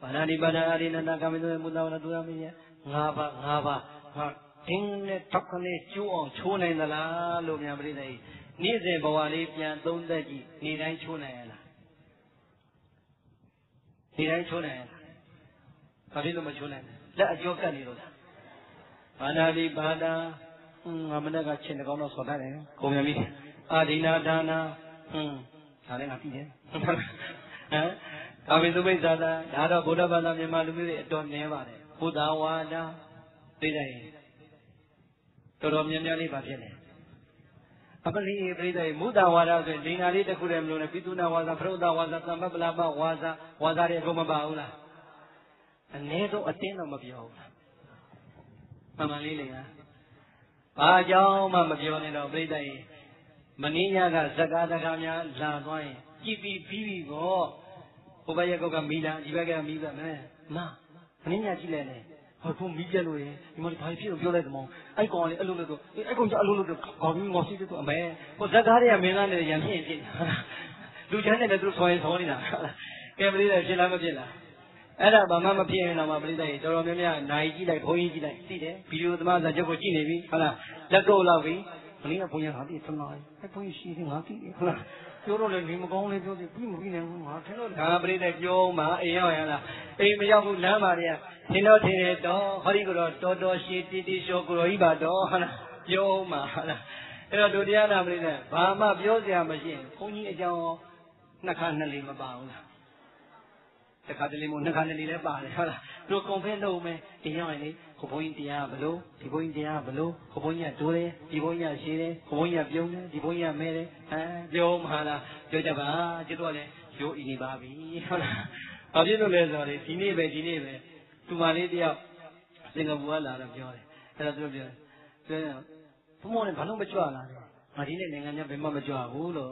Speaker 2: ဘာနာဒီပါဒအာရိနန္ဒကာမိတုမုဒ္ဒဝရသူရမင်းရဲ့၅ပါး၅ပါးဟာဒင်းနဲ့ထောက်ကနေကျိုးအောင်ချိုးနိုင်သလားလို့များပြိနေနေ့စဉ်ဘဝလေးပြန်သုံးသက်ကြည့်နေ့တိုင်းချိုးနိုင်ရလားနေ့တိုင်းချိုးနိုင်ရလားဘာဖြစ်လို့မချိုးနိုင်လဲလက်အကျော်ကတ်နေလို့လားဘာနာဒီဘာဒာငါမနေ့ကချင်းတကောင်းတော့ဆော်တတ်တယ်ကိုမြမီအာဒိနာဒါနာဟွန်း ဒါလည်းငါသိတယ်ဟမ်ကာမိသုမိတ်သာသာဒါတော့ဗုဒ္ဓဘာသာမြန်မာလူမျိုးတွေအတော်နည်းပါတယ်ဘုဒ္ဓဝါဒသိတယ်တော်တော်များများလေးပါဖြစ်နေအပလိပရိသေမုဒ္ဒဝါဒဆိုရင်ဒိနာလေးတစ်ခုတည်းမလို့နဲ့ပိသုနာဝါစာဖရုဒ္ဓဝါစာသံပပလာပဝါစာဝါစာတွေအကုန်မပါဘူးလားအ ਨੇ ဆုံးအတင်းတော့မပြောဘူးလားမှန်မှန်လေးလေဟာဘာကြောင့်မှမပြောနေတော့ပြိတ္တရေ မင်းညကဇကာတကာများလာသွားရင်ကြည်ပြီးပြီးပြီးကောဟိုဘက်ရက်ကောက်ကမီလာဒီဘက်ကမီးပါမယ်မမင်းညကြည့်လိုက်လေဟောသူမီးပြက်လို့ရင်ဒီမှာဘာဖြစ်လို့ပြောလိုက်သမောင်းအဲ့ကောင်လေးအဲ့လိုလို့တော့အဲ့ကောင်ကျအဲ့လိုလို့တော့ခေါ်ပြီးငေါ်စီးတော့အမဲဟိုဇကာတွေကမင်းသားနဲ့ရံဖြစ်ဖြစ်လူချမ်းနဲ့လည်းသူဆောင်းရင်ဆောင်းနေတာကဲမလေးလည်းဖြစ်လားမဖြစ်လားအဲ့ဒါဘာမှမဖြစ်ရင်တော့မှပြိတ္တရေတော်တော်များများနိုင်ကြည့်လိုက်ဘုန်းကြီးကြည့်လိုက်သိတယ်ဗီဒီယိုသမားစာချုပ်ကိုကြည့်နေပြီဟုတ်လားလက်ကုပ်လောက်ပြီ မင်းကဘုန်းကြီးငါသိသနာအဲ့ဘုန်းကြီးရှိသေးငါသိဟုတ်လားပြောတော့လေနေမကောင်းလေပြောသေးပြီးမပြီးနိုင်ဘူးငါထင်တော့ငါပြိတ္တပြောမှအိမ်ရောက်ရလားအိမ်မရောက်ဘူးလမ်းပါတွေကထင်တော့ထင်တယ်တော့ဟောဒီကတော့တော်တော်ရှိတီတီရှောကိုရောကြီးပါတော့ဟုတ်လားပြောမှဟုတ်လားအဲ့တော့ဒုတိယနာပြိတ္တဘာမှပြောစရာမရှိရင်ဘုန်းကြီးအကြောင်းနှစ်ခါနှစ်လေမပါဘူးလား တခါတလေမို့နှစ်ခါနှစ်လေလည်းပါတယ်ဟုတ်လားတို့ကွန်ဖဲလုပ်မယ်အိမ်ရောက်ရင်လေခဘုန်းကြီးတရားဘလို့ဒီဘုန်းကြီးတရားဘလို့ခဘုန်းကြီးကဒိုးတယ်ဒီဘုန်းကြီးကရှည်တယ်ခဘုန်းကြီးကပြုံးတယ်ဒီဘုန်းကြီးကမဲတယ်ဟမ်ပြောမှာလားပြောကြပါကျွတ်တော့လေရိုးအီနေပါပြီဟုတ်လားဘာဖြစ်လို့လဲဆိုတော့ဒီနေ့ပဲဒီနေ့ပဲသူမလေးတယောက်စင်ကာပူကလာတော့ပြောတယ်အဲ့တော့သူပြောပြောရင်ဘုံမောလည်းဘာလို့မကြွလာလဲငါဒီနေ့နိုင်ငံများဘယ်မှမကြွဘူးလို့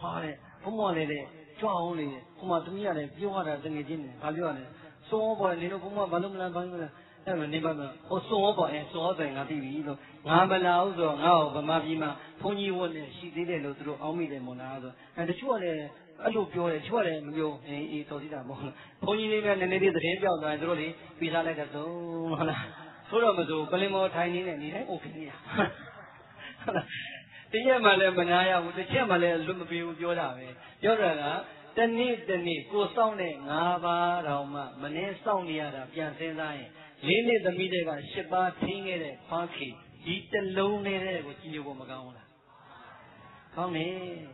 Speaker 2: ဟာတဲ့ဘုံမောလည်းတဲ့ကြွအောင်လေ ဟိုမှာသူကြီးရတယ်ပြောရတာတငယ်ချင်းတယ်ဘာပြောရလဲစိုးပေါ်နေလို့ဘုံမောဘာလို့မလားဘာလို့မလားအဲ့မနေပါတော့ဟိုစောပေါ်အဲစောတယ်ငါသိပြီလို့ငါမလာဘူးဆိုတော့ငါ့ကိုဗမာပြည်မှာဘုန်းကြီးဝတ်နေရှိသေးတယ်လို့သူတို့အောင်းမိတယ်မို့လားဆိုအဲတချို့ကလည်းအဲ့လိုပြောတယ်တချို့ကလည်းမပြောအေးအေးတော်စီတာမဟုတ်လားဘုန်းကြီးလေးများနည်းနည်းလေးသတင်းပြောက်သွားရင်သူတို့လေပြီးစားလိုက်တဲ့သုံးဟုတ်လားဆိုတော့မဆိုပလင်မော်ထိုင်နေနေနေတိုင်းအိုခေနေရဟုတ်လားတရက်မှလည်းမနာရဘူးတစ်ချက်မှလည်းလွတ်မပြေဘူးပြောတာပဲပြောတာက တနေ့တနေ့ကိုစောင့်တဲ့၅ပါးတော်မှမနှင်းစောင့်နေရတာပြန်စဉ်းစားရင်လေးနှစ်သမီးတွေက၈ပါးထင်းခဲ့တဲ့ဖားခေဒီတလုံးနဲ့တဲ့ကိုကြည်ညိုဖို့မကောင်းဘူးလားကောင်းနေ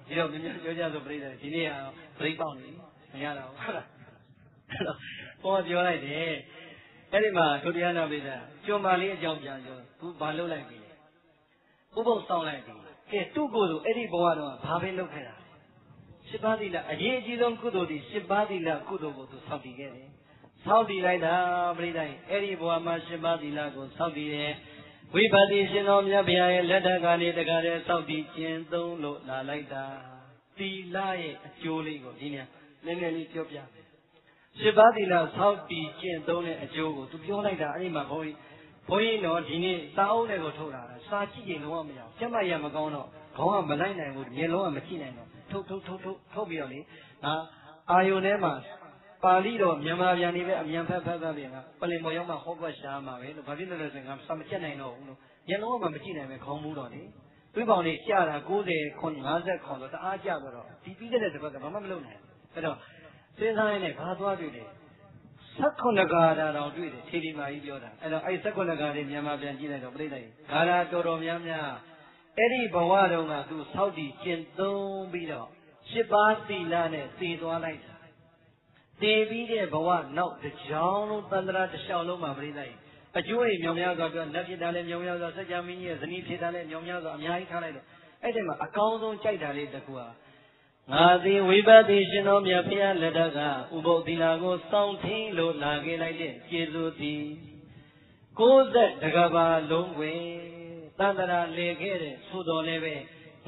Speaker 2: ဒီတော့မြင်မြင်ပြောကြဆိုပြိတ္တဒီနေ့ကပြိပေါက်နေမရတော့ဘူးဟုတ်လားအဲ့တော့ဘောပြောလိုက်တယ်အဲ့ဒီမှာဒုတိယနာပြိတ္တကျွမ်းပါလေးအကြောင်းပြန်ပြောသူဘာလုပ်လိုက်ပြီဥပုပ်ဆောင်လိုက်ပြီကဲသူ့ကိုယ်ဆိုအဲ့ဒီဘဝတော့ဘာပဲလုပ်ခဲ့တာ ရှစ်ပါးသီလအရေးအကြီးဆုံးကုသိုလ်ဒီရှစ်ပါးသီလကုသိုလ်ကိုသူဆောက်တည်ခဲ့တယ်ဆောက်တည်လိုက်တာပြိတ္တအဲ့ဒီဘဝမှာရှစ်ပါးသီလကိုဆောက်တည်တယ်ဝိပါတိရှင်တော်မြတ်ဗျာရဲ့လက်ထက်ကနေတခါတည်းစောင့်တည်ကျင့်သုံးလို့လာလိုက်တာသီလရဲ့အကျိုးလေးကိုဒီနေ့နည်းနည်းလေးပြောပြမယ်ရှစ်ပါးသီလစောင့်တည်ကျင့်သုံးတဲ့အကျိုးကိုသူပြောလိုက်တာအဲ့ဒီမှာဘုန်းကြီးဘုန်းကြီးတော့ဒီနေ့စာအုပ်နဲ့ကိုထုတ်လာတာစာကြည့်ရင်လုံးဝမရဘူးကျမရမကောင်းတော့ခေါင်းကမလိုက်နိုင်ဘူးမျက်လုံးကမကြည့်နိုင်တော့ ထုတ်ထုတ်ထုတ်ထုတ်ထုတ်ပြီးတော့လေအာအာယုန်ထဲမှာပါဠိတော်မြန်မာပြန်နေပဲအမြန်ဖက်ဖက်ဖက်ပြန်ကပလင်ပေါ်ရောက်မှဟောကွက်ရှားမှာပဲလို့ဘာဖြစ်လို့လဲဆိုရင်ကစာမချက်နိုင်တော့ဘူးလို့မျက်လုံးကမကြည့်နိုင်ပဲခေါင်းမူးတော့လေတွေးပေါင်လေးကြာတာ90ခွန်50ခွန်ဆိုတအားကြာတော့ဒီပြီးတဲ့တစ်ပတ်ကဘာမှမလုပ်နိုင်အဲ့တော့စဉ်းစားရင်းနဲ့ဘာသွားတွေ့လဲ16ဂါထာတောင်တွေ့တယ်ထေဒီမာကြီးပြောတာအဲ့တော့အဲ့16ဂါထာတွေမြန်မာပြန်ကြည့်လိုက်တော့ပြိဿကြီးဂါထာတော်တော်များများ အဲ့ဒီဘဝတုန်းကသူဆောက်တည်ကျင့်သုံးပြီးတော့ရှစ်ပါးသီလနဲ့တည်သွားလိုက်တာတည်ပြီးတဲ့ဘဝနောက်တစ်ကြောင်းလုံးတန္တရာတစ်လျှောက်လုံးမှာပြိဿကြီးအကျိုးတွေမြောင်များစွာပြောလက်ဖြစ်တာလည်းမြောင်များစွာစัจ जा မင်းကြီးရဲ့ဇနီးဖြစ်တာလည်းမြောင်များစွာအများကြီးထားလိုက်တော့အဲ့ဒီမှာအကောင်းဆုံးကြိုက်တာလေးတစ်ခုဟာငါသည်ဝိပဿရှင်တော်မြတ်ဖျားလက်ထက်ကဥပုသ္တိလာကိုစောင့်ထင်းလို့လာခဲ့လိုက်တဲ့ကျေစုသည်60တကဘာလုံးွယ် တန္တရာလေခဲ့တဲ့သို့တော်လည်းပဲ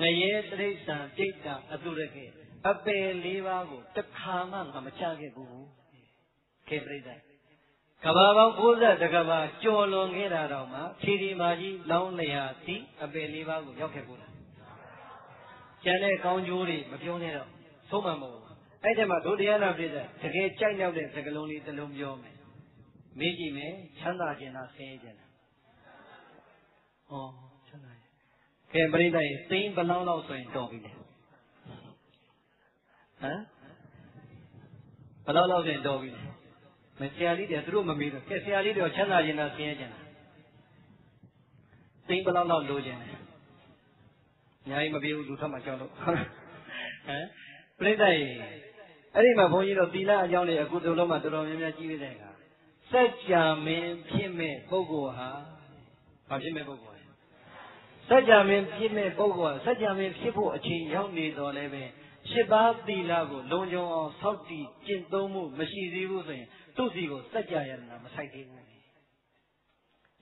Speaker 2: ငရဲတိဋ္ဌံတိတ်တာအတုရခဲ့အပယ်လေးပါးကိုတစ်ခါမှမချခဲ့ဘူးခေပရိသတ်ကဘာပေါင်း60တကဘာကြော်လွန်ခဲ့တာတော့မှခြေဒီမာကြီးလောင်းလျာသည့်အပယ်လေးပါးကိုရောက်ခဲ့ဘူးလားကျန်တဲ့ကောင်းကျိုးတွေမပြောနဲ့တော့သုံးမှမဟုတ်ဘူးအဲ့ဒီမှာဒုတရားနာပြည့်တဲ့တကယ်ကြိုက်ရောက်တဲ့စကလုံးလေးတစ်လုံးပြောမယ်မေးကြည့်မယ်ချမ်းသာခြင်းလားဆင်းရဲခြင်းလား ဩချမ်းသာခြင်းကဲပရိသတ်သိန်းဘလောင်းလောက်ဆိုရင်တော်ပြီလေဟမ်ဘလောက်လောက်ဆိုရင်တော်ပြီလေမဆရာလေးတွေသူတို့မမေးတော့ကဲဆရာလေးတွေချမ်းသာခြင်းလားဆင်းရဲခြင်းလားသိန်းဘလောက်လောက်လိုခြင်းလဲအများကြီးမပြေဘူးလူထပ်မှကြောက်လို့ဟမ်ပြိဿရေအဲ့ဒီမှာဘုန်းကြီးတို့သီလအကြောင်းတွေအခုတို့လုံးမှာတော်တော်များများကြီးနေတယ်ခါစัจ जा မင်းဖြစ်မဲ့ပုဂ္ဂိုလ်ဟာဘာဖြစ်မဲ့ပုဂ္ဂိုလ်လဲ စัจ जा မင်းဖြစ်မဲ့ပုဂ္ဂိုလ်ဟာစัจ जा မင်းဖြစ်ဖို့အချိန်ရောက်နေတော်လဲပဲရှစ်ပါးသီလကိုလုံခြုံအောင်စောင့်တည်ကျင့်သုံးမှုမရှိသေးဘူးဆိုရင်သူ့စီကိုစัจ जा ရတနာမဆိုင်သေးဘူး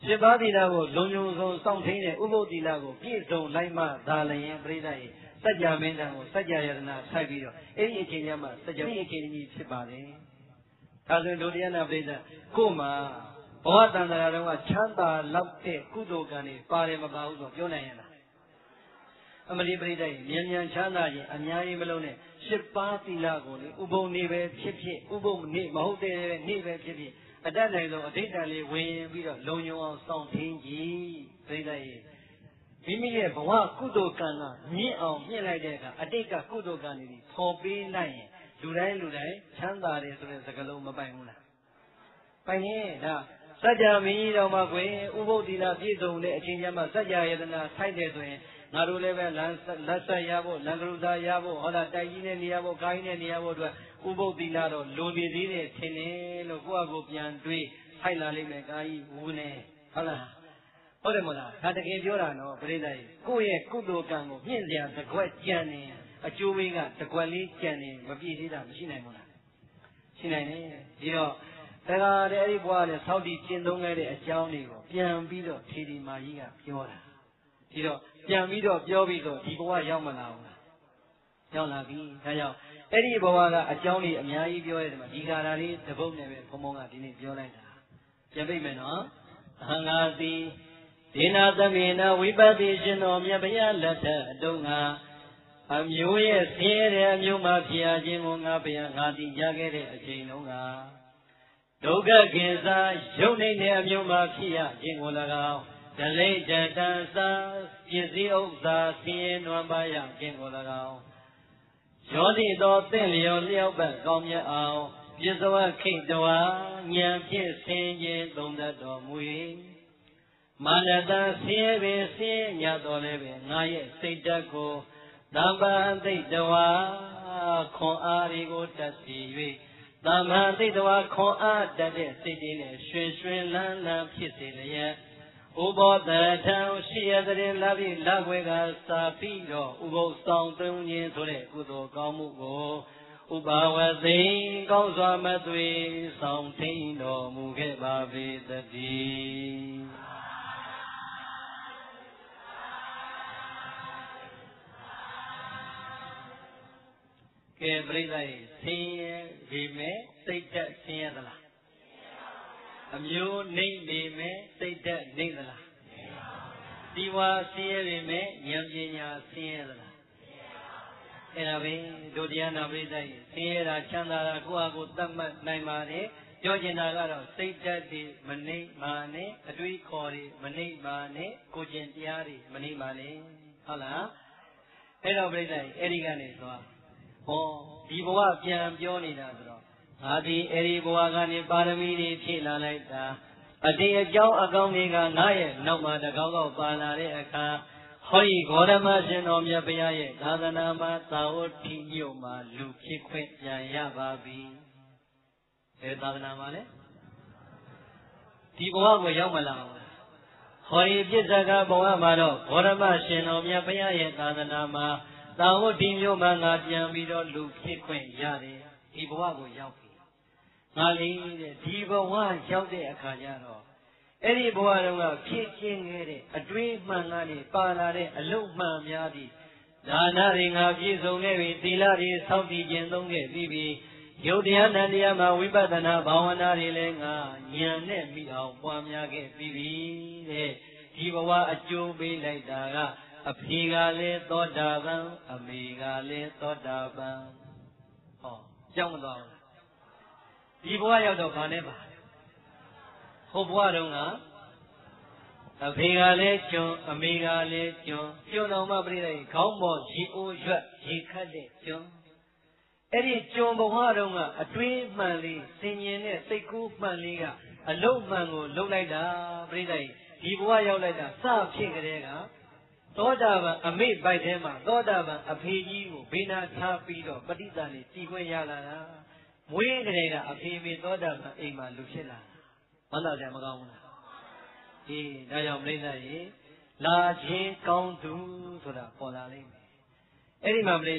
Speaker 2: ရှစ်ပါးသီလကိုလုံခြုံဆုံးစောင့်ထိန်တဲ့ဥပုသ္တိလကိုပြည့်စုံလိုက်မှသာလျင်ပြိဿရဲ့စัจ जा မင်းတန်ကိုစัจ जा ယတနာဆိုင်ပြီးတော့အဲ့ဒီအချိန်ကျမှစัจ जा ဒီအချိန်ကြီးဖြစ်ပါတယ်ဒါဆိုဒုတိယနာပြိဿကို့မှာ ဘဝတန်တရာတုန်းကချမ်းသာလောက်တဲ့ကုသိုလ်ကံတွေပါတယ်မပါဘူးဆိုပြောနိုင်ရလားအမလီပရိသတ်မြန်မြန်ချမ်းသာခြင်းအများကြီးမလုံးနဲ့ရှစ်ပါးသီလကိုလေဥပုံနေပဲဖြစ်ဖြစ်ဥပုံနေမဟုတ်တဲ့နေ့ပဲဖြစ်ဖြစ်အတတ်နိုင်ဆုံးအဋိဌာန်လေးဝင်ပြီးတော့လုံညုံအောင်စောင့်ထင်းကြည့်ပရိသတ်ရဲ့မိမိရဲ့ဘဝကုသိုလ်ကံကမြင့်အောင်မြင့်လိုက်တဲ့အခါအတိတ်ကကုသိုလ်ကံတွေပေါ်ပေးလိုက်ရင်လူတိုင်းလူတိုင်းချမ်းသာတယ်ဆိုတဲ့စကားလုံးမပိုင်ဘူးလားပိုင်ရင်ဒါ စัจ जा မင်းကြီးတော်မှာကွယ်ဥပုသ္တိလာပြည့်စုံတဲ့အချိန်ကျမှစัจ जा ယတနာထိုက်တယ်ဆိုရင်ငါတို့လည်းပဲလမ်းလက်ဆက်ရဖို့လံကရုသာရဖို့ဟောတာတိုက်ကြီးနဲ့နေရဖို့ခိုင်းနဲ့နေရဖို့အတွက်ဥပုသ္တိလာတော့လိုနေသေးတယ်ထင်တယ်လို့ကိုယ့်အကိုပြန်တွေးထိုက်လာလိမ့်မယ်ကာကြီးဝူနေဟုတ်လားဟုတ်တယ်မလားဒါတကယ်ပြောတာနော်ပရိသတ်ကြီးကိုယ့်ရဲ့ကုသိုလ်ကံကိုမြင့်စရာတကွက်ကြံနေအကျိုးပေးကတကွက်လေးကြံနေမပြည့်သေးတာမရှိနိုင်ဘူးလားရှိနိုင်တယ်ဒီတော့ တခါတည်းအဲ့ဒီဘွားနဲ့ဆောက်တည်ကျင့်သုံးခဲ့တဲ့အကြောင်းတွေကိုပြန်ပြီးတော့ထေဒီမာကြီးကပြောတာဒီတော့ပြန်ပြီးတော့ပြောပြီးတော့ဒီဘဝရောက်မလာဘူးလားရောက်လာပြီဒါကြောင့်အဲ့ဒီဘဝကအကြောင်းတွေအများကြီးပြောရတယ်မှာဒီကာရာလေးတပုတ်နဲ့ပဲဘုံဘုံကဒီနေ့ပြောလိုက်တာပြန်ပြိမယ်နော်အဟံငါတိဒေနာသမေနဝိပဿိရှင်တော်မြတ်ဗျာလက်ထအတုံးကအမျိုးရဲ့ဆင်းရဲတဲ့အမျိုးမှဖြစ်ရခြင်းကိုငါဗျာငါတိရခဲ့တဲ့အချိန်တုန်းက ဒုက္ခကိစ္စယုံနေတဲ့အမျိုးမှဖြစ်ရခြင်းကို၎င်းဒလိတတံသာပစ္စည်းဥစ္စာဆင်းရဲနွမ်းပါရခြင်းကို၎င်းရောသည့်သောတင့်လျော်လျောက်ပတ်ကောင်းမြတ်အောင်ပြစ္ဆဝခိတဝါဉာဏ်ဖြင့်ဆင်းခြင်းသုံးတတ်တော်မူ၏မာနတံဆင်းရဲပင်ဆင်းရဲညတော်လည်းပင်ငါရဲ့စိတ်ဓာတ်ကိုတမ္ပံသိတဝါခွန်အားတွေကိုတတ်စီ၍ တမ္ပံသိတဝါခွန်အားတတ်တဲ့စိတ်တွေနဲ့ရွှင်ရွှင်လန်းလန်းဖြစ်စေလျက်ဥဘောတထံရှိရတဲ့လာပြီးလာခွဲကစာပြီးတော့ဥပုသ်ဆောင်သွင်းခြင်းဆိုတဲ့ကုသိုလ်ကောင်းမှုကိုဥပါဝသိကောင်းစွာမသွေဆောင်ထိန်တော်မူခဲ့ပါပေသတည်း ကဲပြိဿရေဆင်းရဲဒီမဲ့စိတ်သက်ဆင်းရဲသလားအမျိုးနှိမ့်နေမယ်စိတ်သက်နှိမ့်သလားဒီဝါဆင်းရဲနေမယ်ဉာဏ်ပညာဆင်းရဲသလားအဲ့ဒါပဲဒုတိယနာပရိသတ်ဆင်းရဲတာချမ်းသာတာကိုယ့်အကိုသတ်မှတ်နိုင်ပါတယ်ပြောချင်တာကတော့စိတ်ဓာတ်တွေမနှိမ့်ပါနဲ့အတွေးခေါ်တွေမနှိမ့်ပါနဲ့ကိုကျင်တရားတွေမနှိမ့်ပါနဲ့ဟုတ်လားအဲ့တော့ပြိဿအဲ့ဒီကနေသွား ဟောဒီဘဝပြန်ပြောနေတာဆိုတော့ငါဒီအဲ့ဒီဘဝကနေပါရမီတွေဖြည့်လာလိုက်တာအတေအကြောင်းအကောင်းတွေကငါရဲ့နောက်မှာတကောက်ကောက်ပါလာတဲ့အခါဟဟောဒီဂေါရမရှင်တော်မြတ်ဘုရားရဲ့သာသနာမှာသာဝတိမြို့မှာလူဖြစ်ခွင့်ပြန်ရပါပြီ။အဲသာသနာမှာလဲဒီဘဝကိုရောက်မလာဘူး။ဟောဒီပြစ္ဆကဘဝမှာတော့ဂေါရမရှင်တော်မြတ်ဘုရားရဲ့သာသနာမှာ သာဝတိမြို့မှာငါပြန်ပြီးတော့လူဖြစ်ခွင့်ရတယ်။ဒီဘဝကိုရောက်ပြီ။ငါလေးတဲ့ဒီဘဝရောက်တဲ့အခါကျတော့အဲ့ဒီဘဝတုန်းကဖြစ်ချင်းခဲ့တဲ့အတွေးမှန်ကနေပါလာတဲ့အလုံးမှန်များသည်ဒါနတွေငါပြည့်စုံခဲ့ပြီသီလတွေစောင့်တည်ခြင်းသုံးခဲ့ပြီးပြီယုတ်တရားနန္တရားမှာဝိပဿနာဘာဝနာတွေလည်းငါဉာဏ်နဲ့မိအောင်ပွားများခဲ့ပြီးပြီတဲ့ဒီဘဝအကျိုးပေးလိုက်တာက အဖေကလည်းသောတာပန်အမေကလည်းသောတာပန်ဟောကြောက်မသွားဘူးဒီဘဝရောက်တော့ဘာနဲ့ပါဟိုဘဝတုန်းကအဖေကလည်းကျွန်းအမေကလည်းကျွန်းကျွန်းတော်မှပြိလိုက်ခေါင်းပေါ်ရေအိုးရွက်ရေခတ်တဲ့ကျွန်းအဲ့ဒီကျွန်းဘဝတုန်းကအတွေးမှန်လေးစင်ញင်တဲ့စိတ်ကူးမှန်လေးကအလုံးမှန်ကိုလှုပ်လိုက်တာပြိလိုက်ဒီဘဝရောက်လိုက်တာစဖြစ်ကြတဲ့က သောတာပန်အမိပိုက်ထဲမှာသောတာပန်အဖေကြီးကိုဘေးနာထားပြီးတော့ပဋိသန္ဓေကြည်ခွင့်ရလာတာမွေးကလေးကအဖေမေသောတာပန်အိမ်မှာလူဖြစ်လာဝမ်းသာကြမကောင်းဘူးလားအေးဒါကြောင့်ပြိဿရေလာခြင်းကောင်းသူဆိုတာပေါ်လာလိမ့်မယ်အဲ့ဒီမှာပြိဿ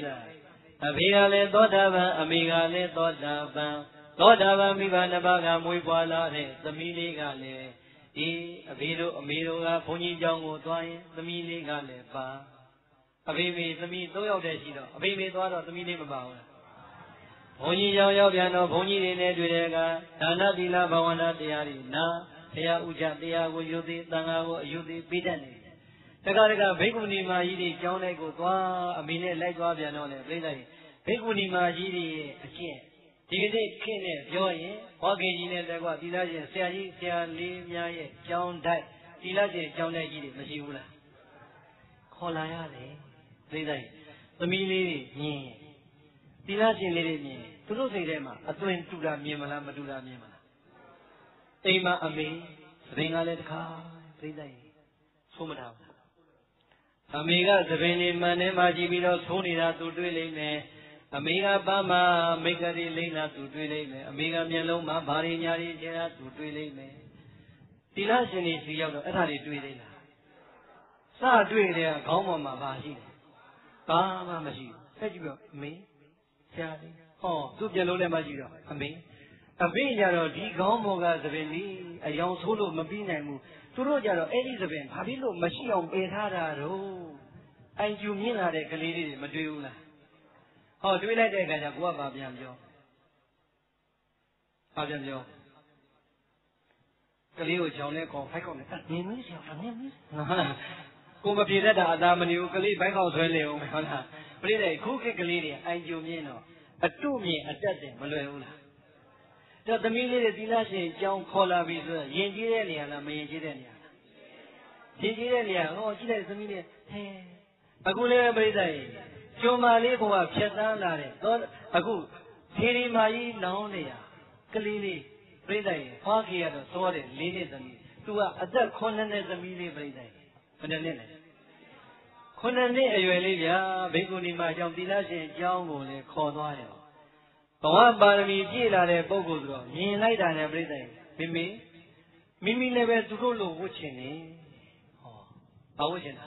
Speaker 2: အဖေကလည်းသောတာပန်အမေကလည်းသောတာပန်သောတာပန်မိဘနှစ်ပါးကမွေးပွားလာတဲ့သမီးလေးကလည်း ဒီအဖေတို့အမေတို့ကဘုန်းကြီးကျောင်းကိုသွားရင်သမီးလေးကလည်းပါအဖေမေသမီး၃ယောက်တည်းရှိတော့အဖေမေသွားတော့သမီးလေးမပါဘူးလားဘုန်းကြီးရောက်ရောက်ပြန်တော့ဘုန်းကြီးတွေနဲ့တွေ့တဲ့အခါဒါနသီလဘာဝနာတရားတွေနာတရားဥချတရားကိုယူသည်တန်ခါကိုအယူသည်ပြီးတတ်နေတယ်။တခါတခါဘိက္ခုနီမာကြီးတွေကျောင်းလိုက်ကိုသွားအမေနဲ့လိုက်သွားပြန်တော့လေပြိဿကြီးဘိက္ခုနီမာကြီးတွေရဲ့အကျင့် ဒီကနေ့ခင်းနဲ့ပြောရင်ဟောကေကြီးနဲ့တကွာသီလရှင်ဆရာကြီးဆရာလေးများရဲ့ကျောင်းတိုက်သီလရှင်ကျောင်းတိုက်ကြီးတွေမရှိဘူးလား။ခေါ်လာရတယ်ပြိဿကြီးသမီးလေးတွေမြင်သီလရှင်လေးတွေမြင်သူတို့စိတ်ထဲမှာအသွင်တူတာမြင်မလားမတူတာမြင်မလားအိမ်မှာအမေသဘင်ကလည်းတခါပြိတ္တရေသုံးမထားဘူးအမေကသဘင်လေးမှန်ထဲမှာကြည့်ပြီးတော့သုံးနေတာသူတွေ့လိမ့်မယ် အမေကပန်းမှာမိကတိလိမ့်တာသူတွေ့လိမ့်မယ်အမေကမျက်လုံးမှာဘာတွေညာတွေကျတာသူတွေ့လိမ့်မယ်တိလရှင်ကြီးစီရောက်တော့အဲ့ဒါတွေတွေ့သေးလားစတွေ့တဲ့ခေါင်းပေါ်မှာဘာရှိလဲဘာမှမရှိဘူးဆက်ကြည့်တော့အမေဆရာလေးဟောသူ့ပြလုံးလည်းမရှိတော့အမေအဖေကြတော့ဒီကောင်းမောကသပင်လေးအယောင်ဆိုးလို့မပြီးနိုင်ဘူးသူတို့ကြတော့အဲ့ဒီသပင်ဘာဖြစ်လို့မရှိအောင်ပယ်ထားတာတော့အိုင်ကျူမြင်လာတဲ့ကလေးလေးတွေမတွေ့ဘူးလား ဟောတွေးလိုက်တဲ့အခါကျကိုကဘာပြန်ပြောဘာပြန်ပြောကလေးကိုကြောင်နဲ့ခေါ်ဖိုက်ခေါ်နဲ့နင်းမင်းဆရာနင်းမင်းကိုမပြေတတ်တာအသာမနေဘူးကလေးဘိုက်ခေါက်ဆွဲနေအောင်ဟုတ်လားပြိတဲ့ခုခေတ်ကလေးတွေအိုင်ကျူမြင်တော့အတုမြင်အတက်တယ်မလွယ်ဘူးလားတော့သမီးလေးတွေသီလရှင်ကြောင်းခေါ်လာပြီဆိုတော့ယဉ်ကျေးတဲ့နေရာလားမယဉ်ကျေးတဲ့နေရာလားယဉ်ကျေးတဲ့နေရာဟောကြည့်လိုက်သမီးလေးဟဲအခုလည်းပြိဿရေ ကျုံမာလေးဘဝဖြတ်တန်းလာတဲ့တော့အခုထေရီမာကြီးလောင်းနေရကလေးလေးပြိဿရေဖွားကြီးရတော့သောတယ်လေးနှစ်သမီးသူကအသက်9နှစ်သမီးလေးပြိဿရေဘယ်နှစ်နှစ်လဲ9နှစ်အရွယ်လေးဗျာဘိက္ခုနီမအကြောင်းသီလရှင်အကြောင်းကိုလည်းခေါ်သွားတယ်ဘဝပါရမီပြည့်လာတဲ့ပုဂ္ဂိုလ်ဆိုတော့မြင်လိုက်တာနဲ့ပြိဿမိမိမိမိလည်းပဲသူတို့လိုဝတ်ချင်တယ်ဟောဘာဝတ်ချင်တာ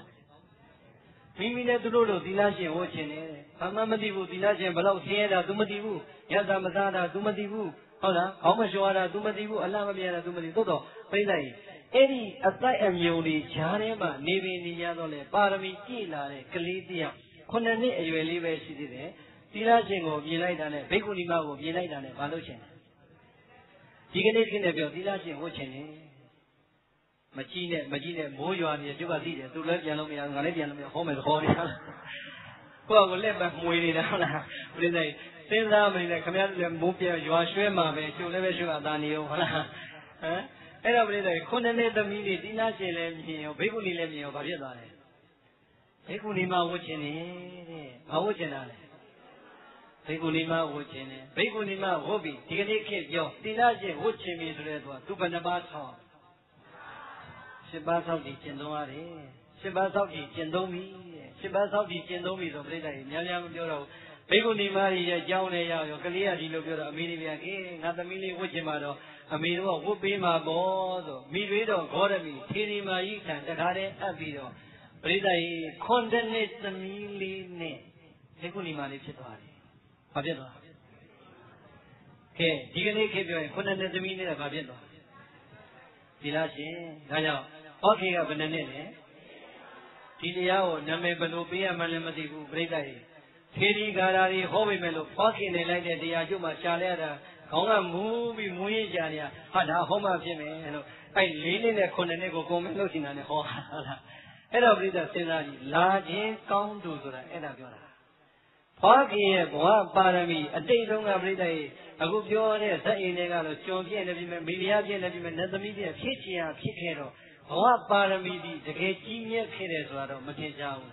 Speaker 2: မိမိလည်းသူတို့လိုသီလရှင်ဝတ်ချင်တယ်ဘာမှမသိဘူးသီလရှင်ဘလောက်ဆင်းရဲတာ तू မသိဘူးရသမစားတာ तू မသိဘူးဟုတ်လားခေါင်းမလျှော်တာ तू မသိဘူးအလားမပြတာ तू မသိသို့တော့ပြိဿကြီးအဲ့ဒီအသက်အမြုံတွေဈာထဲမှာနေပင်နေရတော့လေပါရမီပြည့်လာတဲ့ကလေးတယောက်ခုနှစ်နှစ်အရွယ်လေးပဲရှိသေးတယ်သီလရှင်ကိုမြင်လိုက်တာနဲ့ဘိက္ခုနီမကိုမြင်လိုက်တာနဲ့ဘာလို့ရှင်လဲဒီကနေ့ခင်းနေပြောသီလရှင်ဝတ်ချင်တယ် မကြည့်နဲ့မကြည့်နဲ့မိုးရွာနေကျုပ်ကသိတယ်သူလည်းပြန်လို့မရဘူးငါလည်းပြန်လို့မရဟောမယ်ခေါ်နေတာကိုယ့်ကိုလက်ပဲမှွေနေတာဟုတ်လားဘယ်လိုလဲစဉ်းစားမနေနဲ့ခမရလည်းမိုးပြန်ရွာရွှဲမှာပဲကျုပ်လည်းပဲကျုပ်ကသာနေအောင်ဟုတ်လားဟမ်အဲ့တော့ဘယ်လိုလဲခုနှစ်နှစ်သမီးတွေသီလရှင်လည်းမြင်ရောဘိက္ခုနီလည်းမြင်ရောဘာဖြစ်သွားလဲဘိက္ခုနီမဝတ်ချင်တယ်တဲ့ဘာဝတ်ချင်တာလဲဘိက္ခုနီမဝတ်ခြင်းနဲ့ဘိက္ခုနီမဝတ်ပြီးဒီကနေ့ခေတ်ပြောသီလရှင်ဝတ်ခြင်းပြီဆိုတဲ့သူကသူဘယ်နှပါးဆောင်း ရှစ်ပါးဆောက်တည်ကျင့်သုံးရတယ်ရှစ်ပါးသောက်ကြည့်ကျင့်သုံးပြီတဲ့ရှစ်ပါးသောက်ကြည့်ကျင့်သုံးပြီဆိုပြိတ္တာကြီးများများမပြောတော့ဘူးဘေကုဏီမကြီးရဲ့အကြောင်းလည်းရောက်ရောကလေးကဒီလိုပြောတော့အမေလေးပြန်အေးငါသမီးလေးဝတ်ချင်ပါတော့အမေတို့ကဝတ်ပေးမှာပေါ့ဆိုမိသွေးတော်ဂေါရမီထေရီမာကြီးထံတခါတည်းအပ်ပြီးတော့ပရိသတ်ကြီးခွန်တဲ့နှစ်သမီးလေးနဲ့ဘေကုဏီမလေးဖြစ်သွားတယ်။ဘာဖြစ်သွားလဲ။ကဲဒီကနေ့ခေတ်ပြောရင်ခွန်တဲ့နှစ်သမီးနဲ့ဘာဖြစ်သွားလဲ။ဒီလားရှင်ဒါကြောင့် ဟောခေကဘယ်နှစ်နှစ်လဲ။ဒီတရားကိုနာမည်ဘယ်လိုပေးရမှန်းလည်းမသိဘူးပရိသတ်ကြီးထေရီဂါရာတွေဟောပေမဲ့လို့ဟောခင်နေလိုက်တဲ့တရားကျုပ်မှရှားလဲရတာခေါင်းကမူးပြီးမူးရင်ကြာနေရဟာဒါဟောမှဖြစ်မယ်လို့အဲ့လေးနှစ်နဲ့ခုနှစ်နှစ်ကိုကုန်မလို့ရှင်တာနဲ့ဟောတာအဲ့တော့ပြိဿစဉ်းစားကြည့်လာခြင်းကောင်းသူဆိုတာအဲ့ဒါပြောတာဖွားခင်ရဲ့ဘဝပါရမီအတိတ်ဆုံးကပြိဿရဲ့အခုပြောတဲ့ဇက်အိမ်တွေကတော့ကျွန်ပြည့်နေပြီမဲ့မိဖုရားပြည့်နေပြီမဲ့နတ်သမီးပြည့်ဖြစ်ချင်ရဖြစ်ခဲ့တော့ ဘဝပါရမီဒီတကယ်ကြီးမြတ်ခဲ့တယ်ဆိုတာတော့မထင်ကြဘူး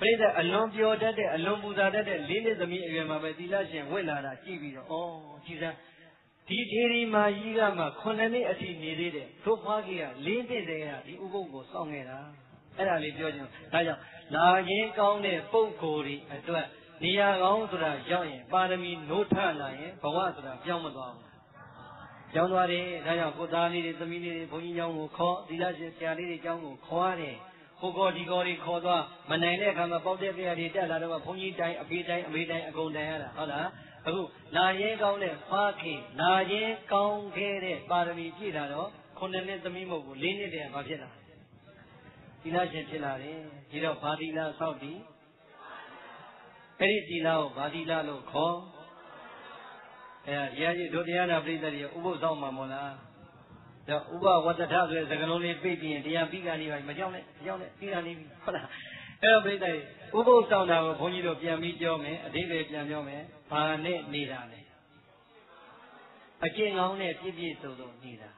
Speaker 2: ပြိဿအလွန်ပြောတတ်တဲ့အလွန်ပူဇာတတ်တဲ့လေးနှစ်သမီးအရွယ်မှာပဲသီလရှင်ဝင့်လာတာကြည့်ပြီးတော့ဩကြည်စမ်းဒီထေရီမာကြီးကမှခုနှစ်နှစ်အထိနေသေးတယ်သို့ဖွားကြီးကလေးနှစ်တည်းကဒီဥပုပ်ကိုစောင့်နေတာအဲ့ဒါလေးပြောချင်ဒါကြောင့်လာခြင်းကောင်းတဲ့ပုဂ္ဂိုလ်တွေအတွက်နေရာကောင်းဆိုတာရောက်ရင်ပါရမီနိုးထလာရင်ဘဝဆိုတာပြောင်းမသွားဘူး ကျောင်းသွားတယ်ဒါကြောင့်ကိုသားလေးတွေသမီးလေးတွေဘုန်းကြီးကျောင်းကိုခေါ်သီလရှင်ဆရာလေးတွေကျောင်းကိုခေါ်ရတယ်ဟိုကောဒီကောတွေခေါ်သွားမနိုင်တဲ့အခါမှာပေါက်တဲ့ပြရတွေတက်လာတော့ဘုန်းကြီးတိုင်းအဖေတိုင်းအမေတိုင်းအကုန်တိုင်ရတာဟုတ်လားအခုလာရင်ကောင်းတဲ့ဖားခင်လာရင်ကောင်းခဲ့တဲ့ပါရမီပြည့်လာတော့ခုနှစ်နှစ်သမီးမဟုတ်ဘူးလေးနှစ်တည်းကဘာဖြစ်လာသီလရှင်ဖြစ်လာတယ်ဒီတော့ဘာသီလဆောက်တည်အဲ့ဒီသီလကိုဘာသီလလို့ခေါ် အဲရရကြီးတို့တရားနာပရိသတ်တွေဥပုသ်ဆောင်မှာမို့လားတော့ဥပဝတ္တထဆိုတဲ့စကားလုံးလေးပြိပြီးရင်တရားပြီးကနေပါမကြောက်နဲ့မကြောက်နဲ့ပြီးကနေပြီဟုတ်လားအဲ့တော့ပြိတ္တိဥပုသ်ဆောင်တာကိုဘုန်းကြီးတို့ပြန်ပြီးပြောမယ်အသေးသေးပြန်ပြောမယ်ဘာနဲ့နေတာလဲအကျင့်ကောင်းနဲ့ပြည့်ပြည့်စုံစုံနေတာ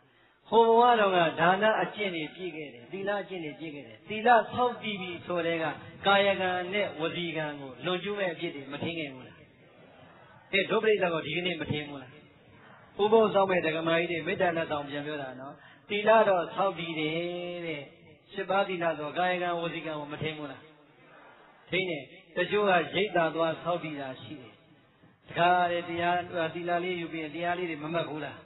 Speaker 2: ဟိုဘဝတော့ကဒါနအကျင့်တွေပြည့်ခဲ့တယ်သီလအကျင့်တွေပြည့်ခဲ့တယ်သီလဆောက်တည်ပြီဆိုတဲ့ကကာယကံနဲ့ဝစီကံကိုလွန်ကျူးမဲ့အဖြစ်တွေမထင်ခဲ့ဘူးလား အဲဒုပရိသတ်ကဒီကနေ့မထင်ဘူးလားဥပုသ်ဆောင်မဲ့ဒကမာကြီးတွေမေတ္တာနဲ့ဆောင်ပြန်ပြောတာနော်သီလတော့ဆောက်တည်တယ်တဲ့ရှစ်ပါးသီလဆိုကာယကံဝစီကံကိုမထင်ဘူးလားထိနေတချို့ကရိတ်တာသွားဆောက်တည်တာရှိတယ်တခါလေတရားသီလလေးယူပြီးတရားလေးတွေမမှတ်ဘူးလား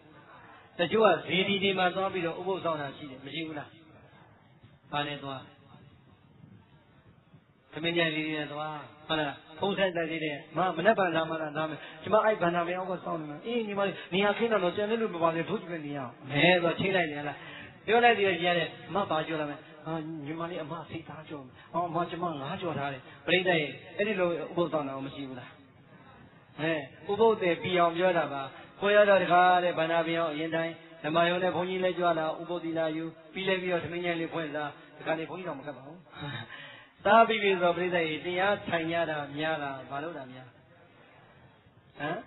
Speaker 2: တချို့ကဇေဒီဒီမှာသွားပြီးတော့ဥပုသ်ဆောင်တာရှိတယ်မရှိဘူးလားဘာနဲ့သွားသမင်းကြလေးတွေသွားဟုတ်လား ဖုံးဆိုင်တိုက်လေးတွေမမနဲ့ပါလာမလားနားမယ်ဒီမှာအဲ့ဘန္နာမင်းအောက်ကစောင်းနေမှာအေးညီမလေးနေရာခင်းတော့ကျန်တဲ့လူမပါလေထိုးကြည့်နေရအောင်မဲဆိုချိလိုက်တယ်လားပြောလိုက်ပြီးရရတယ်မပါကြောလာမယ်ဟာညီမလေးအမစိတ်သားကြော။အော်အမကျမငါးကြောထားတယ်။ပြိတ္တရဲ့အဲ့ဒီလိုဥပုသ်ဆောင်တာမရှိဘူးလား။အဲဥပုသ်တယ်ပြီးအောင်ပြောတာပါ။ကိုရတော့တခါတဲ့ဗန္နာပြန်အောင်အရင်တိုင်းဓမ္မယုံနဲ့ဘုန်းကြီးလည်းကြွလာဥပုသ်သီလာယူပြီးလဲပြီးတော့သမင်းညံလေးဖွင့်စားဒီကနေ့ဘုန်းကြီးတော့မကတ်ပါဘူး။ သားပြီးပြီဆိုပြိတ္တရဲ့တရားထိုင်ရတာများလားမလုပ်တာများ။ဟမ်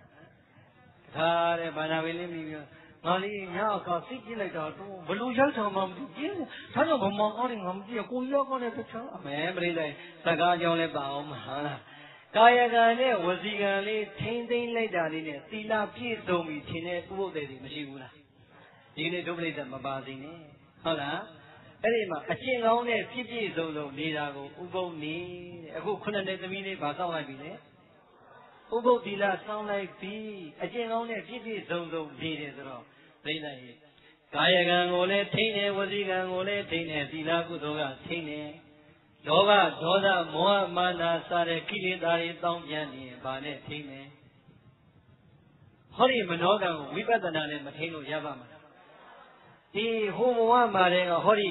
Speaker 2: ။ဒါတဲ့ဗန္နာပင်လေးပြီးပြီးငါလေးညအခါစိတ်ကြည့်လိုက်တာတော့ဘလို့ရောက်တာမှမသိဘူး။ဒါကြောင့်ဗမာကားတွေငါမကြည့်ကိုရောက်ကနေတခြားအမဲပြိလိုက်စကားကြောင်းလဲပါအောင်မဟုတ်လား။ကာယကံနဲ့ဝစီကံလေးထိမ့်သိမ့်လိုက်တာလေးနဲ့သီလပြည့်စုံပြီထင်တဲ့ဥပုသ်တွေမရှိဘူးလား။ဒီနေ့ဒုပလိတမပါစေနဲ့။ဟုတ်လား။ အဲ့ဒီမှာအကျင့်ကောင်းနဲ့ပြည့်ပြည့်စုံစုံနေတာကိုဥပုသ်နေတဲ့အခုခုနှစ်နှစ်သမီးလေးဗာစောင့်လိုက်ပြီလေ။ဥပုပ်သီလဆောင်းလိုက်ပြီးအကျင့်ကောင်းနဲ့ပြည့်ပြည့်စုံစုံနေတယ်ဆိုတော့သိလိုက်ရင်ကာယကံကိုလည်းထိန်းတယ်ဝစီကံကိုလည်းထိန်းတယ်သီလကုသိုလ်ကထိန်းတယ်လောဘဒေါသမောဟမာနစတဲ့ကိလေသာတွေတောင်းပြန်နေပါနဲ့ထိန်းတယ်ဟောဒီမနောကံကိုဝိပဿနာနဲ့မထိန်းလို့ရပါမလား ဒီဟိုဘဝမှာတည်းကဟောဒီ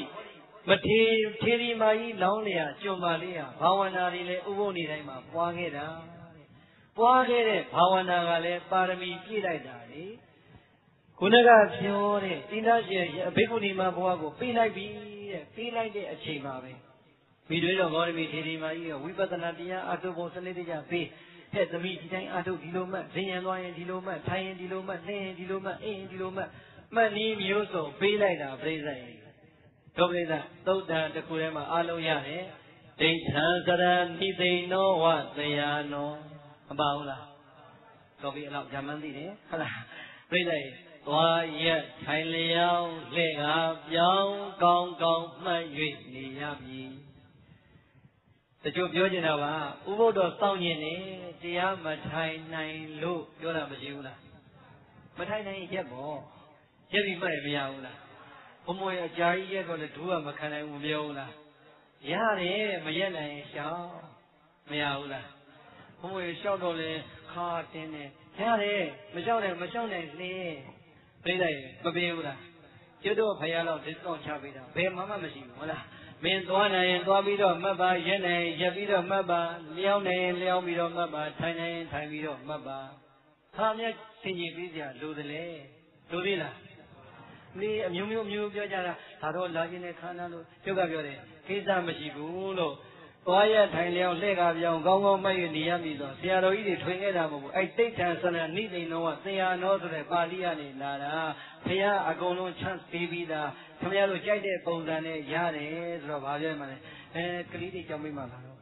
Speaker 2: မထေထေရီမာကြီးလောင်းလျာကျွံပါလေးဟာဘာဝနာတွေလည်းဥပုပ်နေတိုင်းမှာပွားခဲ့တာပွားခဲ့တဲ့ဘာဝနာကလည်းပါရမီပြည့်လိုက်တာလေခုနကပြောတဲ့တိဏရှင်အဘိက္ခုနီမဘဝကိုပြေးလိုက်ပြီတဲ့ပြေးလိုက်တဲ့အချိန်မှာပဲမိတွေတော်ဂေါရမီထေရီမာကြီးကဝိပဿနာတရားအထုပ်ပုံစနစ်တကျပြေးဟဲ့သမီးဒီတိုင်းအထုပ်ဒီလိုမှဇင်ရံသွားရင်ဒီလိုမှထိုင်ရင်ဒီလိုမှနှင်းရင်ဒီလိုမှအင်းရင်ဒီလိုမှ မှတ်နည်းမျိုးစုံပေးလိုက်တာပြိဿရင်ဒုပရိသသုတ်တံတစ်ခုထဲမှာအလုံးရတယ်ဒိဋ္ဌံစရဏိသိနောဝသယာနောမပါဘူးလားကော်ပီအလောက်ဂျာမန်သိတယ်ဟုတ်လားပြိဿရေသသွားရက်ထိုင်လျောင်းလှဲ့ကပြောင်းကောင်းကောင်းမှတ်၍နေရမည်တချို့ပြောချင်တာပါဥပုဒ္ဒောစောင့်ရင်နေတရားမထိုင်နိုင်လို့ပြောတာမရှိဘူးလားမထိုင်နိုင်ရက်ပေါ့ ရက်ပြီးမှတ်ရမရဘူးလားဘုံမွေအကြာကြီးရက်တော့လေဒူးကမခံနိုင်ဘူးမပြောဘူးလားရတယ်မရက်နိုင်ရှောင်းမရဘူးလားဘုံမွေလျှောက်တော့လေခါတင်းတယ်ရတယ်မလျှောက်နိုင်မလျှောက်နိုင်လေပြိလိုက်မပြေဘူးလားကျွတ်တော့ဖယားတော့ discount ချပေးတာဘယ်မှမမရှိဘူးဟုတ်လားမင်းသွားနိုင်ရင်သွားပြီးတော့မှတ်ပါရက်နိုင်ရင်ရက်ပြီးတော့မှတ်ပါလျောင်းနိုင်ရင်လျောင်းပြီးတော့မှတ်ပါထိုင်နိုင်ရင်ထိုင်ပြီးတော့မှတ်ပါဟာမြတ်ဆင်ကြီးပြီးစရာလိုတယ်လေလိုသေးလား နေအမျိုးမျိုးမျိုးပြောကြတာဒါတော့လာခြင်းနဲ့ခန္ဓာလို့ကျုပ်ကပြောတယ်ကိစ္စမရှိဘူးလို့သွားရထိုင်လျောင်းလှဲ့ကပြောင်းကောင်းကောင်းမှတ်ရနေရမည်ဆိုဆရာတော်ကြီးတွေထွင်ခဲ့တာမဟုတ်ဘူးအဲ့တိဋ္ဌံဆန္ဒနိသိဏောကဆရာတော်ဆိုတဲ့ပါဠိကနေလာတာဘုရားအကုန်လုံးချမ်းပေးပြီးသားခင်ဗျားတို့ကြိုက်တဲ့ပုံစံနဲ့ရတယ်ဆိုတော့ဗာပြောမှလဲအဲကလေးတွေကြောင်းမိမှလာတော့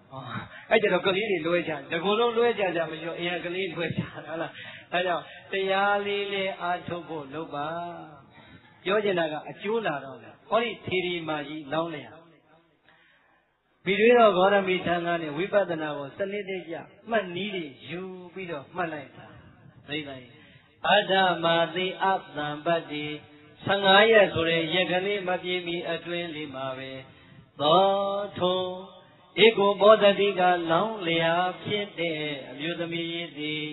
Speaker 2: အဲ့ကြတော့ကလေးတွေလွဲကြဒီကုလုံးလွဲကြကြမရှိတော့အရင်ကလေးလွဲကြဟုတ်လားအဲကြောင့်တရားလေးလေးအားထုတ်ဖို့လုပ်ပါ ပြောချင်တာကအကျိုးလာတော့လေဟောဒီသီရိမာကြီးလောင်းလျာမိတွေတော်ဂေါရမီထံကနေဝိပဿနာကိုစနစ်တကျမှတ်နည်းတွေယူပြီးတော့မှတ်လိုက်တာသိလိုက်အဒ္ဓမာတိအသံပတ္တိ15ရက်ဆိုတဲ့ရက်ကလေးမပြေမီအတွင်းလေးမှာပဲသောထုံဧကိုဘောဓတိကလောင်းလျာဖြစ်တဲ့အမျိုးသမီးသည်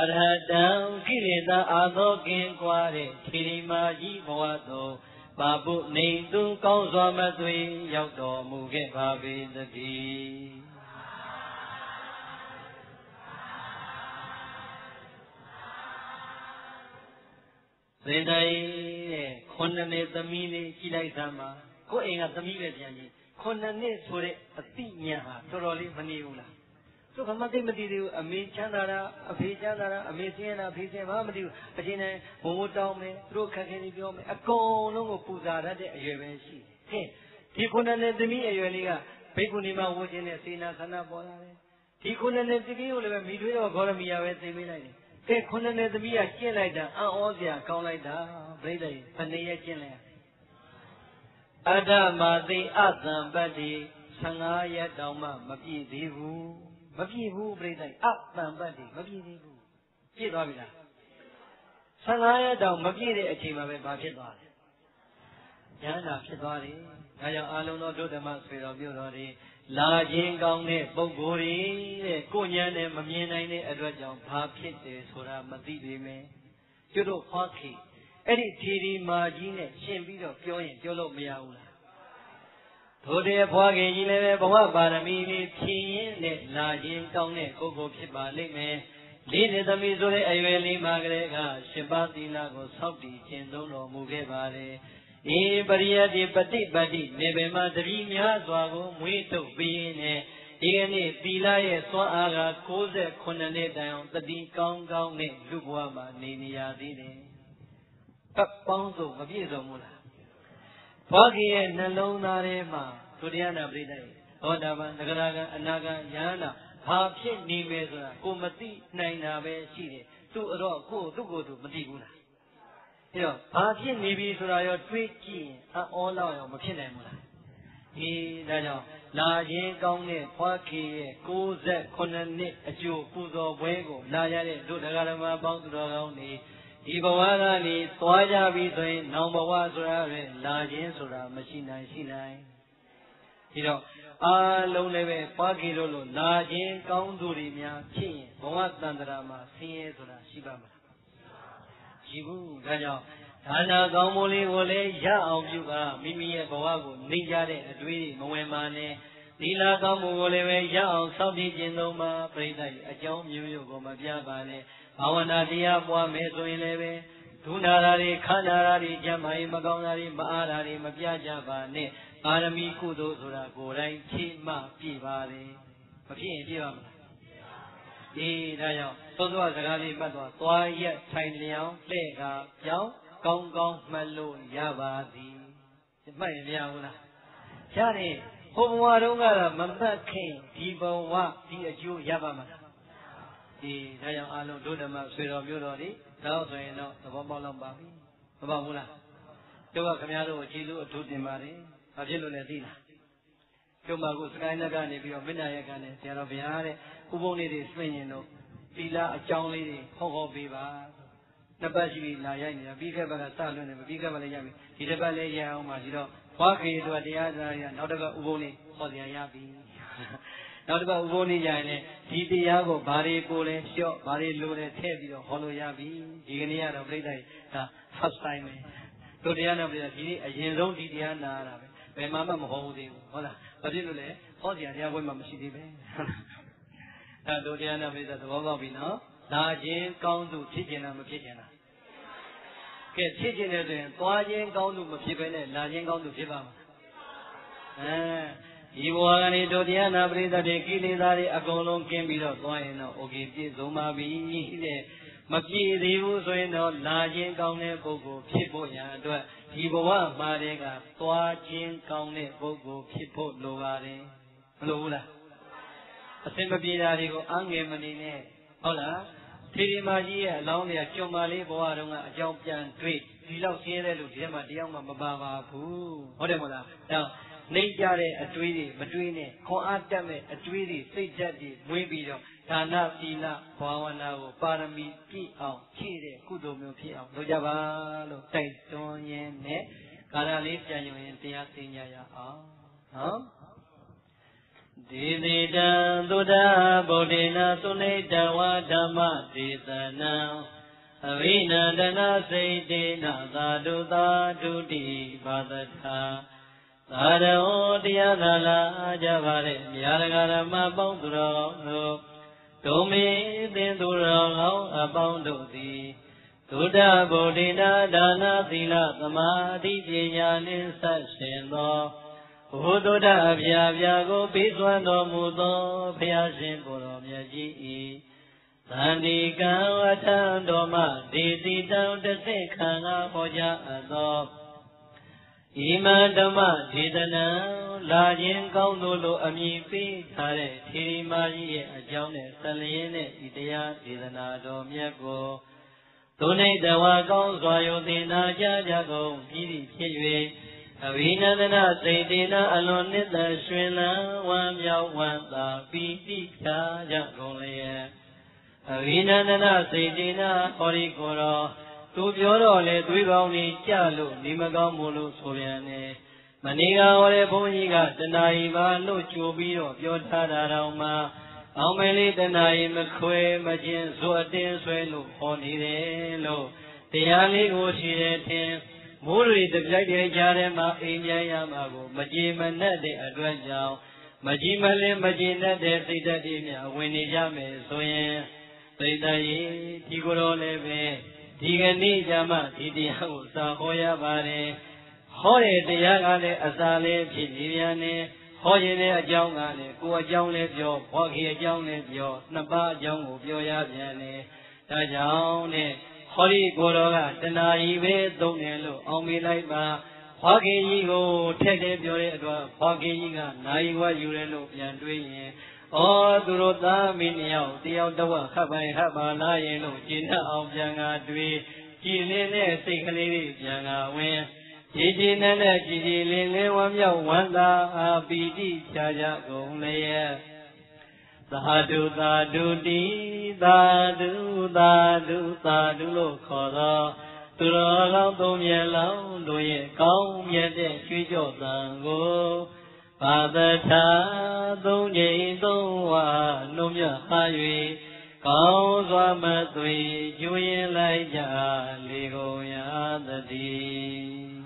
Speaker 2: အရဟတံကိလေသာအာသောကင်းကွာတဲ့ခေရီမာကြီးဘဝသို့ပါပုနေသူကောင်းစွာမသွေရောက်တော်မူခဲ့ပါပေသတည်းသင်တိုင်းတဲ့ခုနှစ်နှစ်သမီးလေးကြည့်လိုက်သမ်းပါကိုယ်အိမ်ကသမီးပဲပြန်ကြီးခုနှစ်နှစ်ဆိုတဲ့အတိညာဟာတော်တော်လေးမနေဘူးလား သူကမသိမသိသေးဘူးအမေချမ်းသာတာအဖေချမ်းသာတာအမေဆင်းရဲတာအဖေဆင်းရဲဘာမသိဘူးအချင်းနဲ့ဘုံဘတောင်းမယ်သူတို့ခက်ခဲနေပြောမယ်အကုန်လုံးကိုပူဇာတတ်တဲ့အရွယ်ပဲရှိတယ်ဒီခုနှစ်နှစ်သမီးအရွယ်လေးကဘိက္ခုနီမဝှခြင်းနဲ့စေနာခန္ဓာပေါ်လာတယ်ဒီခုနှစ်နှစ်သမီးကိုလည်းပဲမိထွေးတော်ဂေါရမီယာပဲသိပေးလိုက်တယ်ကဲခုနှစ်နှစ်သမီးကကျင့်လိုက်တာအံ့ဩစရာကောင်းလိုက်တာပြိဿရေဘယ်နှစ်ရက်ကျင့်လိုက်အတ္တမာတိအသံပတ္တိ15ရက်တောင်မှမပြည့်သေးဘူး မပြည့်ဘူးပြိဿရေအသံပတ္တိမပြည့်သေးဘူးပြည့်သွားပြီလား15ရက်တောင်မပြည့်တဲ့အချိန်မှာပဲဘာဖြစ်သွားလဲဉာဏ်သာဖြစ်သွားတယ်ဒါကြောင့်အာလုံးသောဒုဓမ္မဆွေတော်မျိုးတော်တွေလာခြင်းကောင်းတဲ့ပုဂ္ဂိုလ်တွေတဲ့ကိုဉာဏ်နဲ့မမြင်နိုင်တဲ့အတွက်ကြောင့်ဘာဖြစ်တယ်ဆိုတာမသိပေမဲ့ကျွတ်တို့ဟောခေအဲ့ဒီထေရီမာကြီးနဲ့ရှင်ပြီးတော့ပြောရင်ပြောလို့မရဘူးလား ထိုတဲ့ဘွားခင်ကြီးလည်းပဲဘဝပါရမီလေးဖြည့်ရင်နဲ့လာခြင်းကောင်းတဲ့ပုဂ္ဂိုလ်ဖြစ်ပါလိမ့်မယ်လေးနှစ်သမီးဆိုတဲ့အရွယ်လေးမှာကလေးကရှင်ပါသီလကိုစောင့်တည်ခြင်းသုံးတော်မူခဲ့ပါတယ်ဧပရိယတိပฏิပတ္တိနေဗေမတတိများစွာကိုမွေးထုတ်ပြီးနဲ့ဒီကနေ့သီလရဲ့သွမ်းအားက69နှစ်တိုင်အောင်တတိကောင်းကောင်းနဲ့လူဘဝမှာနေနေရသေးတယ်။တပ်ပေါင်းစုံမပြည့်စုံဘူးလား။ ဘွားကြီးရဲ့နှလုံးသားထဲမှာဒုတိယနာပရိသတ်သောတာပန်သဂရကံအနာကံယဟနာဘာဖြစ်နေမယ်ဆိုတာကိုမသိနိုင်တာပဲရှိတယ်။သူ့အတော့ကိုသူ့ကိုယ်သူမသိဘူးလား။အဲ့တော့ဘာဖြစ်နေပြီဆိုတာရောတွေးကြည့်ရင်အောလောက်ရောမဖြစ်နိုင်ဘူးလားဒီဒါကြောင့်လာရင်ကောင်းတဲ့ဖွားခေရဲ့69နှစ်အကျိုးပူဇော်ပွဲကိုလာရတဲ့တို့တရားဓမ္မပေါင်းသူတော်ကောင်းတွေ ဒီဘဝကနေသွားကြပြီဆိုရင်နောင်ဘဝဆိုတာပဲလာခြင်းဆိုတာမရှိနိုင်ရှိနိုင်ဒီတော့အားလုံးလည်းပဲပွားကြည့်လို့လို့လာခြင်းကောင်းသူတွေများဖြစ်ရင်ဘဝတန်ត្រာမှာဆင်းရဲဆိုတာရှိပါမလားရှိဘူးဒါကြောင့်ဒါနာကောင်းမှုလေးကိုလည်းရအောင်ပြုပါမိမိရဲ့ဘဝကိုနှိမ့်ကြတဲ့အတွေ့မဝင်ပါနဲ့သီလကောင်းမှုကိုလည်းပဲရအောင်စောင့်တည်ခြင်းသုံးပါပြိဿရဲ့အကြောင်းမျိုးမျိုးကိုမပြပါနဲ့ ဘာဝနာတရားပွားမယ်ဆိုရင်လည်းပဲဒုနာရာတွေခန္ဓာရာတွေကြမ်းမာရေးမကောင်းတာတွေမအားတာတွေမပြကြပါနဲ့ပါရမီကုသိုလ်ဆိုတာကိုယ်တိုင်ဖြည့်မှပြည့်ပါလေမဖြစ်ရင်ပြည့်ပါမလားအေးဒါကြောင့်သုံးသွားစကားလေးမှတ်သွားသွားရက်ထိုင်လျောင်းလှဲ့ကပြောင်းကောင်းကောင်းမှတ်လို့ရပါသည်မှတ်ရင်မရဘူးလားရတယ်ဟိုဘဝတုန်းကတော့မမှတ်ခင်ဒီဘဝဒီအကျိုးရပါမှာ ဒီဒါကြောင့်အလုံးဒုဓမ္မဆွေတော်မျိုးတော်ဒီတော့ဆိုရင်တော့သဘောပေါက်လောက်ပါပြီမပေါ့ဘူးလားတို့ကခင်ဗျားတို့ကိုခြေလို့အထူးတင်ပါတယ်ဘာဖြစ်လို့လဲသိလားတို့မှာကိုစကိုင်းလက်ကနေပြီးတော့မင်းနာရက်ကနေဆရာတော်ဘုရားတဲ့ဥပုံလေးတွေဆွင့်ရင်တော့သီလအကြောင်းလေးတွေဟောဟောပေးပါနှစ်ပတ်ရှိပြီလာရိုက်နေတာပြီးခဲ့ဘက်ကစလွန်းနေပြီပြီးခဲ့ဘက်လည်းရပြီဒီတစ်ပတ်လည်းရအောင်ပါဒီတော့ဘွားခေတို့တရားစာရနောက်တစ်ပတ်ဥပုံလေးဟောစရာရပြီ နောက်တစ်ပတ်ဥပုံလေးရရင်လည်းဒီတရားကိုဘာတွေကိုလဲလျှော့ဘာတွေလိုလဲထည့်ပြီးတော့ဟောလို့ရပြီဒီကနေ့ကတော့ပြိဿကြီးဒါ first time ပဲတို့တရားနာပြိဿဒီနေ့အရင်ဆုံးဒီတရားနာရတာပဲဘယ်မှမမဟောဘူးသေးဘူးဟုတ်လားဘာဖြစ်လို့လဲဟောစရာတရားပွဲမှမရှိသေးပဲအဲတို့တရားနာပြိဿသဘောပေါက်ပြီနော်လာခြင်းကောင်းသူဖြစ်ခြင်းလားမဖြစ်ခြင်းလားကဲဖြစ်ခြင်းနဲ့ဆိုရင်သွားခြင်းကောင်းသူမဖြစ်ဘဲနဲ့လာခြင်းကောင်းသူဖြစ်ပါမှာအဲ ဒီဘဝကနေဒုတိယနာပရိသတ်တွေကိလေသာတွေအကုန်လုံးကင်းပြီးတော့သွားရင်တော့ okay ပြည့်စုံပါပြီတဲ့မပြည့်သေးဘူးဆိုရင်တော့လာခြင်းကောင်းတဲ့ပုဂ္ဂိုလ်ဖြစ်ဖို့ရန်အတွက်ဒီဘဝမှာတည်းကသွားခြင်းကောင်းတဲ့ပုဂ္ဂိုလ်ဖြစ်ဖို့လိုပါတယ်မလိုဘူးလားအစင်မပြေတာတွေကိုအငယ်မနေနဲ့ဟုတ်လားသေဒီမာကြီးရဲ့အလောင်းတွေကကျွန်မလေးဘဝတုန်းကအကြောင်းပြန်တွေ့ဒီလောက်ရှင်းတယ်လို့ဒီထဲမှာတရားမှမပါပါဘူးဟုတ်တယ်မဟုတ်လားဒါ နှိမ့်ကြတဲ့အတွေးတွေမတွေးနဲ့ခွန်အားတက်မဲ့အတွေးတွေစိတ်ဓာတ်တွေမွေးပြီးတော့ဒါနသီလဘာဝနာကိုပါရမီပြည့်အောင်ဖြည့်တဲ့ကုသိုလ်မျိုးဖြစ်အောင်လုပ်ကြပါလို့တိုက်တွန်းရင်းနဲ့ကာလလေးပြန်ယူရင်တရားသိညာရအောင်နော်ဒေတိတံသုဒ္ဓဗုဒ္ဓေနသုနေတဝါဓမ္မဒေသနံအဝိနန္ဒနာစိတ်တေနသာဓုသာဓုတိဘာသထာ သာရောတရားသာလာကြပါတဲ့မြာရဂရမပေါင်းသူတော်တို့ဒုမေသင်သူတော်ကောင်းအပေါင်းတို့သည်သုဒ္ဓဗုဒ္ဓေနာဒါနာသီလသမာဓိပညာနှင့်ဆက်ရှင်သောဘုဒ္ဓအပြာပြာကိုပေးစွမ်းတော်မူသောဘုရားရှင်ကိုယ်တော်မြတ်ကြီး၏သန္တိကံဝထံတော်မှဒေတိတံတသိခံငါဟောကြားအပ်သော ဣမဓမ္မဒေသနာလာခြင်းကောင်းသောလိုအမည်ပေးထားတဲ့ထေရီမာကြီးရဲ့အကြောင်းနဲ့ဆလျင်းတဲ့ဤတရားဒေသနာတော်မြတ်ကိုသူနေတဝါကောင်းစွာယုံသင်နာကြကြကုန်ပြီးပြီဖြစ်၍အဝိနန္ဒနာစိတ်တေနာအလွန်နှစ်သက်ရွှင်လန်းဝမ်းမြောက်ဝမ်းသာပီတိဖြာကြကုန်လျက်အဝိနန္ဒနာစိတ်တေနာဟောဒီကိုယ်တော် သူပြောတော့လေသွေးကောင်းကြီးကြလို့နေမကောင်းမို့လို့ဆိုပြန်တယ်မနေ့ကဟောတဲ့ဘုန်းကြီးကတဏှာကြီးပါလို့ကြိုပြီးတော့ပြောထားတာတော့မှအောင်မလေးတဏှာကြီးမခွဲမခြင်းဇွတ်တင်းဆွဲလို့ဟောနေတယ်လို့တရားလေးကိုရှိတယ်ထင်မိုးတွေတပြိုက်တည်းကြားထဲမှာအိမ်ပြန်ရမှာကိုမကြည်မနှက်တဲ့အတွက်ကြောင့်မကြည်မလင်းမကြည်နှက်တဲ့စိတ်ဓာတ်တွေများဝင်နေကြမယ်ဆိုရင်စိတ်ဓာတ်ကြီးဒီကိုယ်တော်လည်းပဲ ဒီကနေ့ကျမှဒီတရားကိုစာဟောရပါတယ်ဟောတဲ့တရားကလည်းအစာလေးဖြစ်နေပြန်နေဟောရင်လည်းအကြောင်းကလည်းကိုယ်အကြောင်းလည်းပြောဘောခေအကြောင်းလည်းပြောနှစ်ပါးအကြောင်းကိုပြောရပြန်နေဒါကြောင့်နဲ့ဟောဒီကိုတော်ကတဏှာကြီးပဲသုံးတယ်လို့အောင်မေးလိုက်ပါဘွားခင်ကြီးကိုထက်တဲ့ပြောတဲ့အတွက်ဘွားခင်ကြီးကနိုင်ဝယူတယ်လို့ပြန်တွေးရင် ဩသူတို့သားမင်းနှစ်ယောက်တယောက်တော့ခပ်ပိုင်ခပ်ပါလာရင်လို့ကျင့်တတ်အောင်ပြန်ကားတွေးကြည်လင်းတဲ့စိတ်ကလေးတွေပြန်ကားဝင်ကြည်ကြည်နဲ့နဲ့ကြည်ကြည်လင်းလင်းဝမ်းမြောက်ဝမ်းသာအာပီတိချာကြကုန်လျက်သာဓုသာဓုတိသာဓုသာဓုသာဓုလို့ခေါ်သောသူတော်ကောင်းသုံးမြတ်လောင်းတို့ရဲ့ကောင်းမြတ်တဲ့ကျွေးကြော့တန်ကို ပါသထာသုံးကြိမ်သုံးဝါနှုံမြဟာ၍ကောင်းစွာမသွေကျွရင်လိုက်ကြလေကုန်ရသတည်း